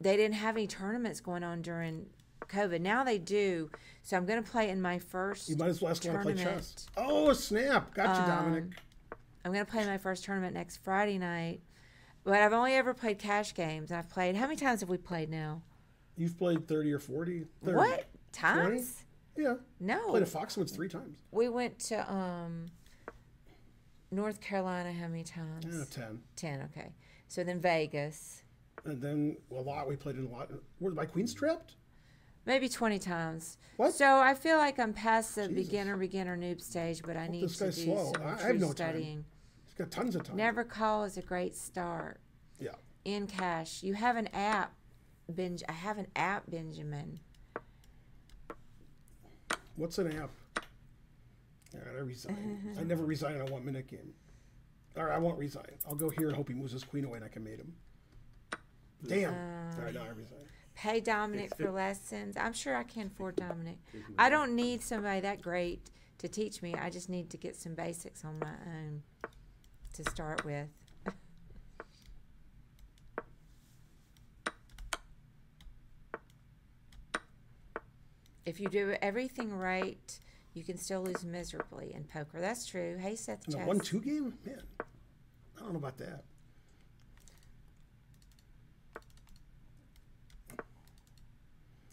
they didn't have any tournaments going on during COVID. Now they do. So I'm going to play in my first You might as well ask how to play chess. Oh, snap. Got you, Um, Dominic. I'm gonna play my first tournament next Friday night. But I've only ever played cash games. I've played. How many times have we played now? You've played 30 or 40? 30. What times? Yeah. No. Played at Foxwoods three times. We went to um, North Carolina. How many times? Yeah, uh, 10. Ten. Okay. So then Vegas, And then a lot, we played in a lot. Were my queens trapped? maybe twenty times. What? So I feel like I'm past the Jesus. beginner, beginner, noob stage, but I need to do slow. some I- have no time. studying. He's got tons of time. Never call is a great start. Yeah. In cash, you have an app. Benj, I have an app, Benjamin. What's an app? All right, I resign. I never resign on a one minute game. All right, I won't resign. I'll go here and hope he moves his queen away and I can mate him. Damn. Uh, All right, now I resign. Pay Dominic for lessons. I'm sure I can afford Dominic. I don't need somebody that great to teach me. I just need to get some basics on my own to start with. if you do everything right, you can still lose miserably in poker. That's true. Hey, Seth. In a one two game? Man, I don't know about that.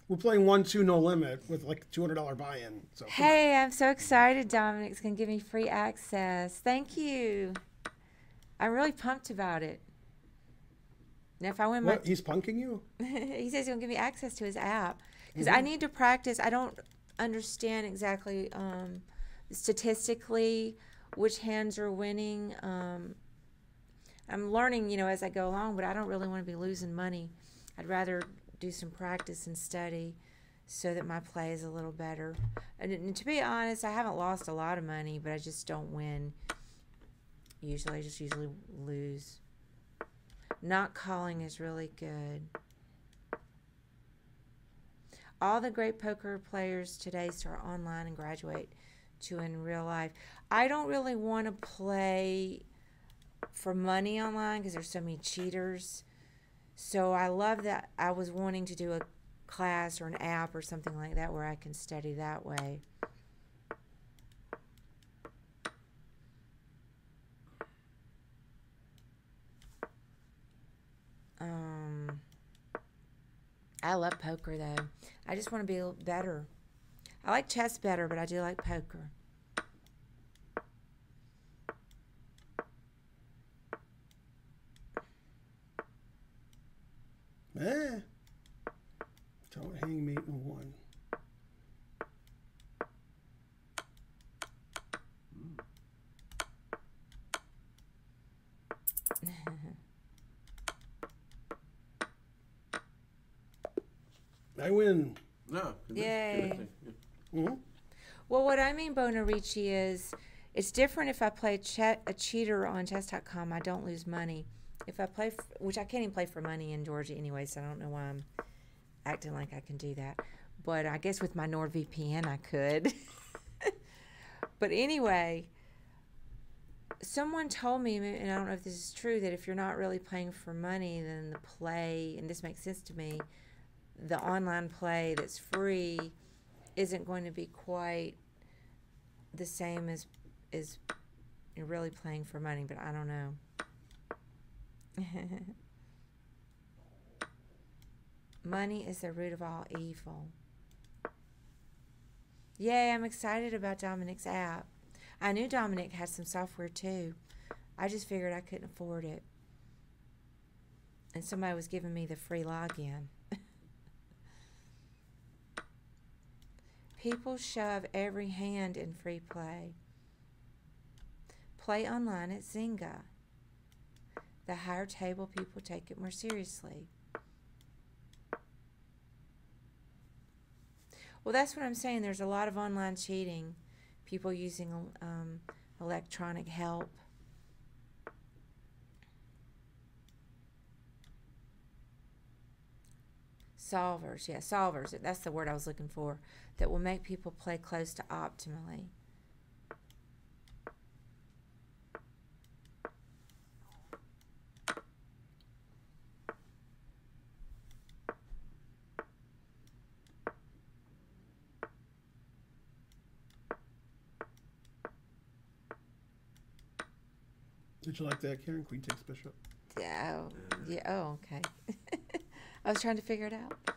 We're playing one two no limit with like two hundred dollar buy in. So Hey, I'm so excited. Dominic's gonna give me free access. Thank you. I'm really pumped about it. Now, if I win my, what? He's punking you? he says he's gonna give me access to his app because Mm-hmm. I need to practice. I don't understand exactly um, statistically which hands are winning. Um, I'm learning, you know, as I go along, but I don't really want to be losing money. I'd rather do some practice and study so that my play is a little better. And, and to be honest, I haven't lost a lot of money, but I just don't win. Usually, I just usually lose. Not calling is really good. All the great poker players today start online and graduate to in real life. I don't really want to play for money online because there's so many cheaters. So I love that I was wanting to do a class or an app or something like that where I can study that way. Um, I love poker though. I just want to be a little better. I like chess better, but I do like poker. Eh. Don't hang mate in one. I win. No. Yay. good thing, yeah. hmm Well, what I mean, Bonarici, is it's different if I play chat, a cheater on chess.com, I don't lose money. If I play, f- which I can't even play for money in Georgia anyway, so I don't know why I'm acting like I can do that. But I guess with my NordVPN, I could. but anyway, someone told me, and I don't know if this is true, that if you're not really playing for money, then the play, and this makes sense to me, the online play that's free isn't going to be quite the same as as you're really playing for money, but I don't know. money is the root of all evil. Yay, I'm excited about Dominic's app. I knew Dominic had some software too. I just figured I couldn't afford it. And somebody was giving me the free login. People shove every hand in free play. Play online at Zynga. The higher table people take it more seriously. Well, that's what I'm saying. There's a lot of online cheating, people using um, electronic help. Solvers, yeah, solvers. That's the word I was looking for. That will make people play close to optimally. Did you like that, Karen? Queen takes bishop. Yeah. Oh, yeah. Oh, okay. I was trying to figure it out.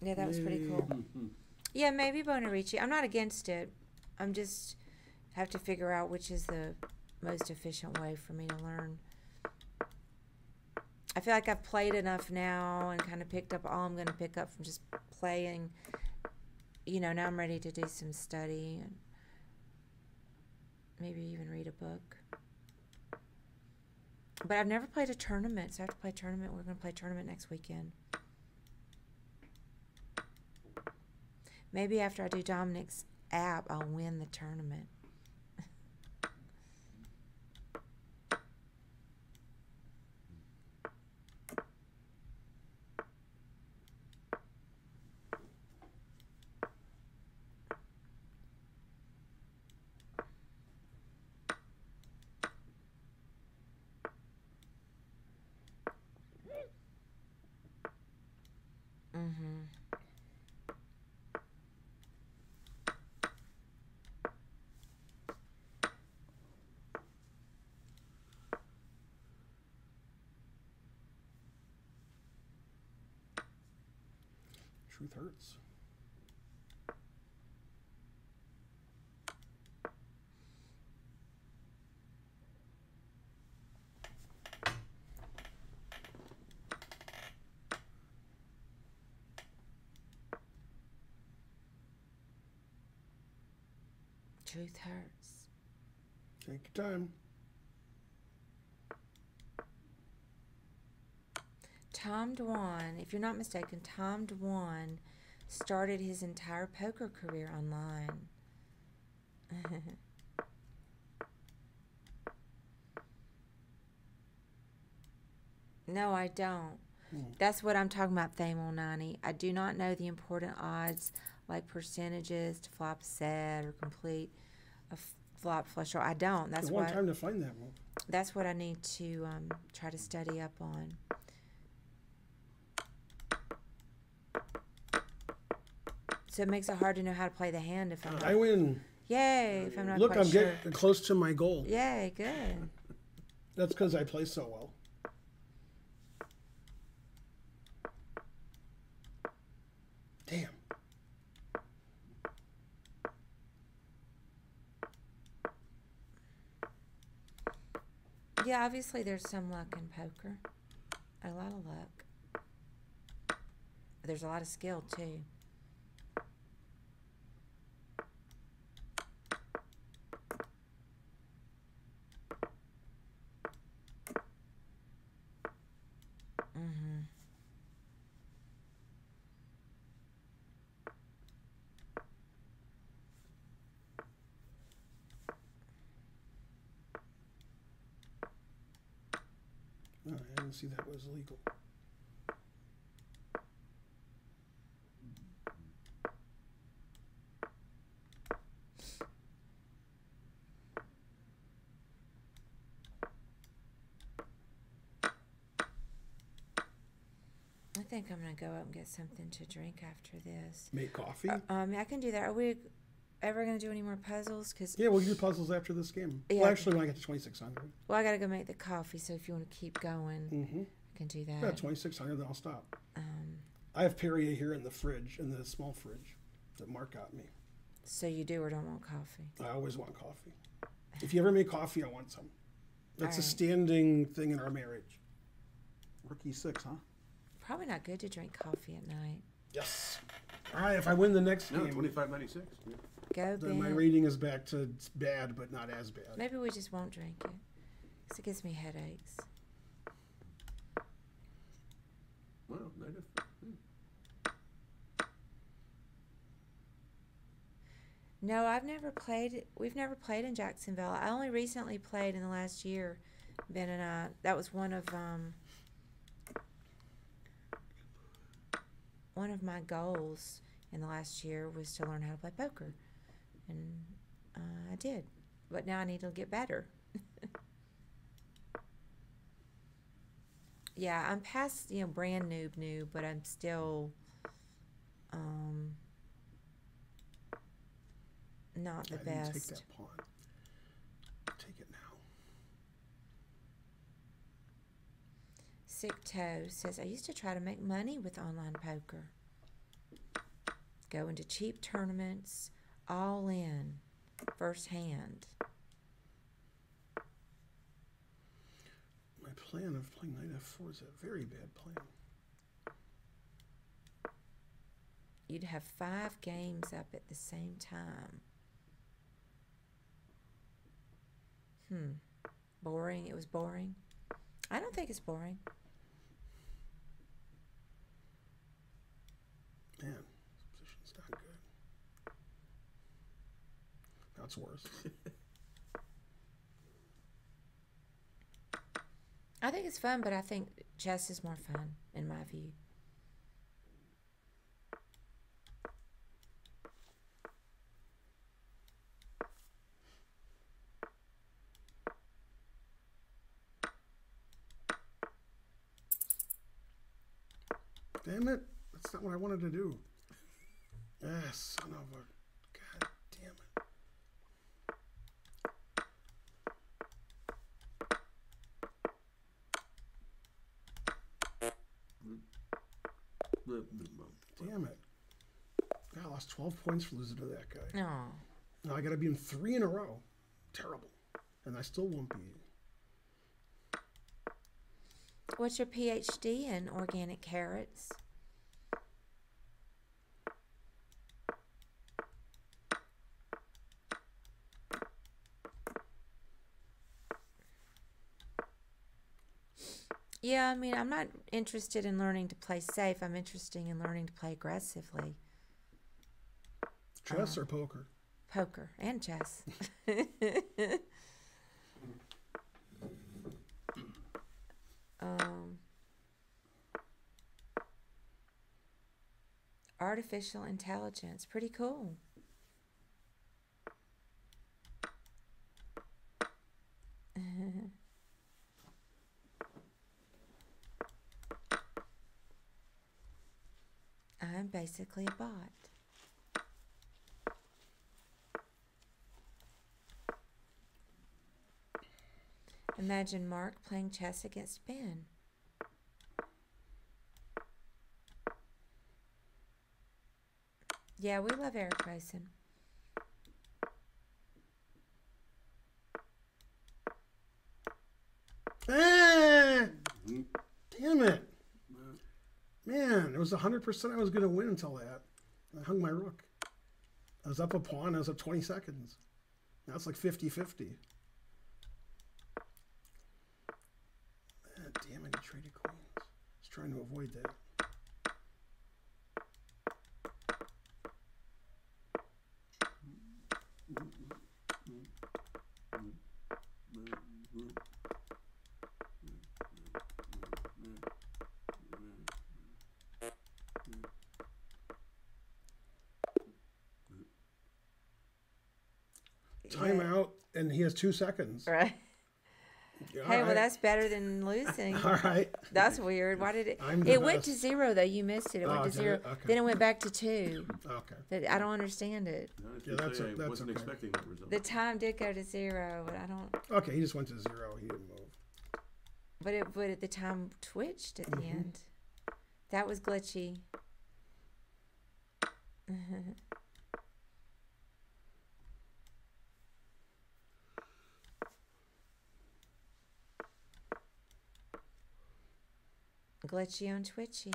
Yeah, that was pretty cool. Yeah, maybe Bonarici. I'm not against it. I'm just have to figure out which is the most efficient way for me to learn. I feel like I've played enough now and kind of picked up all I'm going to pick up from just playing. You know, now I'm ready to do some study and maybe even read a book. But I've never played a tournament, so I have to play tournament. We're going to play tournament next weekend. Maybe after I do Dominic's app, I'll win the tournament. Mm-hmm. Truth hurts. Truth hurts. Take your time. Tom Dwan, if you're not mistaken, Tom Dwan started his entire poker career online. no, I don't. Hmm. That's what I'm talking about, Thamel 90. I do not know the important odds like percentages to flop set or complete a flop flush draw. I don't. That's one time to find that one. that's what I need to um, try to study up on. So it makes it hard to know how to play the hand if I'm not. I win. Yay! If I'm not Look, I'm sure. getting close to my goal. Yay! Good. That's because I play so well. Damn. Yeah, obviously there's some luck in poker. A lot of luck. There's a lot of skill too. Mm-hmm. Oh, I didn't see that was legal. I think I'm gonna go out and get something to drink after this. Make coffee? Uh, um, I can do that. Are we ever gonna do any more puzzles? Cause yeah, we'll do puzzles after this game. Yeah. Well, actually, when I get to 2600. well, I gotta go make the coffee. So if you want to keep going, Mm-hmm. I can do that. Yeah, 2600, then I'll stop. Um, I have Perrier here in the fridge, in the small fridge that Mark got me. so you do or don't want coffee? I always want coffee. If you ever make coffee, I want some. That's a standing thing in our marriage. Rookie six, huh? Probably not good to drink coffee at night. Yes. All right, if I win the next No, game, twenty-five ninety-six. Yeah. Go, then my Ben. rating is back to bad, but not as bad. Maybe we just won't drink it. 'Cause it gives me headaches. Well, negative. No, I've never played. We've never played in Jacksonville. I only recently played in the last year. Ben and I. That was one of um. One of my goals in the last year was to learn how to play poker, and uh, I did. But now I need to get better. yeah, I'm past you know brand noob noob, but I'm still um not the I didn't take best. that pawn. Take it now. Sick Toe says I used to try to make money with online poker. Go into cheap tournaments, all in, first hand. My plan of playing knight f4 is a very bad plan. You'd have five games up at the same time. Hmm. Boring. It was boring. I don't think it's boring. Man, this position's not good. That's worse. I think it's fun, but I think chess is more fun, in my view. Damn it. That's not what I wanted to do. Ah, son of a. God damn it. Damn it. God, I lost 12 points for losing to that guy. No. Now I got to be in three in a row. Terrible. And I still won't be. What's your PhD in organic carrots? Yeah, I mean, I'm not interested in learning to play safe. I'm interested in learning to play aggressively. Chess or poker? Poker and chess. um, artificial intelligence, pretty cool. I'm basically a bot. Imagine Mark playing chess against Ben. Yeah, we love Eric Mason. Ah! Damn it. Man, it was 100% I was going to win until that. I hung my rook. I was up a pawn. I was up 20 seconds. Now it's like 50 50. Ah, damn it, he traded queens. I was trying to avoid that. And he has two seconds. Right. All Hey, well, that's better than losing. All right. That's weird. Why did it? I'm the It went to zero though. You missed it. It went Oh, to zero. it? Okay. Then it went back to two. Okay. I don't understand it. No, Yeah, gonna that's say o- I that's wasn't okay. expecting that result. The time did go to zero, but I don't. Okay, he just went to zero. He didn't move. But it, but at the time twitched at the Mhm. end. That was glitchy. glitchy on twitchy.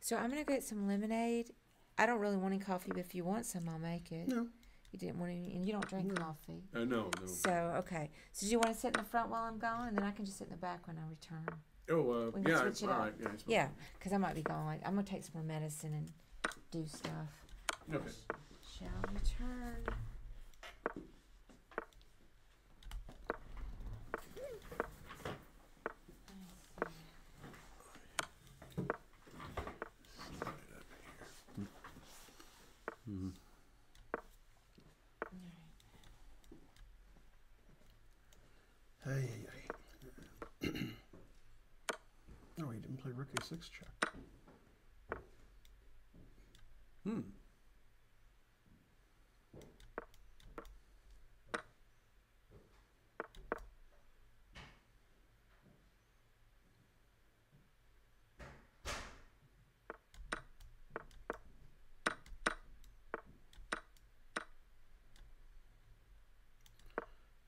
So I'm gonna get some lemonade. I don't really want any coffee, but if you want some, I'll make it. No. You didn't want any, and you don't drink coffee. Uh, no, no. So okay. So do you want to sit in the front while I'm gone, and then I can just sit in the back when I return? oh, uh, yeah, switch it all up. right. Yeah, I suppose. Yeah, because I might be gone. I'm gonna take some more medicine and do stuff. Okay. Shall we turn? Hmm. Hey, hey, hey. oh, he didn't play rookie six check. Hmm.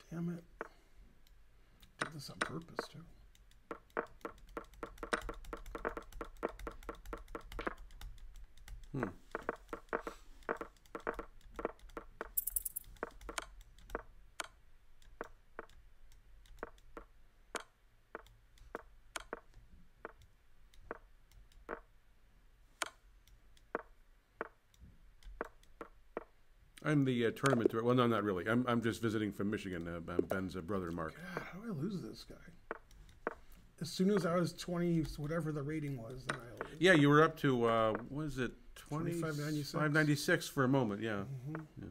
Damn it. Did this on purpose too. Hmm. I'm the uh, tournament director. Well, no, not really. I'm, I'm just visiting from Michigan. Uh, Ben's uh, brother, Mark. God, how do I lose this guy? As soon as I was 20, whatever the rating was, then I lose. Yeah, you were up to, uh, what was it 20? 25.96. 596 for a moment, yeah. yeah.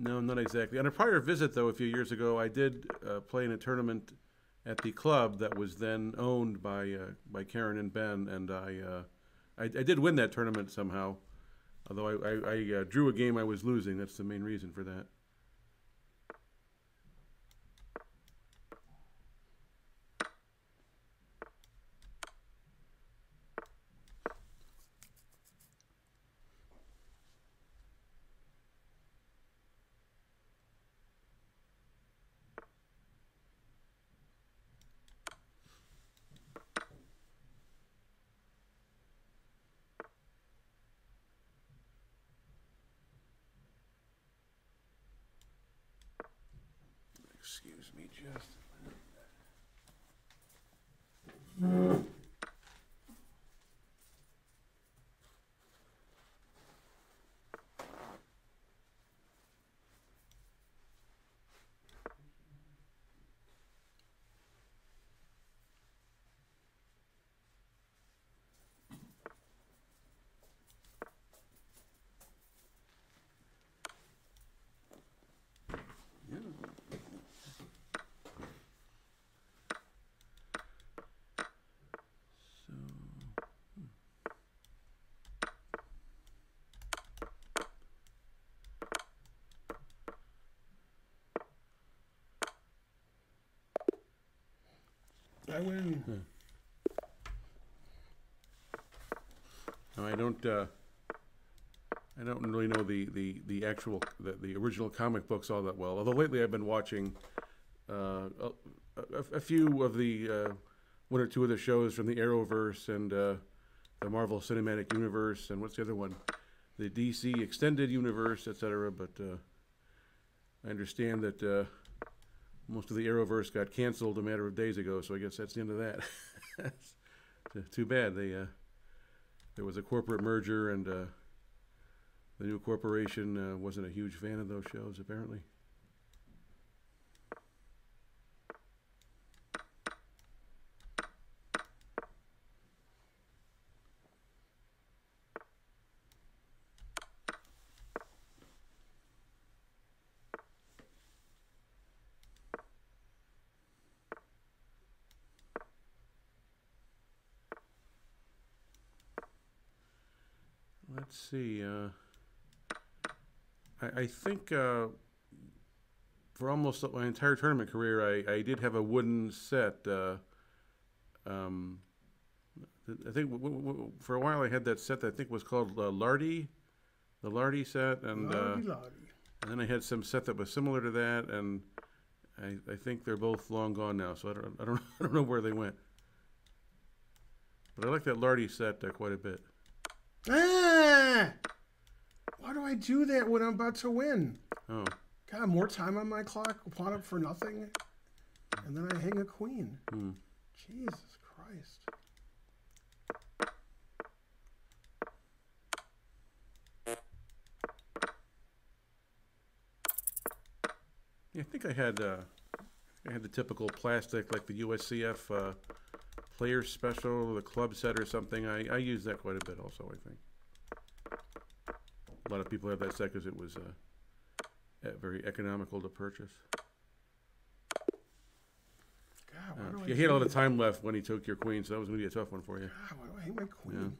No, not exactly. On a prior visit, though, a few years ago, I did uh, play in a tournament at the club that was then owned by uh, by Karen and Ben, and I, uh, I I did win that tournament somehow. Although I, I, I uh, drew a game I was losing. That's the main reason for that. Excuse me, just. So. I win. No, I don't. Uh, I don't really know the the the actual the, the original comic books all that well. Although lately I've been watching uh, a, a, a few of the uh, one or two of the shows from the Arrowverse and uh, the Marvel Cinematic Universe and what's the other one, the DC Extended Universe, etc. But uh, I understand that uh, most of the Arrowverse got canceled a matter of days ago, so I guess that's the end of that. Too bad they. Uh, there was a corporate merger, and uh, the new corporation uh, wasn't a huge fan of those shows, apparently. Let's see. Uh, I, think uh, for almost my entire tournament career, I, I did have a wooden set. Uh, um, I think w- w- for a while I had that set that I think was called uh, Lardy, the Lardy set, and uh, Lottie, lottie. and then I had some set that was similar to that, and I, I think they're both long gone now. So I don't I don't I don't know where they went. But I like that Lardy set uh, quite a bit. Ah! Why do I do that when I'm about to win? Oh, God, more time on my clock, pawn up for nothing, and then I hang a queen. hmm. Jesus Christ. Yeah, I think I had uh, I had the typical plastic like the USCF uh, player special, the club set or something. I, I use that quite a bit also. I think a lot of people have that set because it was uh, very economical to purchase. God, why Uh, do I you had a lot of time left when he took your queen, so that was going to be a tough one for you. God, why do I hate my queen? In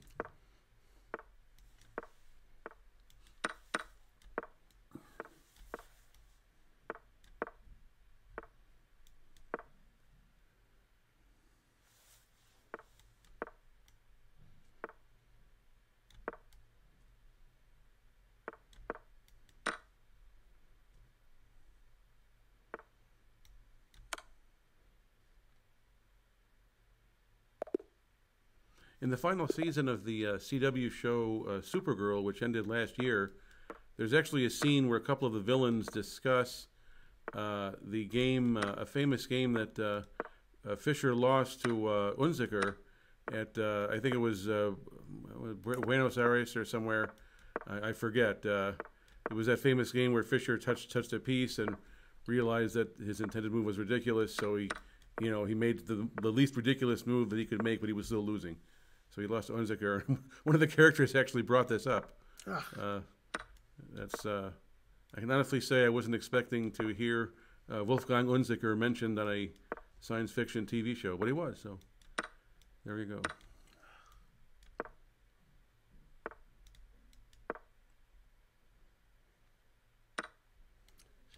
final season of the uh, CW show uh, Supergirl, which ended last year, there's actually a scene where a couple of the villains discuss uh, the game, uh, a famous game that uh, uh, Fischer lost to Unzicker at, I think it was Buenos Aires or somewhere. I, I forget. It was that famous game where Fischer touched touched a piece and realized that his intended move was ridiculous, so he, you know, he made the the least ridiculous move that he could make, but he was still losing. So he lost Unzicker. One of the characters actually brought this up. Ah. Uh, that's. Uh, I can honestly say I wasn't expecting to hear uh, Wolfgang Unzicker mentioned on a science fiction TV show, but he was. So there you go.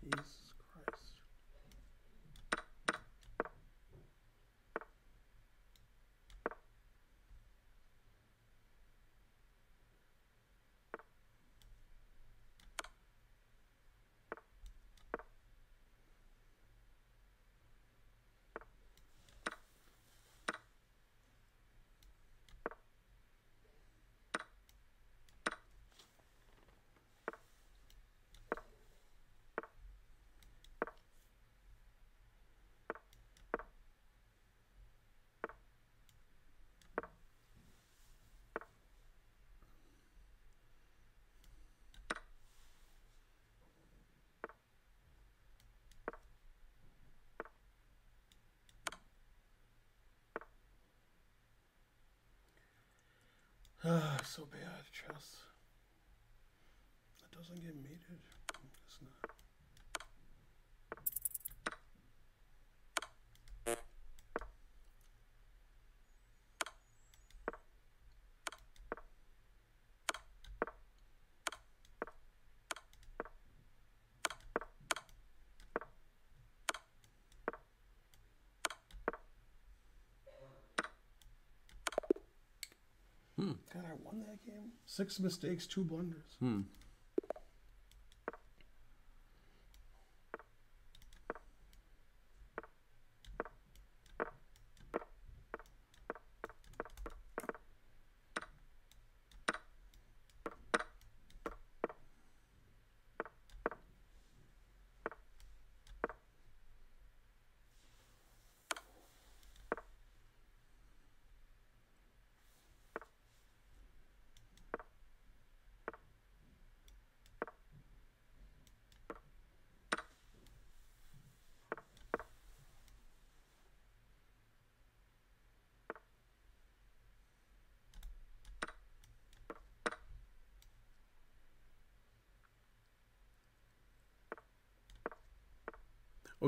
Jesus Christ. Ah, so bad, chess. That doesn't get mated. It's not. Won that game. Six mistakes, two blunders. Hmm.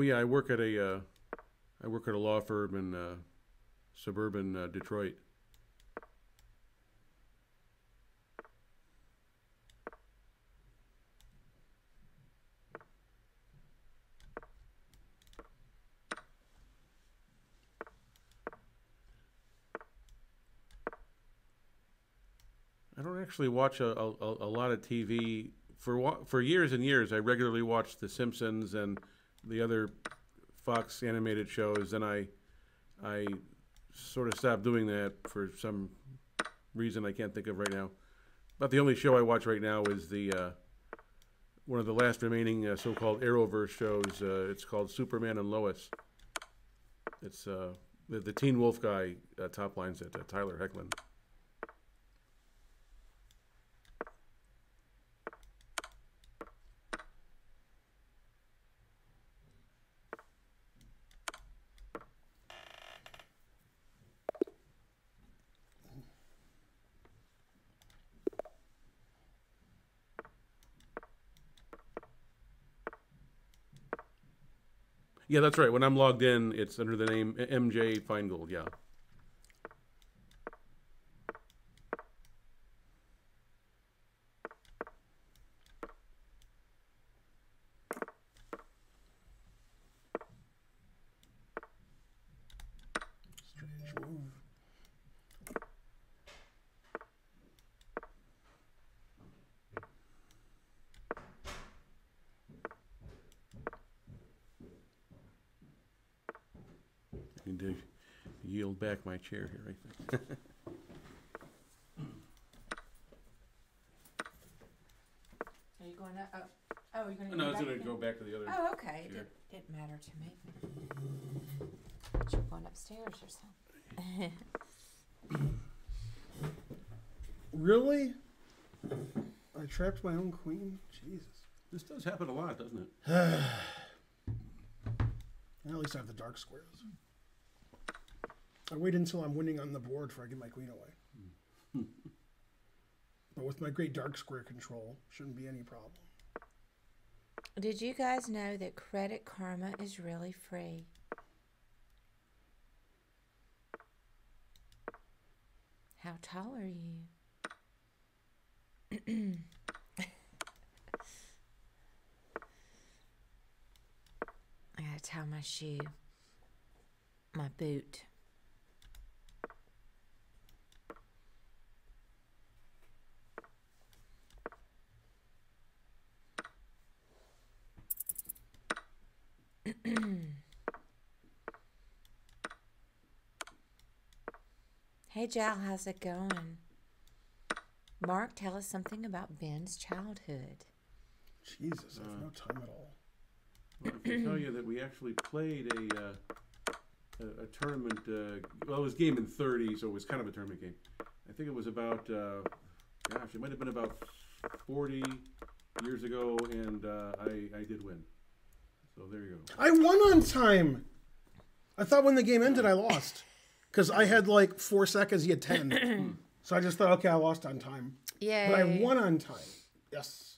Oh yeah, I work at a uh, I work at a law firm in uh, suburban uh, Detroit. I don't actually watch a, a, a lot of TV. For for years and years, I regularly watched The Simpsons and the other Fox animated shows. Then I I sort of stopped doing that for some reason I can't think of right now. But the only show I watch right now is the uh, one of the last remaining uh, so-called Arrowverse shows. Uh, it's called Superman and Lois. It's uh, the, the Teen Wolf guy uh, top lines it, uh, Tyler Hoechlin. Yeah, that's right. When I'm logged in, it's under the name MJ Finegold. Yeah. Strange move. I need to yield back my chair here. I think. Are you going to? Oh, oh you're going to. no, I was gonna go back to the other. Oh, okay. It Sure. didn't, didn't matter to me. But you're going upstairs or something. Really? I trapped my own queen? Jesus. This does happen a lot, doesn't it? At least I have the dark squares. I wait until I'm winning on the board before I give my queen away. Hmm. but with my great dark square control, shouldn't be any problem. Did you guys know that Credit Karma is really free? How tall are you? I gotta tie my shoe, my boot. Hey, Jal, how's it going? Mark, tell us something about Ben's childhood. Jesus, I have Uh. no time at all. Well, I can tell you that we actually played a uh, a, a tournament. Uh, well, it was game in thirty, so it was kind of a tournament game. I think it was about, uh, gosh, it might have been about forty years ago, and uh, I I did win. So there you go. I won on time. I thought when the game ended, I lost. Because I had like four seconds, he had 10. so I just thought, okay, I lost on time. Yeah. But I won on time. Yes.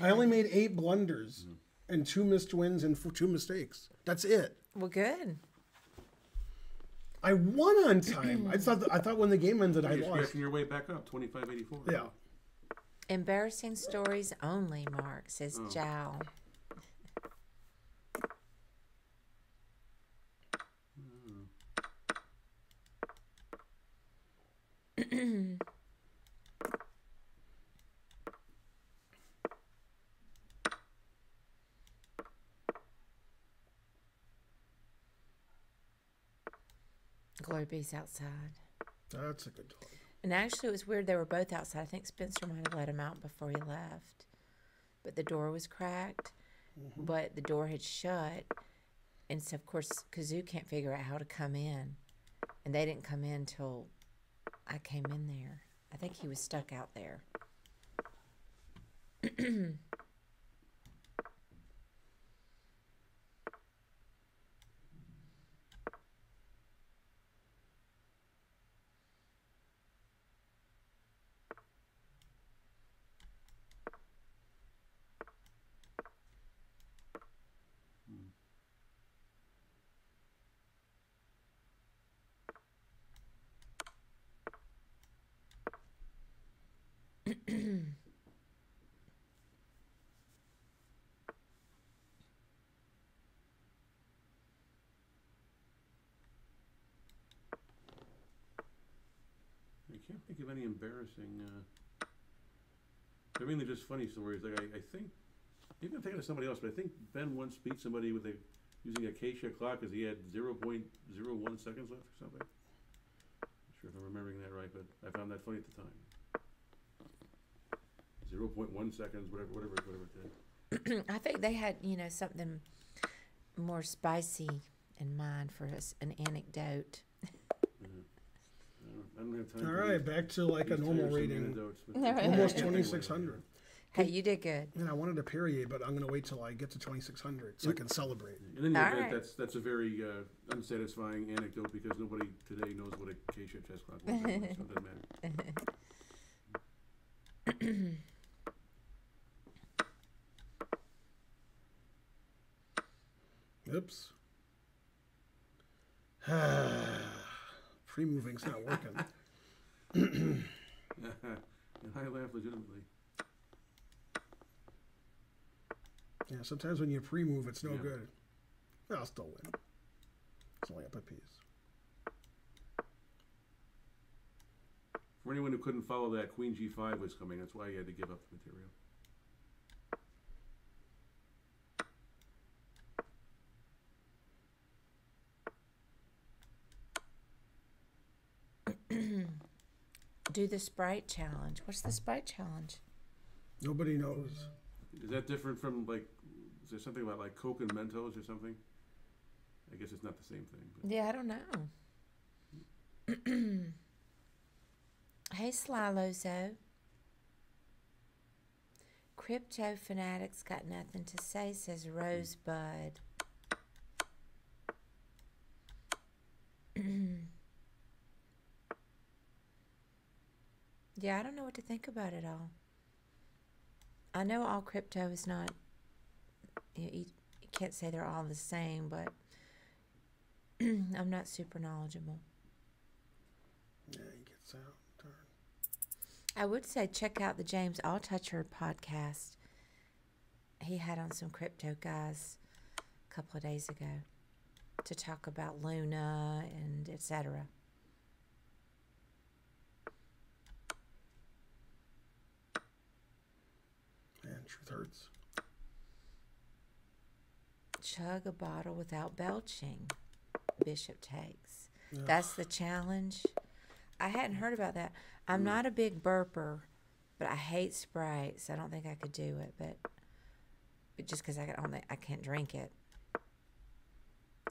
I only made eight blunders and two missed wins and f- two mistakes. That's it. Well, good. I won on time. I thought I thought when the game ended, I You're lost. scratching your way back up, twenty five eighty four. Yeah. Embarrassing stories only, Mark, says Oh. Jal. Glorybee's outside. That's a good dog. And actually, it was weird. They were both outside. I think Spencer might have let him out before he left. But the door was cracked, mm-hmm. but the door had shut. And so, of course, Kazoo can't figure out how to come in. And they didn't come in till I came in there. I think he was stuck out there. I can't of any embarrassing. Uh, they're mainly just funny stories. Like I, I think maybe I'm thinking of somebody else, but I think Ben once beat somebody with a using a Acacia clock because he had zero point zero one seconds left or something. Not sure if I'm remembering that right, but I found that funny at the time. Zero point one seconds, whatever, whatever, whatever it did. I think they had, you know, something more spicy in mind for us, an anecdote. I don't, I don't have time. All for right, these- back to like a normal tiresome rating. anecdotes, but- No, Almost 2600. Hey, you did good. And I wanted to parry, but I'm going to wait till I get to 2600 so I can celebrate. In any All event, right. that's that's a very uh, unsatisfying anecdote because nobody today knows what a Acacia chess clock was, anyway, so it doesn't matter. Oops. Pre moving's not working. and I laugh legitimately. Yeah, sometimes when you pre move, it's no Yeah. good. I'll still win. It's only up a piece. For anyone who couldn't follow that, Queen G5 was coming. That's why he had to give up the material. Do the Sprite challenge. What's the Sprite challenge? Nobody knows. Is that different from like? Is there something about like Coke and Mentos or something? I guess it's not the same thing. But Yeah, I don't know. hey, Sly Lozo. Crypto fanatics got nothing to say, says Rosebud. yeah, I don't know what to think about it all. I know all crypto is not. You, you you can't say they're all the same, but I'm not super knowledgeable. Yeah, he gets out. I would say check out the James Altucher podcast. He had on some crypto guys a couple of days ago to talk about Luna and etc. Man, truth hurts. Chug a bottle without belching. Bishop takes. Ugh. That's the challenge. I hadn't heard about that. I'm not a big burper, but I hate Sprite, so I don't think I could do it. But, but just because I, only- I can't drink it,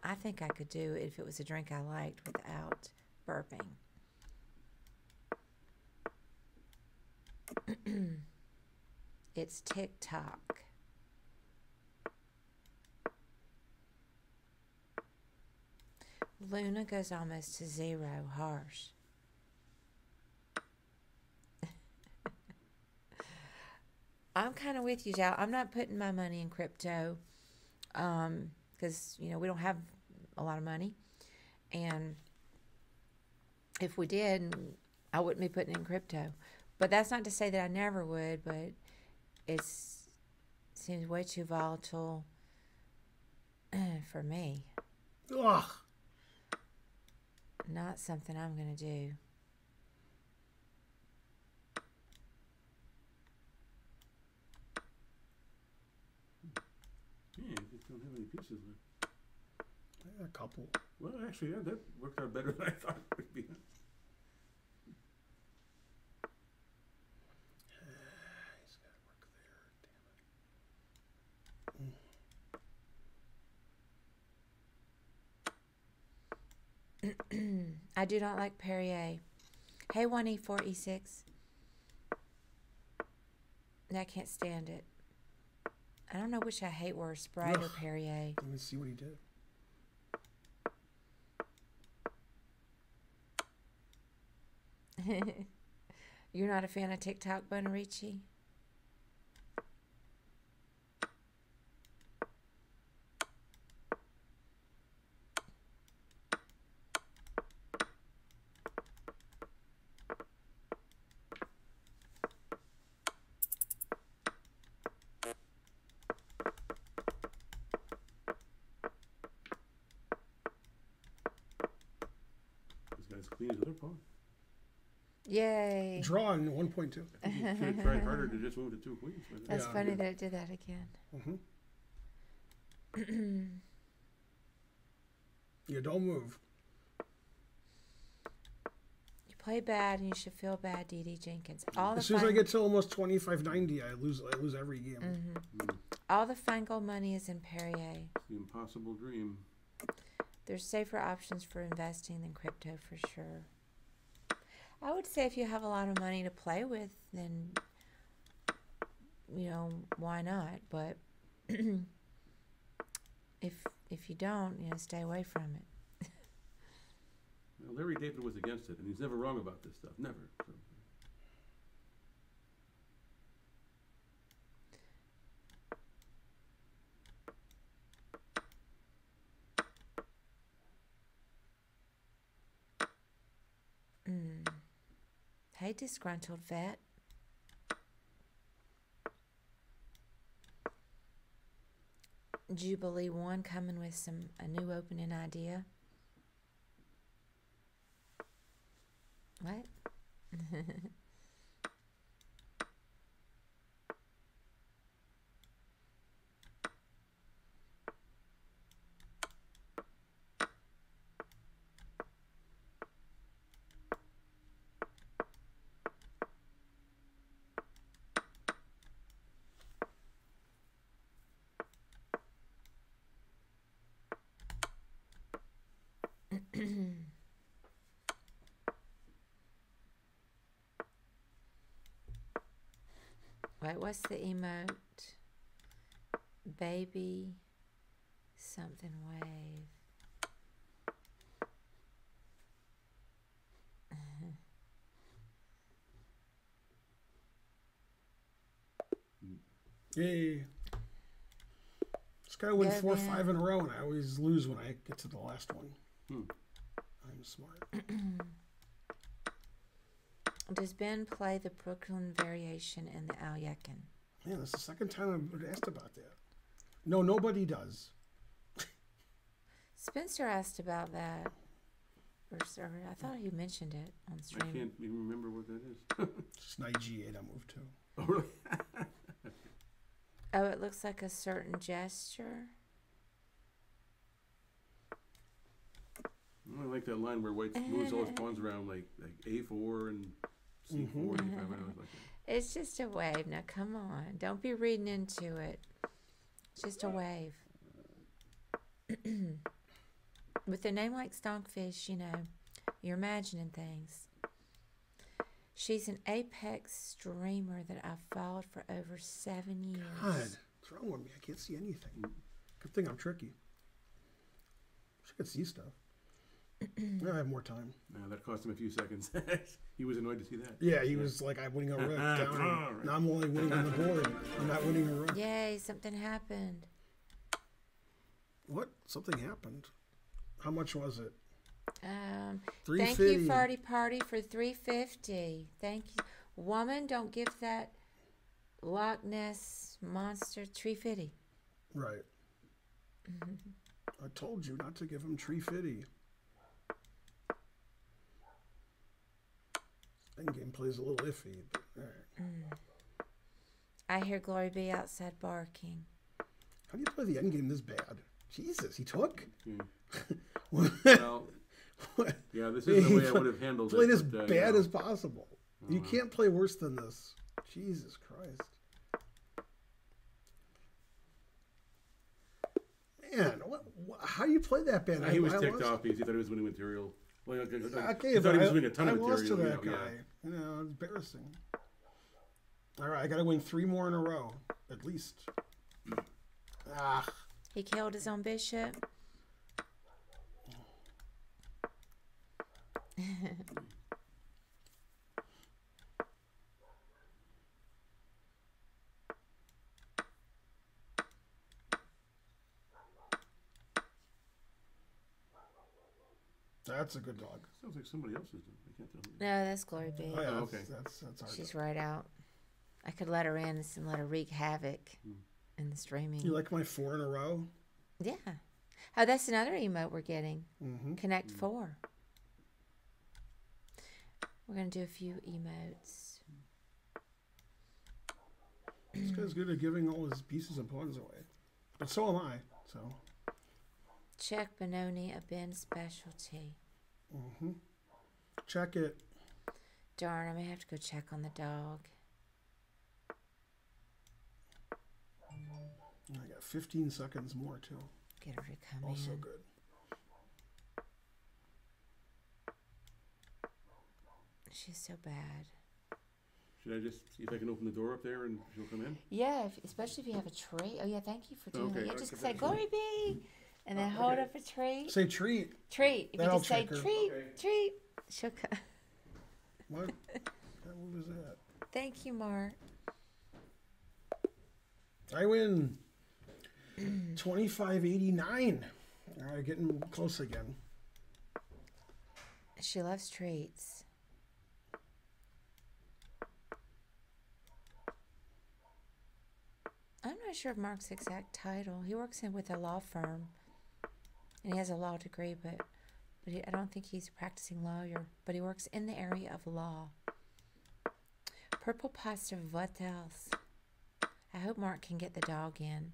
I think I could do it if it was a drink I liked without burping. it's TikTok. Luna goes almost to zero. Harsh. I'm kind of with you, Jal. I'm not putting my money in crypto um, because, you know, we don't have a lot of money. And if we did, I wouldn't be putting in crypto. But that's not to say that I never would, but it's seems way too volatile for me. Ugh. Not something I'm going to do. yeah, I just don't have any pieces left. A couple. Well, actually, yeah, that worked out better than I thought it would be. He's got to work there. Damn it. I do not like Perrier. Hey, 1E4E6. I can't stand it. I don't know which I hate worse, Sprite or Perrier. Let me see what he did. You're not a fan of TikTok, Bonarici? This guy's clean as other pawn. Yay. 1.2. I think should have tried harder to just move to two queens. But That's Yeah. funny that it did that again. hmm Yeah, don't move. You play bad and you should feel bad, Dee Dee Jenkins. All the As soon as I get to almost 25.90, I lose. I lose every game. Mhm. All the Finegold money is in Perrier. It's the impossible dream. There's safer options for investing than crypto for sure. I would say if you have a lot of money to play with, then you know why not? But if if you don't, you know, stay away from it. Larry David was against it, and he's never wrong about this stuff. Never. So. Disgruntled vet. Jubilee One coming with some a new opening idea. What? Wait, what's the emote? Baby something wave. Yay. This guy win Good four, man. five in a row, and I always lose when I get to the last one. Hmm. I'm smart. Does Ben play the Brooklyn variation in the Alekhine? Man, that's the second time I've been asked about that. No, nobody does. Spencer asked about that. Or, or I thought he mentioned it on stream. I stream. can't even remember what that is. It's an IG8 I moved to. oh, really? Oh, it looks like a certain gesture. I like that line where White moves all his pawns around like like A4 and C4 Mhm. and E5. I always like that. It's just a wave. Now, come on. Don't be reading into it. It's just a wave. With a name like Stonkfish, you know, you're imagining things. She's an apex streamer that I've followed for over seven years. God, what's wrong with me? I can't see anything. Good thing I'm tricky. She could see stuff. I have more time. Uh, that cost him a few seconds. he was annoyed to see that. Yeah, he was like, I'm winning a rook down. and Now I'm only winning on the board. I'm not winning a rook. Yay, something happened. What? Something happened. How much was it? Um, thank you, Farty Party, for three fifty. Thank you, woman. Don't give that Loch Ness monster three fifty. Right. I told you not to give him tree fitty. Endgame plays a little iffy, but all right. Mm. I hear Glorybee outside barking. How do you play the end game this bad? Jesus, he took? Hmm. Yeah. well, yeah, this is the way I would have handled Played it. as but, uh, bad you know, as possible. You mm. can't play worse than this. Jesus Christ. Man, what, what, how do you play that bad? he was I ticked lost- off because he thought he was winning material. Well, okay, okay, Okay, but thought he was I, winning a ton I of lost material. to you that know, guy. You know, it's embarrassing. All right, I got to win three more in a row, at least. Ah, He killed his own bishop. that's a good dog. Sounds like somebody else's. dog. I can't tell. No, that's Glorybee. Oh, yeah, Oh, that's, okay. that's that's our She's dog. right out. I could let her in and let her wreak havoc in the streaming. You like my four in a row? yeah. Oh, that's another emote we're getting. Mm-hmm. Connect four. We're gonna do a few emotes. This guy's good at giving all his pieces and pawns away, but so am I. So, Czech Benoni a Ben specialty. hmm check it. Darn, I may have to go check on the dog. I got 15 seconds more too. Get her to come Also in. good. She's so bad. Should I just see if I can open the door up there and she'll come in? Yeah, if, especially if you have a tree. Oh yeah, thank you for doing Okay. that. Yeah, just say that to Glorybee, and then oh, hold okay. up a treat. Say treat. Treat. If then you just say her. treat, okay. treat, she'll come. What? what was that? Thank you, Mark. I win. Twenty-five eighty-nine. All right, getting close again. She loves treats. I'm not sure of Mark's exact title. He works in with a law firm and he has a law degree, but but he, I don't think he's a practicing lawyer. But he works in the area of law. Purple pasta. What else? I hope Mark can get the dog in.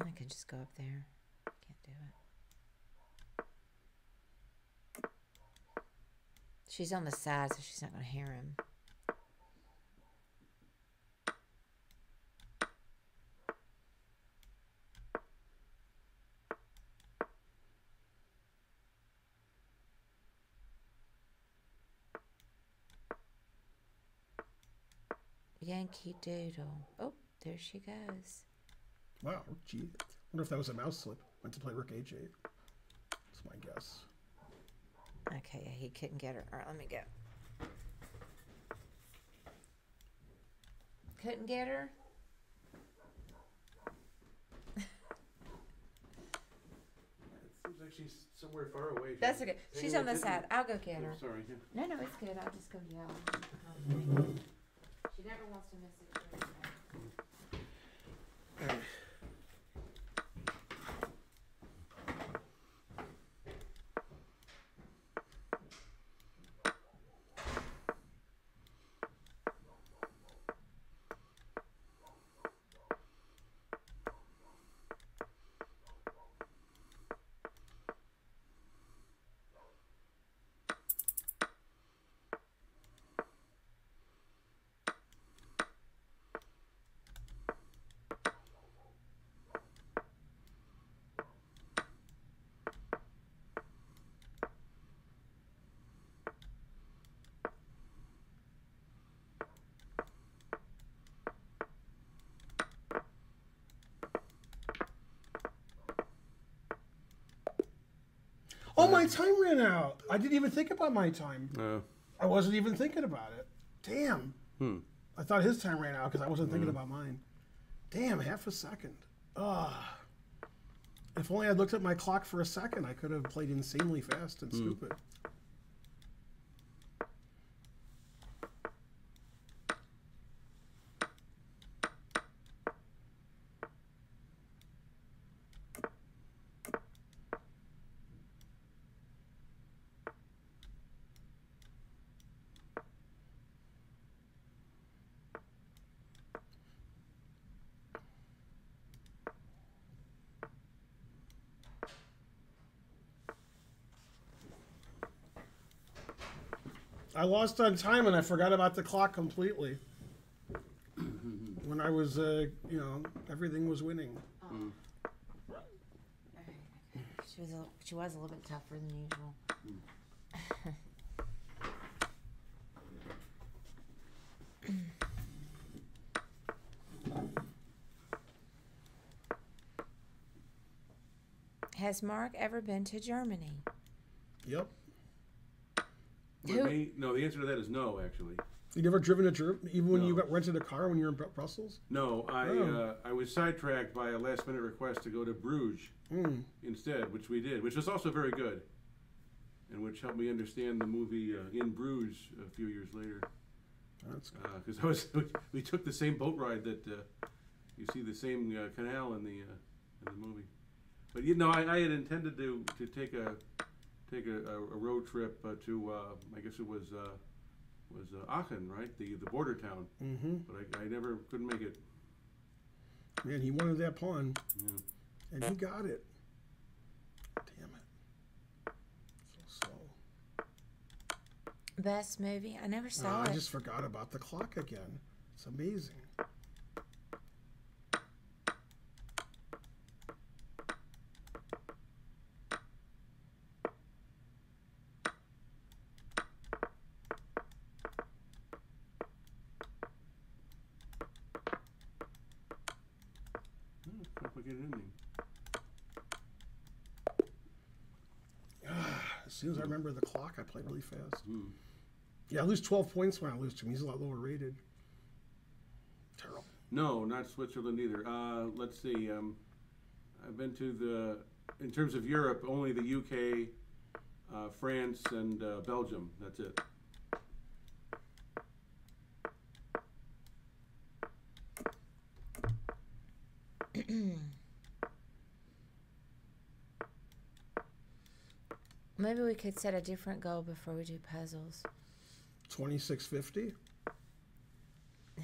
I could just go up there. Can't do it. She's on the side, so she's not going to hear him. Yankee Doodle. Oh, there she goes. Wow, gee. wonder if that was a mouse slip. Went to play Rook H8. That's my guess. Okay, yeah, he couldn't get her. All right, let me go. Couldn't get her? It seems like she's somewhere far away. That's She's okay. She's on the with side. I'll go get Disney. her. Oh, sorry. yeah. No, no, it's good. I'll just go yell. She never wants to miss it. Oh, my time ran out. I didn't even think about my time. Uh, I wasn't even thinking about it. Damn. Hmm. I thought his time ran out because I wasn't thinking about mine. Damn, half a second. Ah. If only I'd looked at my clock for a second, I could have played insanely fast and stupid. Lost on time and I forgot about the clock completely. when I was, uh, you know, everything was winning. She was a, she was a little bit tougher than usual. Has Mark ever been to Germany? Yep. But Who- may- no, the answer to that is no, actually. You never driven a Germany, even when you got rented a car when you were in Brussels? No, I Oh. uh, I was sidetracked by a last minute request to go to Bruges Mm. instead, which we did, which was also very good, and which helped me understand the movie uh, In Bruges a few years later. That's good. Because I was we took the same boat ride that uh, you see the same uh, canal in the uh, in the movie. But you know, I, I had intended to to take a take a, a, a road trip uh, to uh, I guess it was uh, was uh, Aachen, right? The the border town. Mm-hmm. But I, I never couldn't make it. Man, he wanted that pawn, Yeah. and he got it. Damn it. So slow. Best movie? I never Uh, saw I it. just forgot about the clock again. It's amazing. Oh, complicated ending. As soon as I remember the clock, I played really fast. Hmm. Yeah, I lose 12 points when I lose to him. He's a lot lower rated. Terrible. No, not Switzerland either. Uh, let's see. Um, I've been to the in terms of Europe, only the UK, uh, France, and uh, Belgium. That's it. Maybe we could set a different goal before we do puzzles. Twenty six fifty.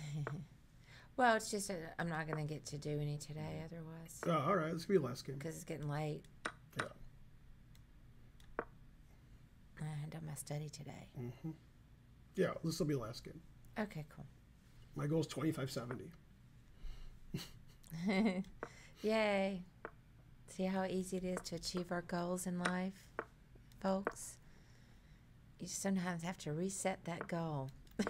Well, it's just I'm not going to get to do any today otherwise Oh, all right. This could be last game. because it's getting late. Yeah. I had done my study today. Mm-hmm. Yeah, this will be last game. Okay, cool. My goal is twenty five seventy. Yay. See how easy it is to achieve our goals in life, folks? You sometimes have to reset that goal.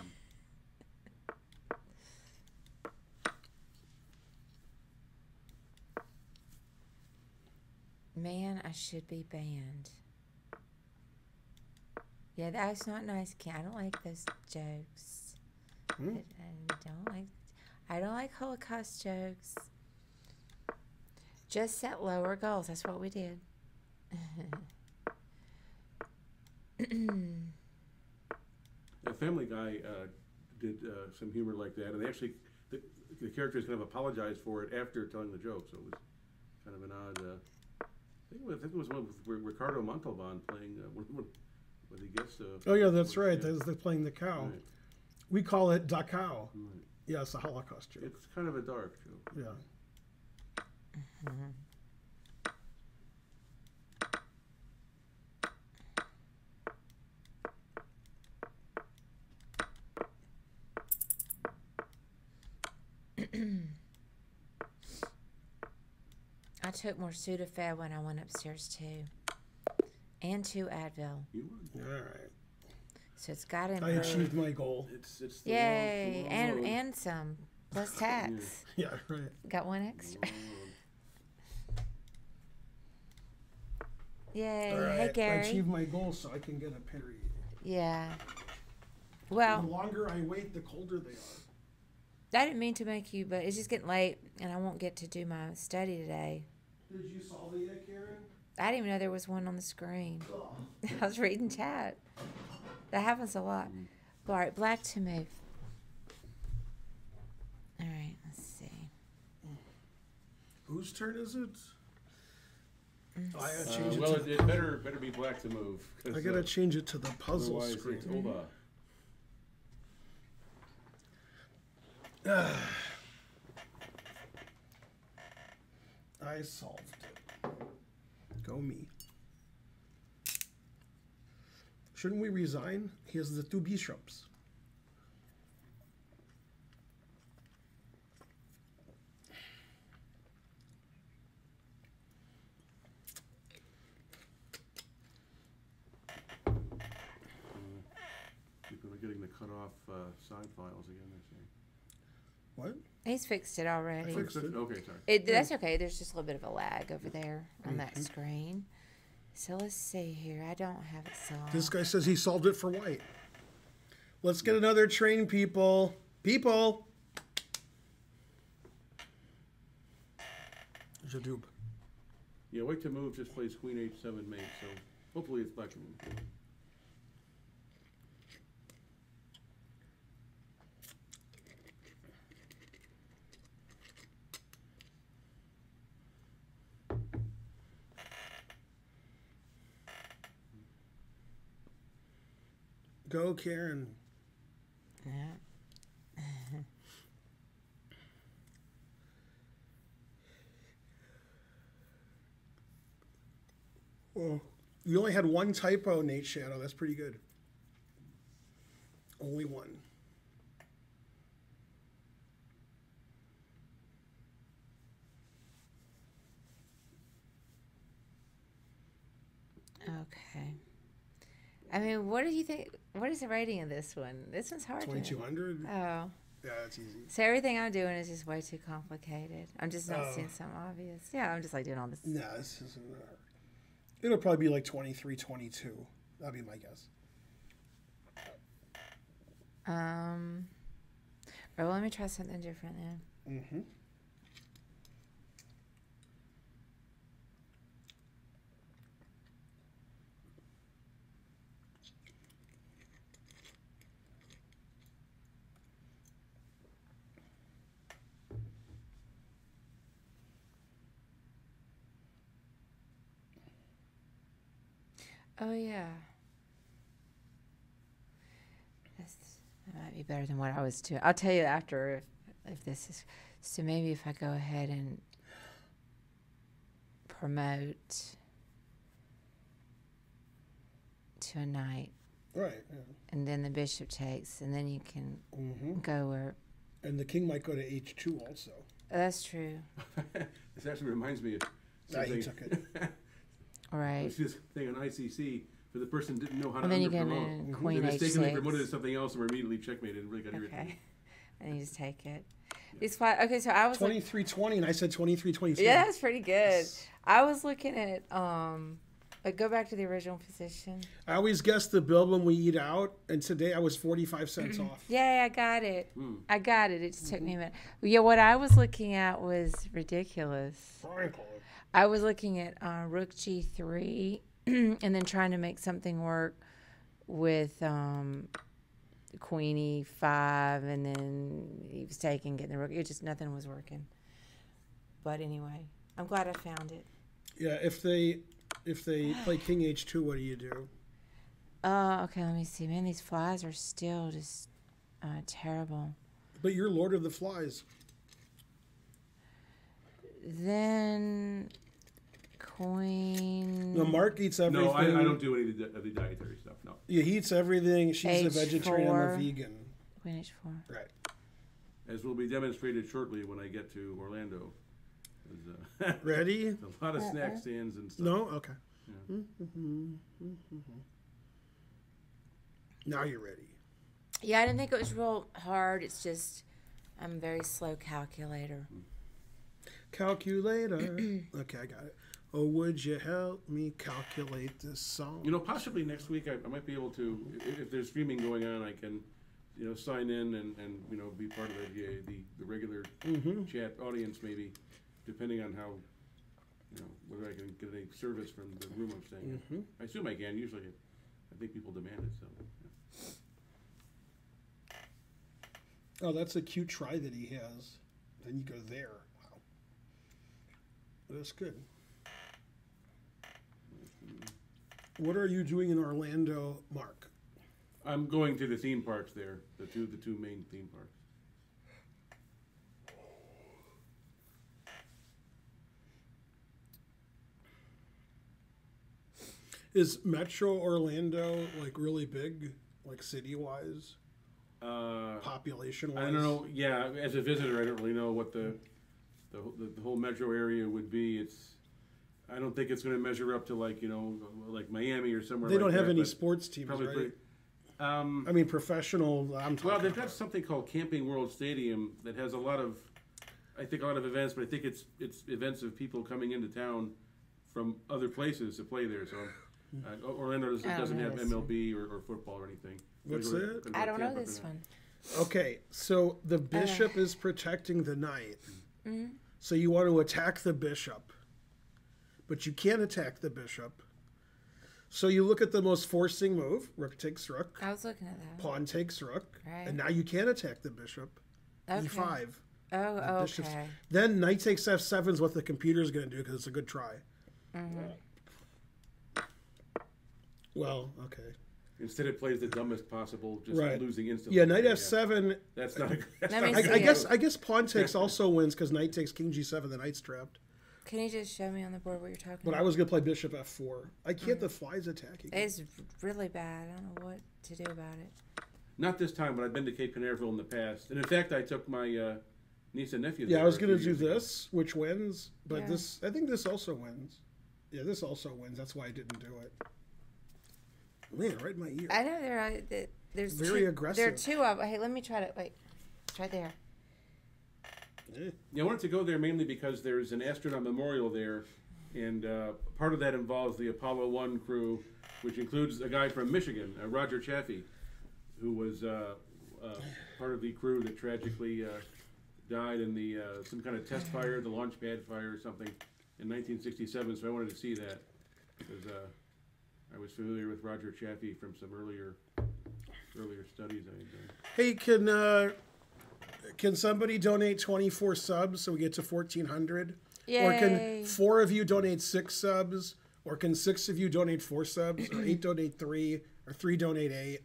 Man, I should be banned. Yeah, that's not nice, Ken. I don't like those jokes. Hmm. I don't like. I don't like Holocaust jokes. Just set lower goals. That's what we did. A Family Guy uh, did uh, some humor like that, and they actually the, the characters kind of apologized for it after telling the joke, so it was kind of an odd. Uh, I think it was, I think it was one with Ricardo Montalban playing uh, when, when, when he gets. Uh, Oh yeah, that's right. Yeah. That's they're playing the cow. Right. We call it Dachau. Right. Yeah, it's a Holocaust joke. It's kind of a dark joke. Yeah. I took more Sudafed when I went upstairs too, and two Advil. You would. All right. So it's got to I achieved my goal. It's it's the Yay! long, the long And road. and some plus tax. Yeah, right. Got one extra. Long. Yay! All right. Hey I Gary. achieved my goal, so I can get a Perrier. Yeah. Well The Well, longer I wait, the colder they are. I didn't mean to make you, but it's just getting late, and I won't get to do my study today. Did you solve it yet, Karen? I didn't even know there was one on the screen. I was reading chat. That happens a lot. All right, black to move. All right, let's see. Whose turn is it? I gotta Uh, change well, it it, to. it better better be black to move. 'cause, I gotta uh, change it to the puzzle screen. it's over. I solved it. Go me. Shouldn't we resign? He has the two bishops. People are getting the cut off uh, side files again. They're saying. What? He's fixed it already. fixed it. Okay, sorry. It, that's okay. There's just a little bit of a lag over there on that screen. So let's see here. I don't have it solved. This guy says he solved it for white. Let's get another train, people. People. Jadoob. Yeah, wait to move just plays queen h7 mate, so hopefully it's black Go, Karen. Yeah. Well, you only had one typo, Nate Shadow. That's pretty good. Only one. Okay. I mean, what do you think? What is the rating of this one? This one's hard. 2200? Oh, Yeah, that's easy. so everything I'm doing is just way too complicated. I'm just not Oh. seeing something obvious. Yeah, I'm just like doing all this. No, this isn't hard. It'll probably be like 23, 22. That'd be my guess. Um. Or let me try something different then. Mm-hmm. Oh yeah. That's, that might be better than what I was doing. I'll tell you after if, if this is. So maybe if I go ahead and promote to a night, Right. Yeah. and then the bishop takes, and then you can hmm go where. And the king might go to H two also. That's true. this actually reminds me of Nah, he something. took it. All right. It's this thing on ICC for the person didn't know how And to then you can under-promote. uh, queen They H mistakenly promoted six. to something else and were immediately checkmated and really got irritated. Okay. And you just take it. These fly. Okay, so I was. Twenty three twenty, and I said twenty three twenty two. yeah, that's pretty good. I was looking at um. Like go back to the original position. I always guess the bill when we eat out, and today I was forty five cents off. Yeah, I got it. Hmm. I got it. It just took me a minute. Yeah, what I was looking at was ridiculous. I was looking at uh, Rook G3 and then trying to make something work with um, Queen E5, and then he was taking, getting the Rook. It just, nothing was working. But anyway, I'm glad I found it. Yeah, if they if they play King H two, what do you do? Uh, okay, let me see. Man, these flies are still just uh, terrible. But you're Lord of the Flies. Then Queen. No, Mark eats everything. No, I, I don't do any of the, of the dietary stuff. No. Yeah, he eats everything. She's a vegetarian. I'm a H4. vegan. Queen H4. Right. As will be demonstrated shortly when I get to Orlando. There's uh, Ready? a lot of snack stands and stuff. No. Okay. Yeah. Mm-hmm, mm-hmm, mm-hmm, now you're ready. Yeah, I didn't think it was real hard. It's just I'm a very slow calculator. Mm. Calculator. okay, I got it. Oh, would you help me calculate this song? You know, possibly next week I, I might be able to, if, if there's streaming going on, I can, you know, sign in and, and you know, be part of the the, the regular Mm-hmm. chat audience maybe, depending on how, you know, whether I can get any service from the room I'm staying in. Mhm. I assume I can. Usually, I think people demand it. So. yeah. Oh, that's a cute try that he has. Then you go there. Wow. That's good. What are you doing in Orlando, Mark? I'm going to the theme parks there, the two the two main theme parks. Is Metro Orlando like really big, like city wise, Uh, population wise? I don't know. Yeah, as a visitor, I don't really know what the the, the, the whole metro area would be. It's I don't think it's going to measure up to like you know like Miami or somewhere. They like don't have that, any sports teams, Probably right? pretty. Um, I mean, professional. I'm talking well, they've got about. something called Camping World Stadium that has a lot of, I think a lot of events, but I think it's it's events of people coming into town from other places to play there. So uh, Orlando doesn't, doesn't have. MLB or, or football or anything. What's Gotta go to- that? I don't know Tampa for this one. Okay, so the bishop is protecting the knight. Mhm. So you want to attack the bishop, but you can't attack the bishop. So you look at the most forcing move: rook takes rook, I was looking at that. pawn takes rook, Right. and now you can attack the bishop. Okay. E5. Oh, The bishop's- okay. Then knight takes f7 is what the computer is going to do because it's a good try. Mm-hmm. Well, okay. Instead, it plays the dumbest possible, just Right. losing instantly. Yeah, knight f7. That's not. A, that's Let not me a I, I guess. I guess pawn takes also wins because knight takes king g7. The knight's trapped. Can you just show me on the board what you're talking But I was going to play bishop f4. I can't. The fly's attacking. It's really bad. I don't know what to do about it. Not this time, but I've been to Cape Canaveral in the past, and in fact, I took my uh, niece and nephew. Yeah, there I was a going to few do years ago. this, which wins, but Yeah. this I think this also wins. Yeah, this also wins. That's why I didn't do it. Man, right in my ear. I know there are th- there's Very two, There are aggressive. two of. Hey, let me try to wait. It's right there. Yeah, I wanted to go there mainly because there's an astronaut memorial there, and uh, part of that involves the Apollo One crew, which includes a guy from Michigan, uh, Roger Chaffee, who was uh, uh, part of the crew that tragically uh, died in the some kind of test fire, the launch pad fire or something, in 1967. So I wanted to see that because I was familiar with Roger Chaffee from some earlier earlier studies I had done. Hey, can can somebody donate twenty four subs so we get to fourteen hundred? Yay. Or can four of you donate six subs? Or can six of you donate four subs, or eight donate three, or three donate eight,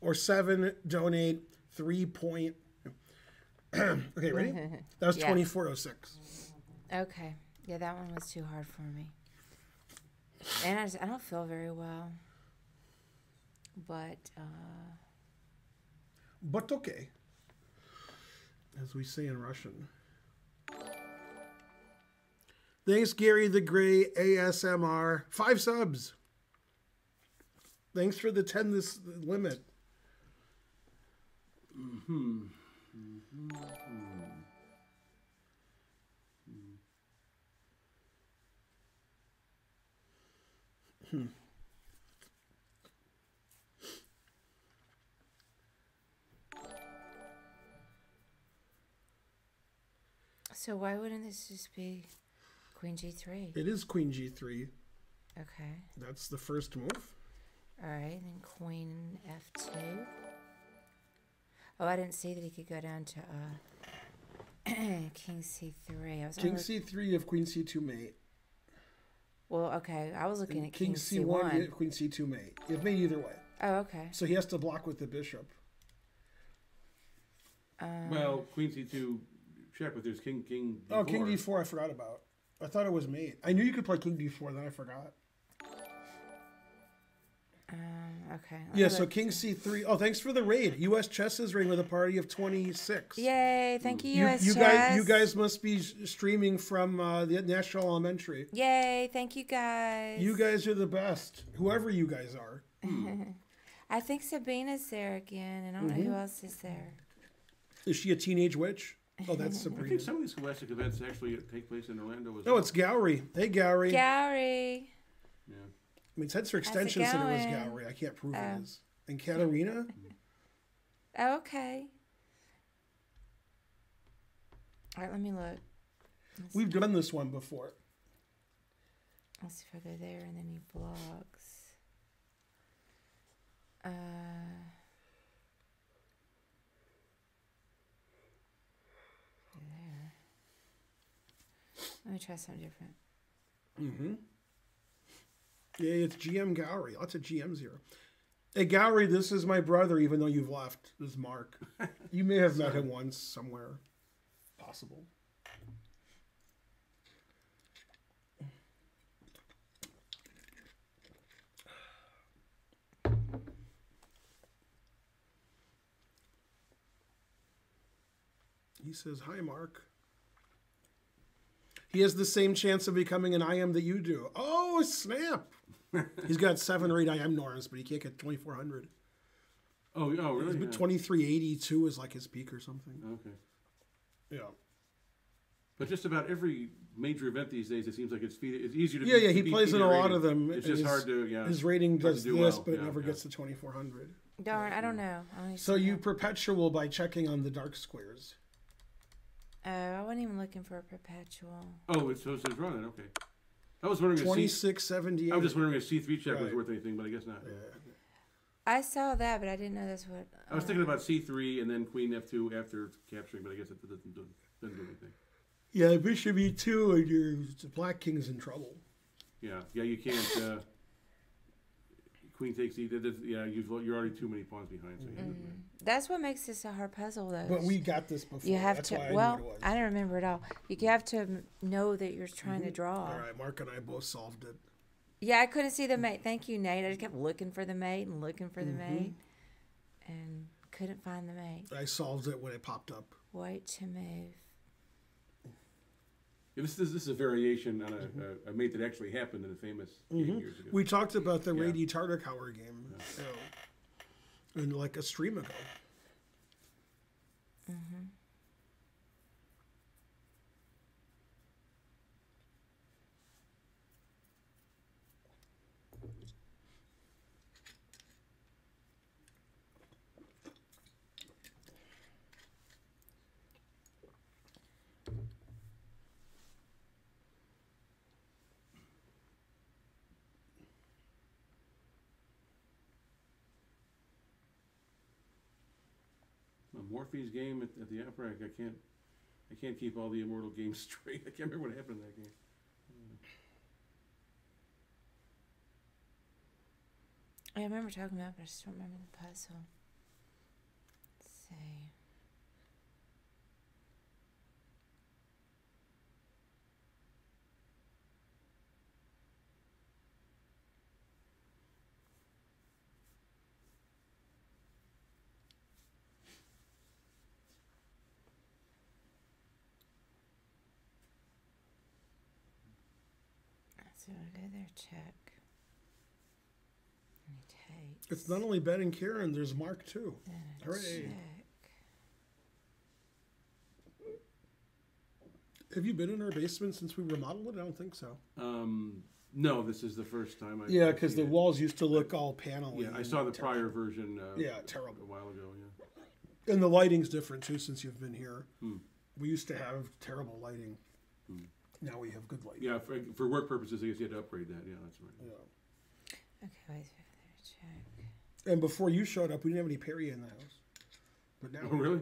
or seven donate three point? okay, ready? That was Yeah. twenty four oh six. Okay. Yeah, that one was too hard for me. And I, just, I don't feel very well. But uh, But okay, as we say in Russian. Thanks, Gary the Gray ASMR. Five subs. Thanks for the 10 this limit. Mm-hmm. Mm-hmm. So why wouldn't this just be Queen G3? It is Queen G3. Okay. That's the first move. All right. Then Queen F2. Oh, I didn't see that he could go down to uh, King C3. I was King C3 of Queen C2 mate. Well, okay. I was looking And at King, C1, C1. you Queen C2 mate. You've made either way. Oh, okay. So he has to block with the bishop. Um, Well, Queen C2 check, but there's King King. Oh, King D4. D4 I forgot about. I thought it was mate. I knew you could play King D4, then I forgot. um, okay. let me Yeah, so look. King C3. Oh, thanks for the raid. U.S. Chess is ring with a party of 26. Yay! Thank you, You, US you Chess. guys, you guys must be streaming from uh, the National Elementary. Yay! Thank you guys. You guys are the best, whoever you guys are. I think Sabina's there again, and I don't know Mm-hmm. who else is there. Is she a teenage witch? Oh, that's I think some of these scholastic events actually take place in Orlando as No, well. it's Gowry. Hey, Gowry. Gary. Yeah. I mean, Ted's for How's it extension said it was going? Gowry. I can't prove Oh. it is. And Katarina? Oh, okay. All right, let me look. Let's, We've done this one before. let's see if I go there and then he blocks. Uh, Let me try something different. Mm-hmm. Yeah, it's GM Gowry. Lots of GMs here. Hey, Gowry, this is my brother, even though you've left. This is Mark. You may have met him once somewhere. Possible. He says, Hi, Mark. He has the same chance of becoming an IM that you do. Oh, snap! He's got seven or eight IM norms, but he can't get 2400. Oh, oh, really? But Yeah. 2382 is like his peak or something. Okay. Yeah. But just about every major event these days, it seems like it's feed, it's easier to. Yeah, be- yeah, to he be plays in a feeder lot of them. It's just his, hard to yeah. His rating does do this, well. but it never yeah. gets to 2400. Darn, I don't know. I So you him. perpetual by checking on the dark squares. Oh, I wasn't even looking for a perpetual. Oh, it's so it says running. Okay. I was wondering if C, 2678. I was just wondering if C three check was Right. worth anything, but I guess not. Yeah. I saw that, but I didn't know that's what. I was uh, thinking about C three and then Queen F two after capturing, but I guess it doesn't do, doesn't do anything. Yeah, bishop e2, and your black king's in trouble. Yeah, yeah, you can't. Uh, Queen takes E. that- that- Yeah, you've, you're already too many pawns behind. So you Mm. That's what makes this a hard puzzle, though. But we got this before. You have That's to. why I well, knew what it was. I don't remember it all. You have to know that you're trying to draw. All right, Mark and I both solved it. Yeah, I couldn't see the mate. Thank you, Nate. I just kept looking for the mate and looking for the Mm-hmm. mate, and couldn't find the mate. I solved it when it popped up. Wait to move. Yeah, this, is this is a variation on a, mm-hmm. a, a mate that actually happened in a famous game mm-hmm. years ago. We talked about the Yeah. Réti Tartakower game you know, in like a stream ago. A Morphy's game at, at the Operac, I can't, I can't keep all the Immortal games straight. I can't remember what happened in that game. I remember talking about, it, but I just don't remember the puzzle. Let's see. So go there, check. And he takes. It's not only Ben and Karen. There's Mark too. Then Hooray. check. Have you been in our basement since we remodeled it? I don't think so. Um, no, this is the first time I. Yeah, because the it. walls used to look all panely. Yeah, I saw the terrible. prior version. Uh, Yeah, terrible. A while ago. Yeah. And the lighting's different too since you've been here. Hmm. We used to have terrible lighting. Now we have good lighting. Yeah, for, for work purposes, I guess you had to upgrade that. Yeah, that's right. Yeah. Okay, wait there, check. And before you showed up, we didn't have any Perrier in the house. But now, Oh, really?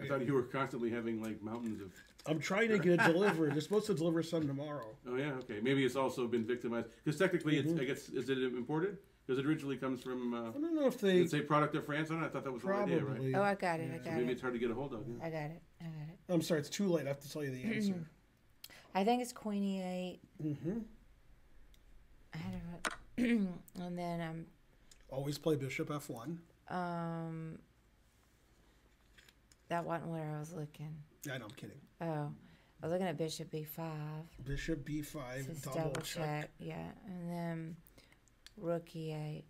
I thought you were constantly having like mountains of. I'm trying to get it delivered. They're supposed to deliver some tomorrow. Oh yeah, okay. Maybe it's also been victimized because technically, Mm-hmm. it's, I guess, is it imported? Because it originally comes from. Uh, I don't know if they did it say product of France on it? I thought that was the whole idea, right? probably. Oh, I got it. I Yeah. got Maybe it. it's hard to get a hold of. Yeah. I got it. I got it. I'm sorry, it's too late. I have to tell you the answer. I think it's Queenie eight. mm-hmm. I had it, and then um Always play Bishop F1. um. That wasn't where I was looking. I know, I'm kidding. Oh, I was looking at Bishop B five. Bishop B5, Just double, double check. check. Yeah, and then Rookie eight.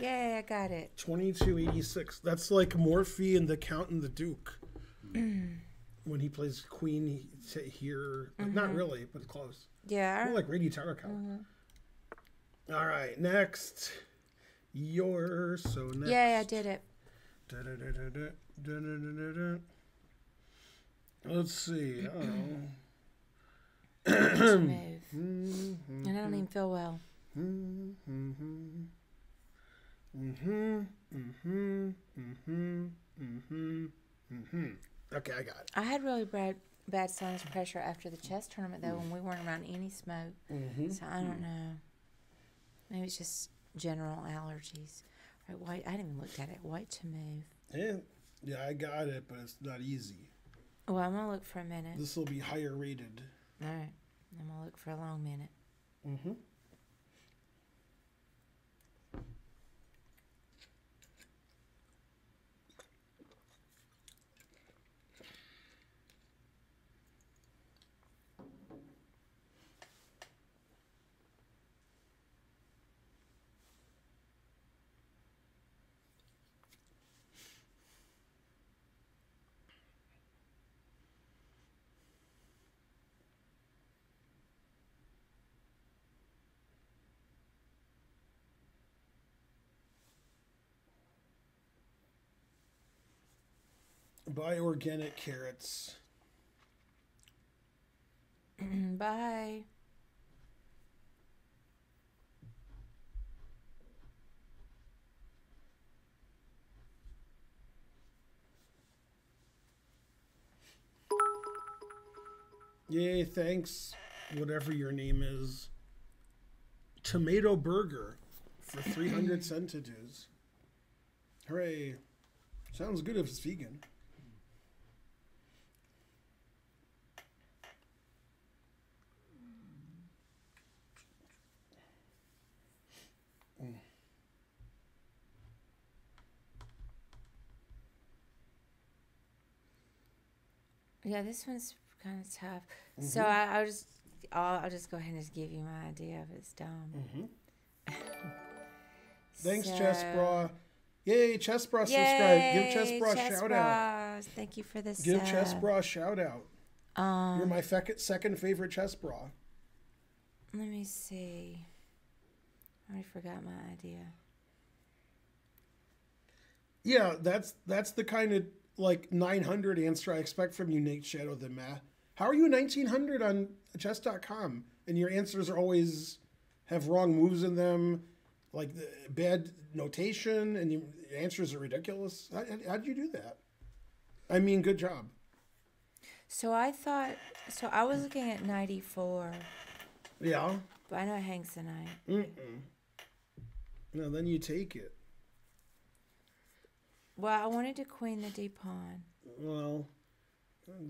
Yay! I got it. 2286. That's like Morphy and the Count and the Duke. when he plays Queen he, here, but not really, but close. Yeah. More like Réti Tarot Count. All right, next. Yours. So next. Yeah, yeah I did it. Da-da-da-da-da, da-da-da-da-da. Let's see. I don't move, know. and I don't even feel well. Mhm, mhm. Mhm, mhm, mhm, mhm, mhm. Okay, I got it. I had really bad bad sinus pressure after the chess tournament though, when we weren't around any smoke. Mhm. So I don't know. Maybe it's just general allergies. Right, wait. I didn't even look at it. Wait to move. Yeah, yeah, I got it, but it's not easy. Well, I'm gonna look for a minute. This will be higher rated. All right. I'm gonna look for a long minute. Mm-hmm. Buy organic carrots. Bye. Yay, thanks, whatever your name is. Tomato burger for 300 centidues. Hooray. Sounds good if it's vegan. Yeah, this one's kind of tough. So I, I'll just I'll, I'll just go ahead and just give you my idea of it's dumb. Thanks, So- Chess Bra. Yay, Chess Bra subscribe. Give Chess Bra Chess shout out. Thank you for this. Give Chess Bra a shout out. Um, You're my fec- second favorite Chess Bra. let me see. I already forgot my idea. Yeah, that's that's the kind of like 900 answer I expect from you, Nate Shadow the Math. How are you 1900 on chess.com? And your answers are always have wrong moves in them, like the bad notation, and your answers are ridiculous. How, how'd you do that? I mean, good job. So I thought. So I was looking at ninety four. Yeah. But I know Hank's hangs tonight. Mm-mm. No, then you take it. Well, I wanted to queen the D pawn. Well,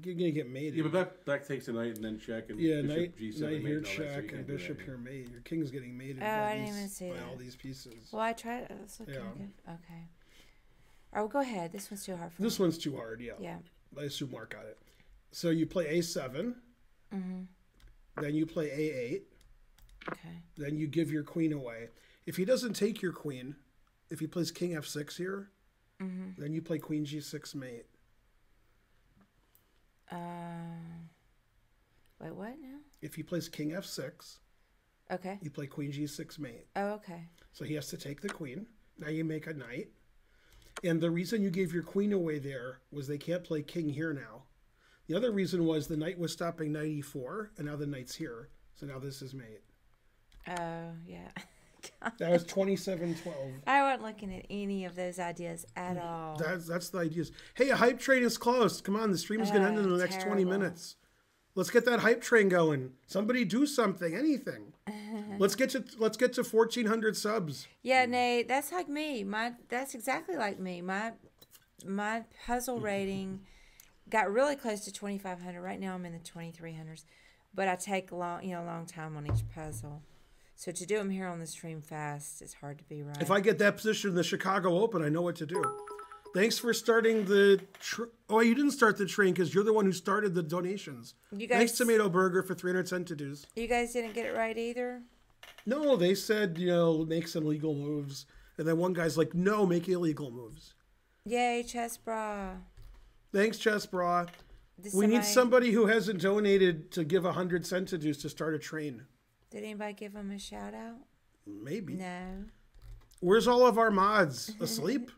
you're gonna get mated. Yeah, but black, black takes a knight and then check and Yeah, bishop knight, G7 knight here and all that, so check and bishop here mate. Your king's getting mated Oh, by, I didn't these, even see by that. all these pieces. Well, I tried. It's looking Yeah. good. Okay. All right, well, go ahead. This one's too hard for This me. one's too hard. Yeah, Yeah. I assume Mark got it. So you play a7, Mm-hmm. then you play a8, Okay. then you give your queen away. If he doesn't take your queen, if he plays king f6 here, Mm-hmm. then you play queen g6 mate. Um. Wait, what now? If he plays king f6, Okay. you play queen g6 mate. Oh, okay. So he has to take the queen. Now you make a knight. And the reason you gave your queen away there was they can't play king here now. The other reason was the knight was stopping knight e4, and now the knight's here. So now this is mate. Oh, yeah. That was 2712. I wasn't looking at any of those ideas at mm, all. That's, that's the ideas. Hey, a hype train is closed. Come on, the stream is going to end in the next 20 minutes. Let's get that hype train going. Somebody do something, anything. let's get to let's get to 1400 subs. Yeah, Nate, that's like me. My that's exactly like me. My my puzzle rating got really close to twenty five hundred. Right now, I'm in the twenty three hundreds, but I take a long you know a long time on each puzzle. So to do them here on the stream fast, it's hard to be right. If I get that position in the Chicago Open, I know what to do. Thanks for starting the. Tr- oh, you didn't start the train because you're the one who started the donations. You guys, Thanks, Tomato Burger, for 300 cent to do's. you guys didn't get it right either. No, they said, you know, make some legal moves. And then one guy's like, no, make illegal moves. Yay, chess bra. Thanks, Chess Bra. Did We need somebody- somebody who hasn't donated to give 100 cent to do's to start a train. Did anybody give him a shout out? Maybe. No. Where's all of our mods? Asleep?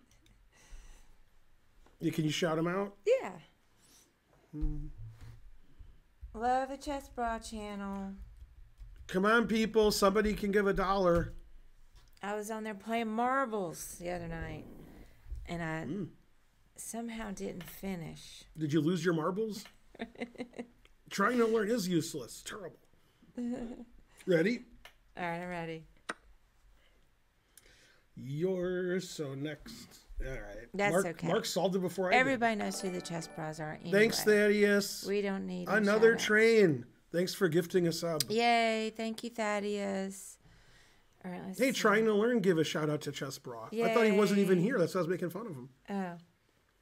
yeah, can you shout them out? Yeah. Hmm. Love the chess bra channel. Come on, people. Somebody can give a dollar. I was on there playing marbles the other night, and I hmm. somehow didn't finish. Did you lose your marbles? Trying to learn is useless. Terrible. Ready? All right, I'm ready. You're so next. All right. That's Mark, okay. Mark solved it before I did. Everybody knows who the chess bras are. Anyway. Thanks, Thaddeus. We don't need Another train. Thanks for gifting a sub. Yay! Thank you, Thaddeus. All right, let's Hey, see. trying to learn. Give a shout out to Chess Bra. I thought he wasn't even here. That's why I was making fun of him. Oh,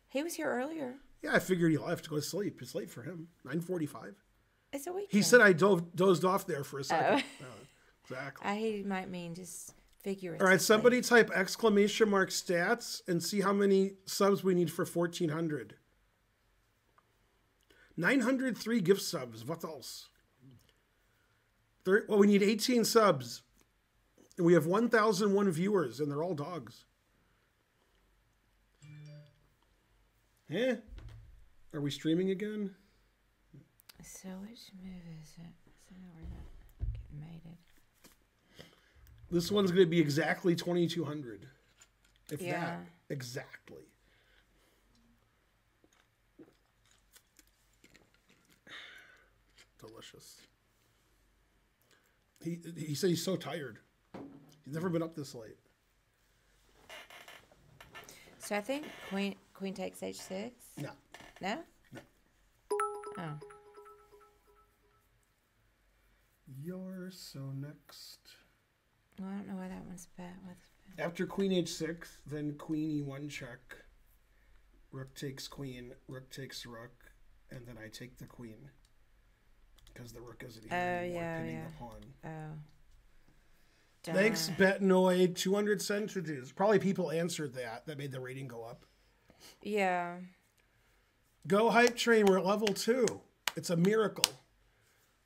he was here earlier. Yeah, I figured he'll have to go to sleep. It's late for him. Nine forty-five. It's a weekend. He said I dove, dozed off there for a second. Oh. Exactly. I, he might mean just figuratively. All right, somebody type exclamation mark stats and see how many subs we need for 1400. 903 gift subs. What else? Well, we need 18 subs. And we have 1,001 viewers, and they're all dogs. Eh? Are we streaming again? So which move is it? So we're not getting mated. This one's going to be exactly 2,200. If Yeah. that. Exactly. Delicious. He, he said he's so tired. He's never been up this late. So I think queen queen takes h6. No. No. No. Oh. You're so next. Well, I don't know why that one's bad. What's After queen h6, then queen e1 check. Rook takes queen, rook takes rook, and then I take the queen. Because the rook isn't here Oh, anymore, yeah, pinning yeah. the pawn. oh. Thanks, Darn. Betanoid. 200 centimeters. Probably people answered that. That made the rating go up. Yeah. Go Hype Train. We're at level two. It's a miracle.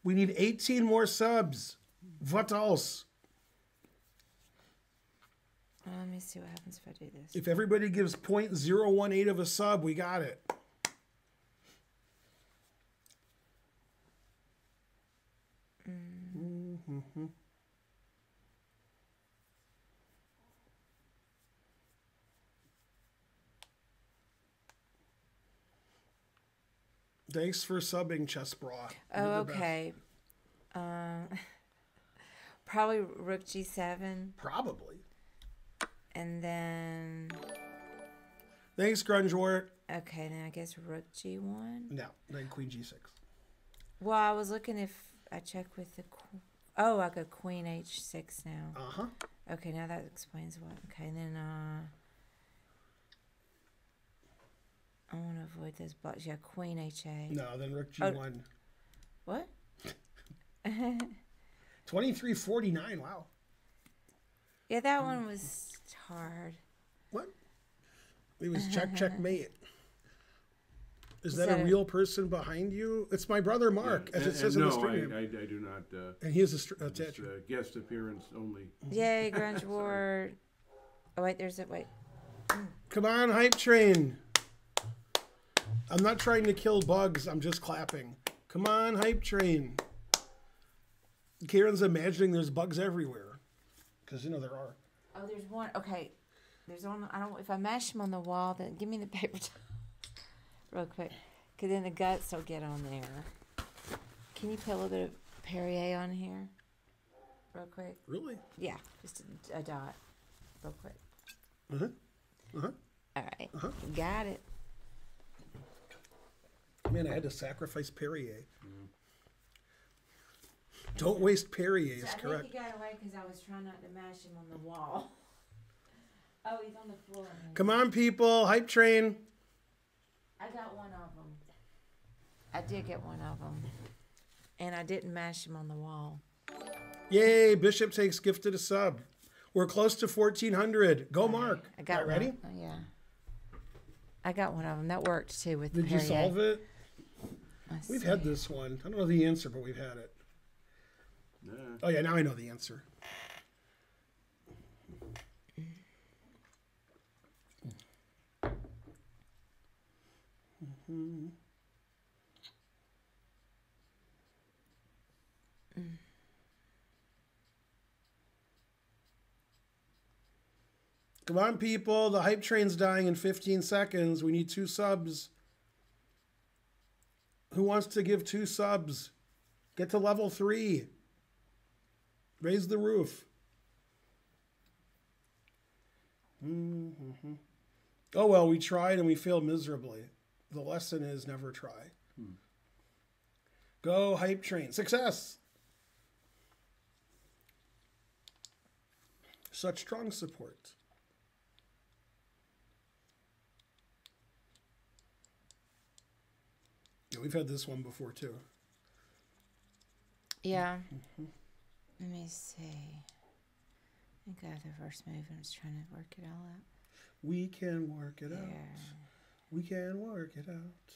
We need 18 more subs. What else? Let me see what happens if I do this. If everybody gives 0.018 of a sub, we got it. Mhm. Thanks for subbing, Chess Bra. Oh, okay. Um, Probably rook g7, Probably. and then Thanks, Grungewort. okay, then I guess rook g1. No, then Queen G6. Well, I was looking if I check with the. Oh, I got queen h6 now. Uh huh. Okay, now that explains what. Okay, and then uh, I want to avoid those blocks. Yeah, queen ha. No, then Rook Oh. G1. What? 2349. Wow. Yeah, that one was hard. What? It was check, checkmate. Is Is that, that a a- real person behind you? It's my brother Mark, Yeah, as and- it says and in the no, stream. I, I, I do not. Uh, and he is a str- it's, attached. uh, guest appearance only. Yay, grunge war. Oh wait, there's a wait. Come on, hype train. I'm not trying to kill bugs. I'm just clapping. Come on, hype train. Karen's imagining there's bugs everywhere, because you know there are. Oh, there's one. Okay, there's one. I don't. If I mash them on the wall, then give me the paper towel real quick, cause then the guts will get on there. Can you put a little bit of Perrier on here, real quick? Really? Yeah, just a, a dot, real quick. Uh-huh. Uh-huh. All right, Uh-huh. got it. Man, I had to sacrifice Perrier. Don't waste Perrier is I correct. think he got away because I was trying not to mash him on the wall. Oh, he's on the floor. Come on, people. Hype train. I got one of them. I did get one of them, and I didn't mash him on the wall. Yay, Bishop takes gifted a sub. We're close to 1400. Go, Mark. I got All right, ready? Oh, yeah. I got one of them. That worked too with Did you Perrier. solve it? Let's We've see. had this one. I don't know the answer, but we've had it. Yeah. Oh, yeah, now I know the answer. Come on, people. The hype train's dying in 15 seconds. We need two subs. Who wants to give two subs? Get to level three. Raise the roof. Mhm. Oh well, we tried and we failed miserably. The lesson is never try. Go hype train. Success. Such strong support. Yeah, we've had this one before too. Yeah. Mm-hmm. Let me see. I think I have the first move and I was trying to work it all out. We can work it out. We can work it out.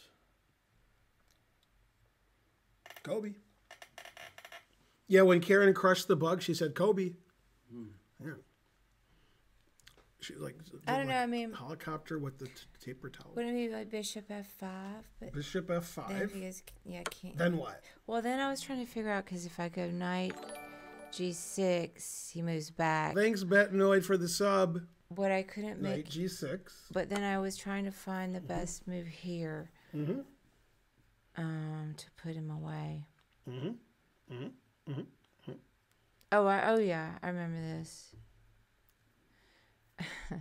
Kobe. Yeah, when Karen crushed the bug, she said Kobe. Yeah. She like I don't like know, I mean- helicopter with the t- taper towel. Wouldn't it be like Bishop F5? But Bishop F then five. because, yeah, can't. Then what? Well, then I was trying to figure out because if I go knight G6, he moves back. Thanks, Betanoid, for the sub. What I couldn't Knight make, G six. but then I was trying to find the best move here Mm-hmm. um, to put him away. Mm-hmm. Mm-hmm. Mm-hmm. Oh, I, oh yeah, I remember this.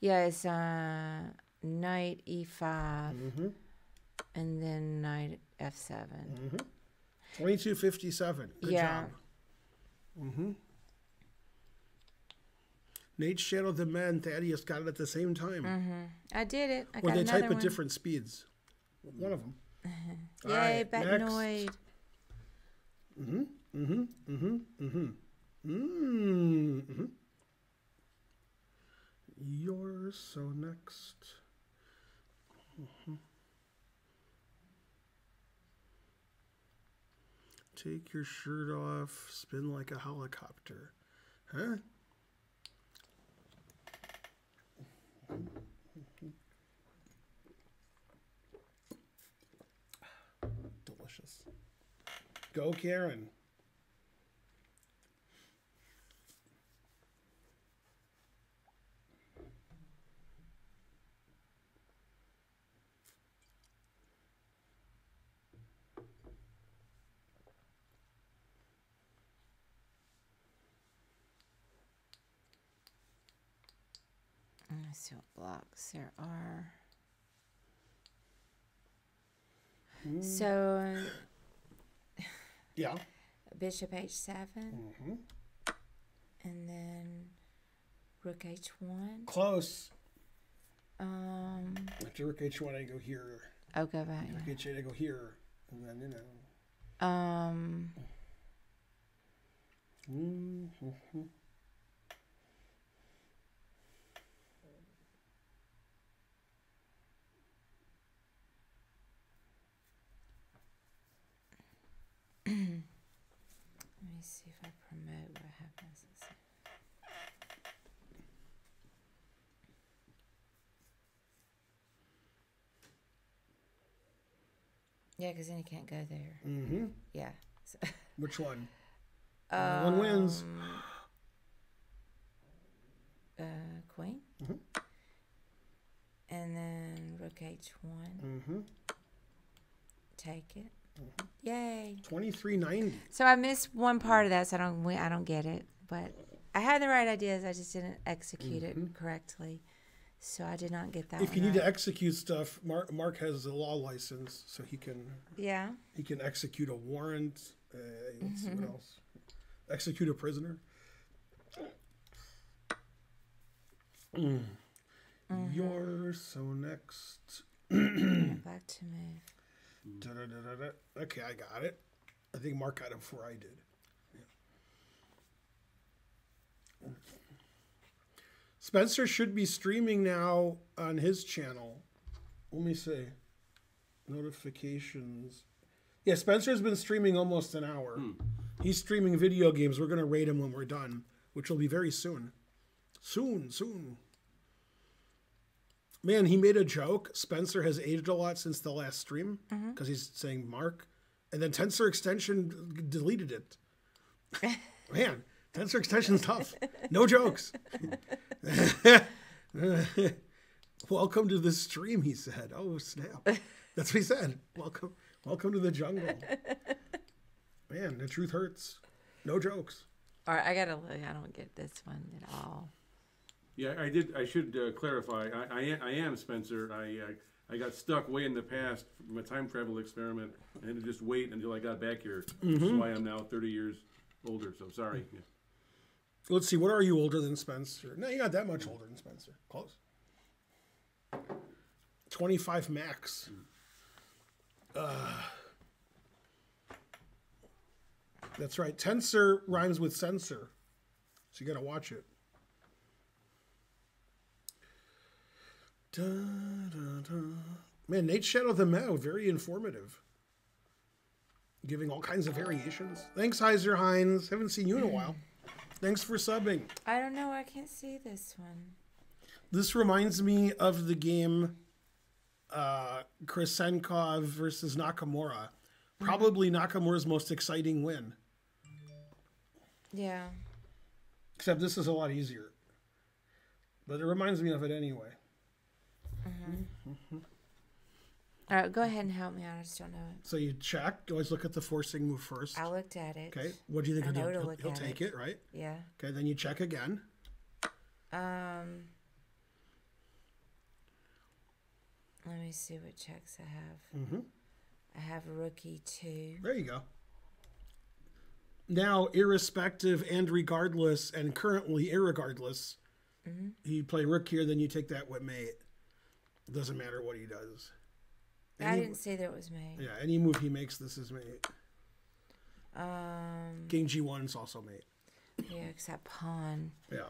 yeah, it's uh, knight E5 Mm-hmm. and then knight F7. Mm-hmm. Twenty two fifty seven. Good Yeah. job. Mm-hmm. Nate shadowed the men. Thaddeus got it at the same time. Mm-hmm. I did it. I Or got they type one. at different speeds. One of them. Yay, Alright, Betanoid. Mm-hmm. Mm-hmm. Mm-hmm. Mm-hmm. Mm-hmm. You're so next. Mhm. Take your shirt off, spin like a helicopter. Huh? Delicious. Go, Karen. Let's see what blocks there are. So Yeah. bishop h7, hmm and then rook h1. Close. Um, After rook h1, I go here. oh, go back. Rook h8, I go here. And then, you know. Um, Mhm. Let me see if I promote what happens. Yeah, because then you can't go there. Mm-hmm. Yeah. So, Which one? Uh, one wins. um, Uh, queen. Mhm. And then rook h1. Mm-hmm. Take it. Yay. 2390. So I missed one part of that, so I don't I don't get it. But I had the right ideas, I just didn't execute it correctly. So I did not get that. Mm-hmm. If you one need to execute stuff, Mark, Mark has a law license, so he can yeah. he can execute a warrant. Uh, let's see Mm-hmm. what else. Execute a prisoner. Mm. Mm-hmm. You're so next. Back to move. Da-da-da-da-da. Okay, I got it. I think Mark got it before I did. Yeah. Spencer should be streaming now on his channel. Let me see. Notifications. Yeah, Spencer's been streaming almost an hour. Hmm. He's streaming video games. We're going to rate him when we're done, which will be very soon. Soon, soon. Man, he made a joke. Spencer has aged a lot since the last stream mm-hmm. because he's saying Mark, and then Tensor Extension deleted it. Man, Tensor Extension's tough. No jokes. welcome to the stream, he said. Oh snap! That's what he said. Welcome, welcome to the jungle. Man, the truth hurts. No jokes. All right, I gotta look. I don't get this one at all. Yeah, I did. I should uh, clarify. I, I, am, I am Spencer. I, I I got stuck way in the past from a time travel experiment and had to just wait until I got back here. That's why I'm now 30 years older. So sorry. Yeah. Let's see. What are you older than Spencer? No, you're not that much older than Spencer. Close. Twenty-five max. Uh, that's right. Tensor rhymes with censor, so you got to watch it. Da, da, da. Man, Nate Shadow the Mao, very informative. Giving all kinds of variations. Thanks, Heiser Hines. Haven't seen you in a while. Thanks for subbing. I don't know. I can't see this one. This reminds me of the game uh, Krasenkov versus Nakamura. Probably Nakamura's most exciting win. Yeah. Except this is a lot easier. But it reminds me of it anyway. All right, go ahead and help me out. I just don't know it. So you check. You always look at the forcing move first. I looked at it. Okay. What do you think I he'll do? He'll, he'll take it. it, right? Yeah. Okay. Then you check again. Um. Let me see what checks I have. Mm-hmm. I have rookie two. There you go. Now, irrespective and regardless, and currently irregardless, you play rook here, then you take that with mate. It doesn't matter what he does. I Any- didn't see that it was me. Yeah, any move he makes, this is mate. Um. King G1 is also mate. Yeah, except pawn Yeah.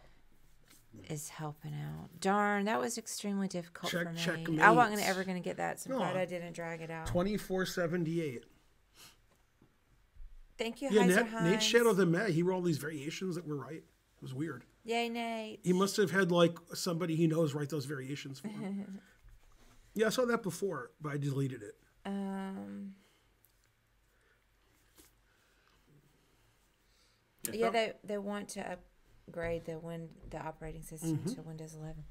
is helping out. Darn, that was extremely difficult Check- for me. I wasn't gonna, ever gonna get that. So I'm glad I didn't drag it out. 2478. Thank you, Yeah, Heiser Nate, Nate Shadow the Met, he wrote all these variations that were right. It was weird. Yay, Nate. He must have had like somebody he knows write those variations for him. yeah, I saw that before, but I deleted it. Um. Yeah, Yeah, they they want to upgrade the win the operating system Mm-hmm. to Windows 11.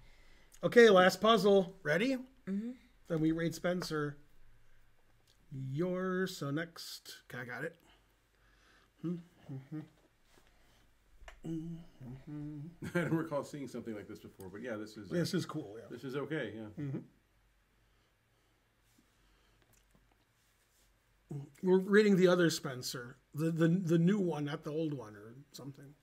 Okay, last puzzle. Ready? Mm-hmm. Then we rate Spencer. Yours. So next. Okay, I got it. Hmm, mhm. I don't recall seeing something like this before, but yeah, this is This is cool. Yeah. this is okay. Yeah. We're reading the other Spencer, the the the new one, not the old one or something.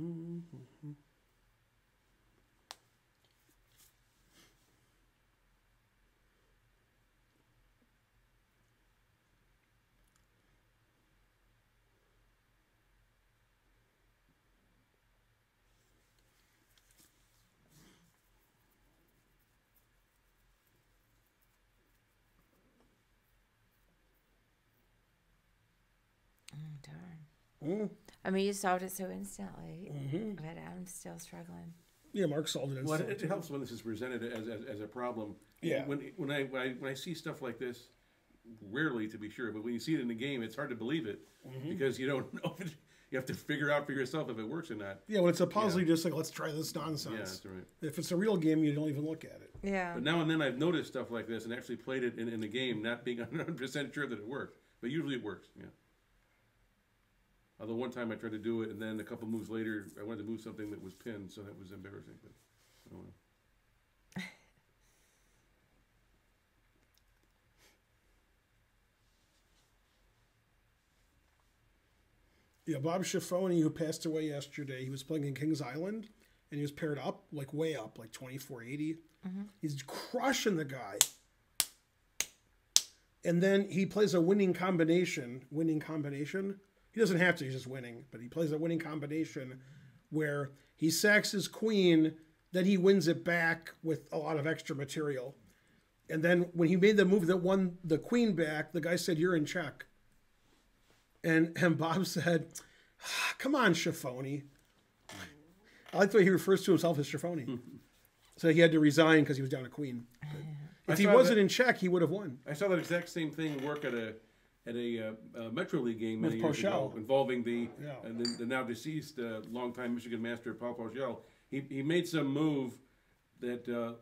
Mm, darn. Mm. I mean, you solved it so instantly, Mm-hmm. but I'm still struggling. Yeah, Mark solved it. Well, instantly, it, it helps when this is presented as, as, as a problem. Yeah. When when I, when I when I see stuff like this, rarely to be sure, but when you see it in the game, it's hard to believe it Mm-hmm. because you don't know. If it, you have to figure out for yourself if it works or not. Yeah, when it's a puzzle, you just like, let's try this Yeah, nonsense. that's right. If it's a real game, you don't even look at it. Yeah. But now and then I've noticed stuff like this and actually played it in, in the game, not being 100 percent sure that it worked. But usually it works. Yeah. Although one time I tried to do it, and then a couple moves later, I wanted to move something that was pinned, so that was embarrassing. But oh well. Yeah, Bob Schiffoni, who passed away yesterday, he was playing in Kings Island, and he was paired up, like way up, like 2480. Mm-hmm. He's crushing the guy. And then he plays a winning combination, winning combination. He doesn't have to, he's just winning, but he plays a winning combination where he sacks his queen, then he wins it back with a lot of extra material. And then when he made the move that won the queen back, the guy said, You're in check. And and Bob said, "Ah, "Come on, Schiffoni." I like the way he refers to himself as Schiffoni. so he had to resign because he was down a queen. But if he wasn't that- in check, he would have won. I saw that exact same thing work at a at a uh, uh, Metro League game many years ago, Poschel. involving the, Yeah. uh, the the now deceased uh, longtime Michigan master Paul Poschel. He he made some move that uh,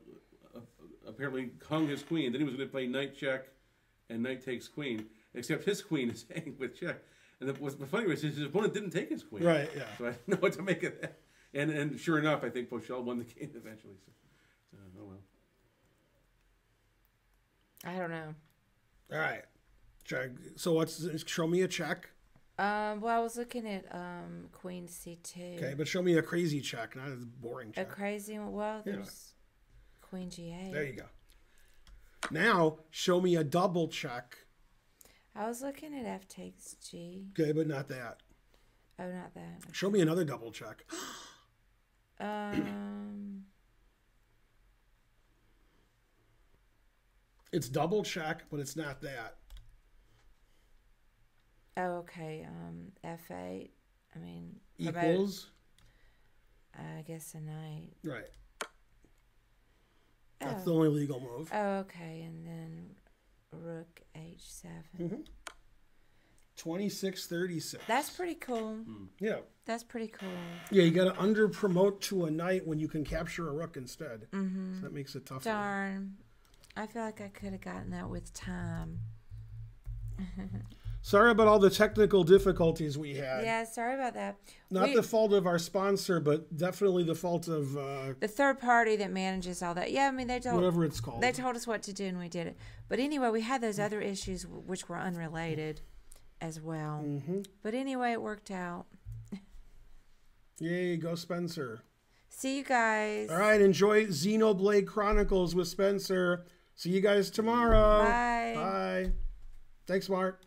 uh, apparently hung his queen. Then he was going to play knight check and knight takes queen, except his queen is hanging with check. And the, what's funny was is his opponent didn't take his queen. Right, yeah. So I didn't know what to make of that. And and sure enough, I think Poschel won the game eventually. So, so oh well. I don't know. All right. Check. So what's show me a check. Um, well, I was looking at um Queen C two. Okay, but show me a crazy check, not a boring check. A crazy one. Well, Yeah. there's Queen G eight. There you go. Now show me a double check. I was looking at F takes G. Okay, but not that. Oh, not that. Show me another double check. Um, It's double check, but it's not that. Oh, okay. Um, F eight. I mean, promote- Equals. I guess a knight. Right. Oh. That's the only legal move. Oh, okay, and then Rook H 7 Twenty-six thirty-six. That's pretty cool. Yeah. That's pretty cool. Yeah, you got to under promote to a knight when you can capture a rook instead. Mm-hmm. So that makes it tougher. Darn. I feel like I could have gotten that with time. Sorry about all the technical difficulties we had. Yeah, sorry about that. Not We- the fault of our sponsor, but definitely the fault of uh, the third party that manages all that. Yeah, I mean they told whatever it's called. they told us what to do and we did it. But anyway, we had those other issues which were unrelated as well. Mm-hmm. But anyway, it worked out. Yay, go Spencer. See you guys. All right, enjoy Xenoblade Chronicles with Spencer. See you guys tomorrow. Bye. Bye. Thanks, Mark.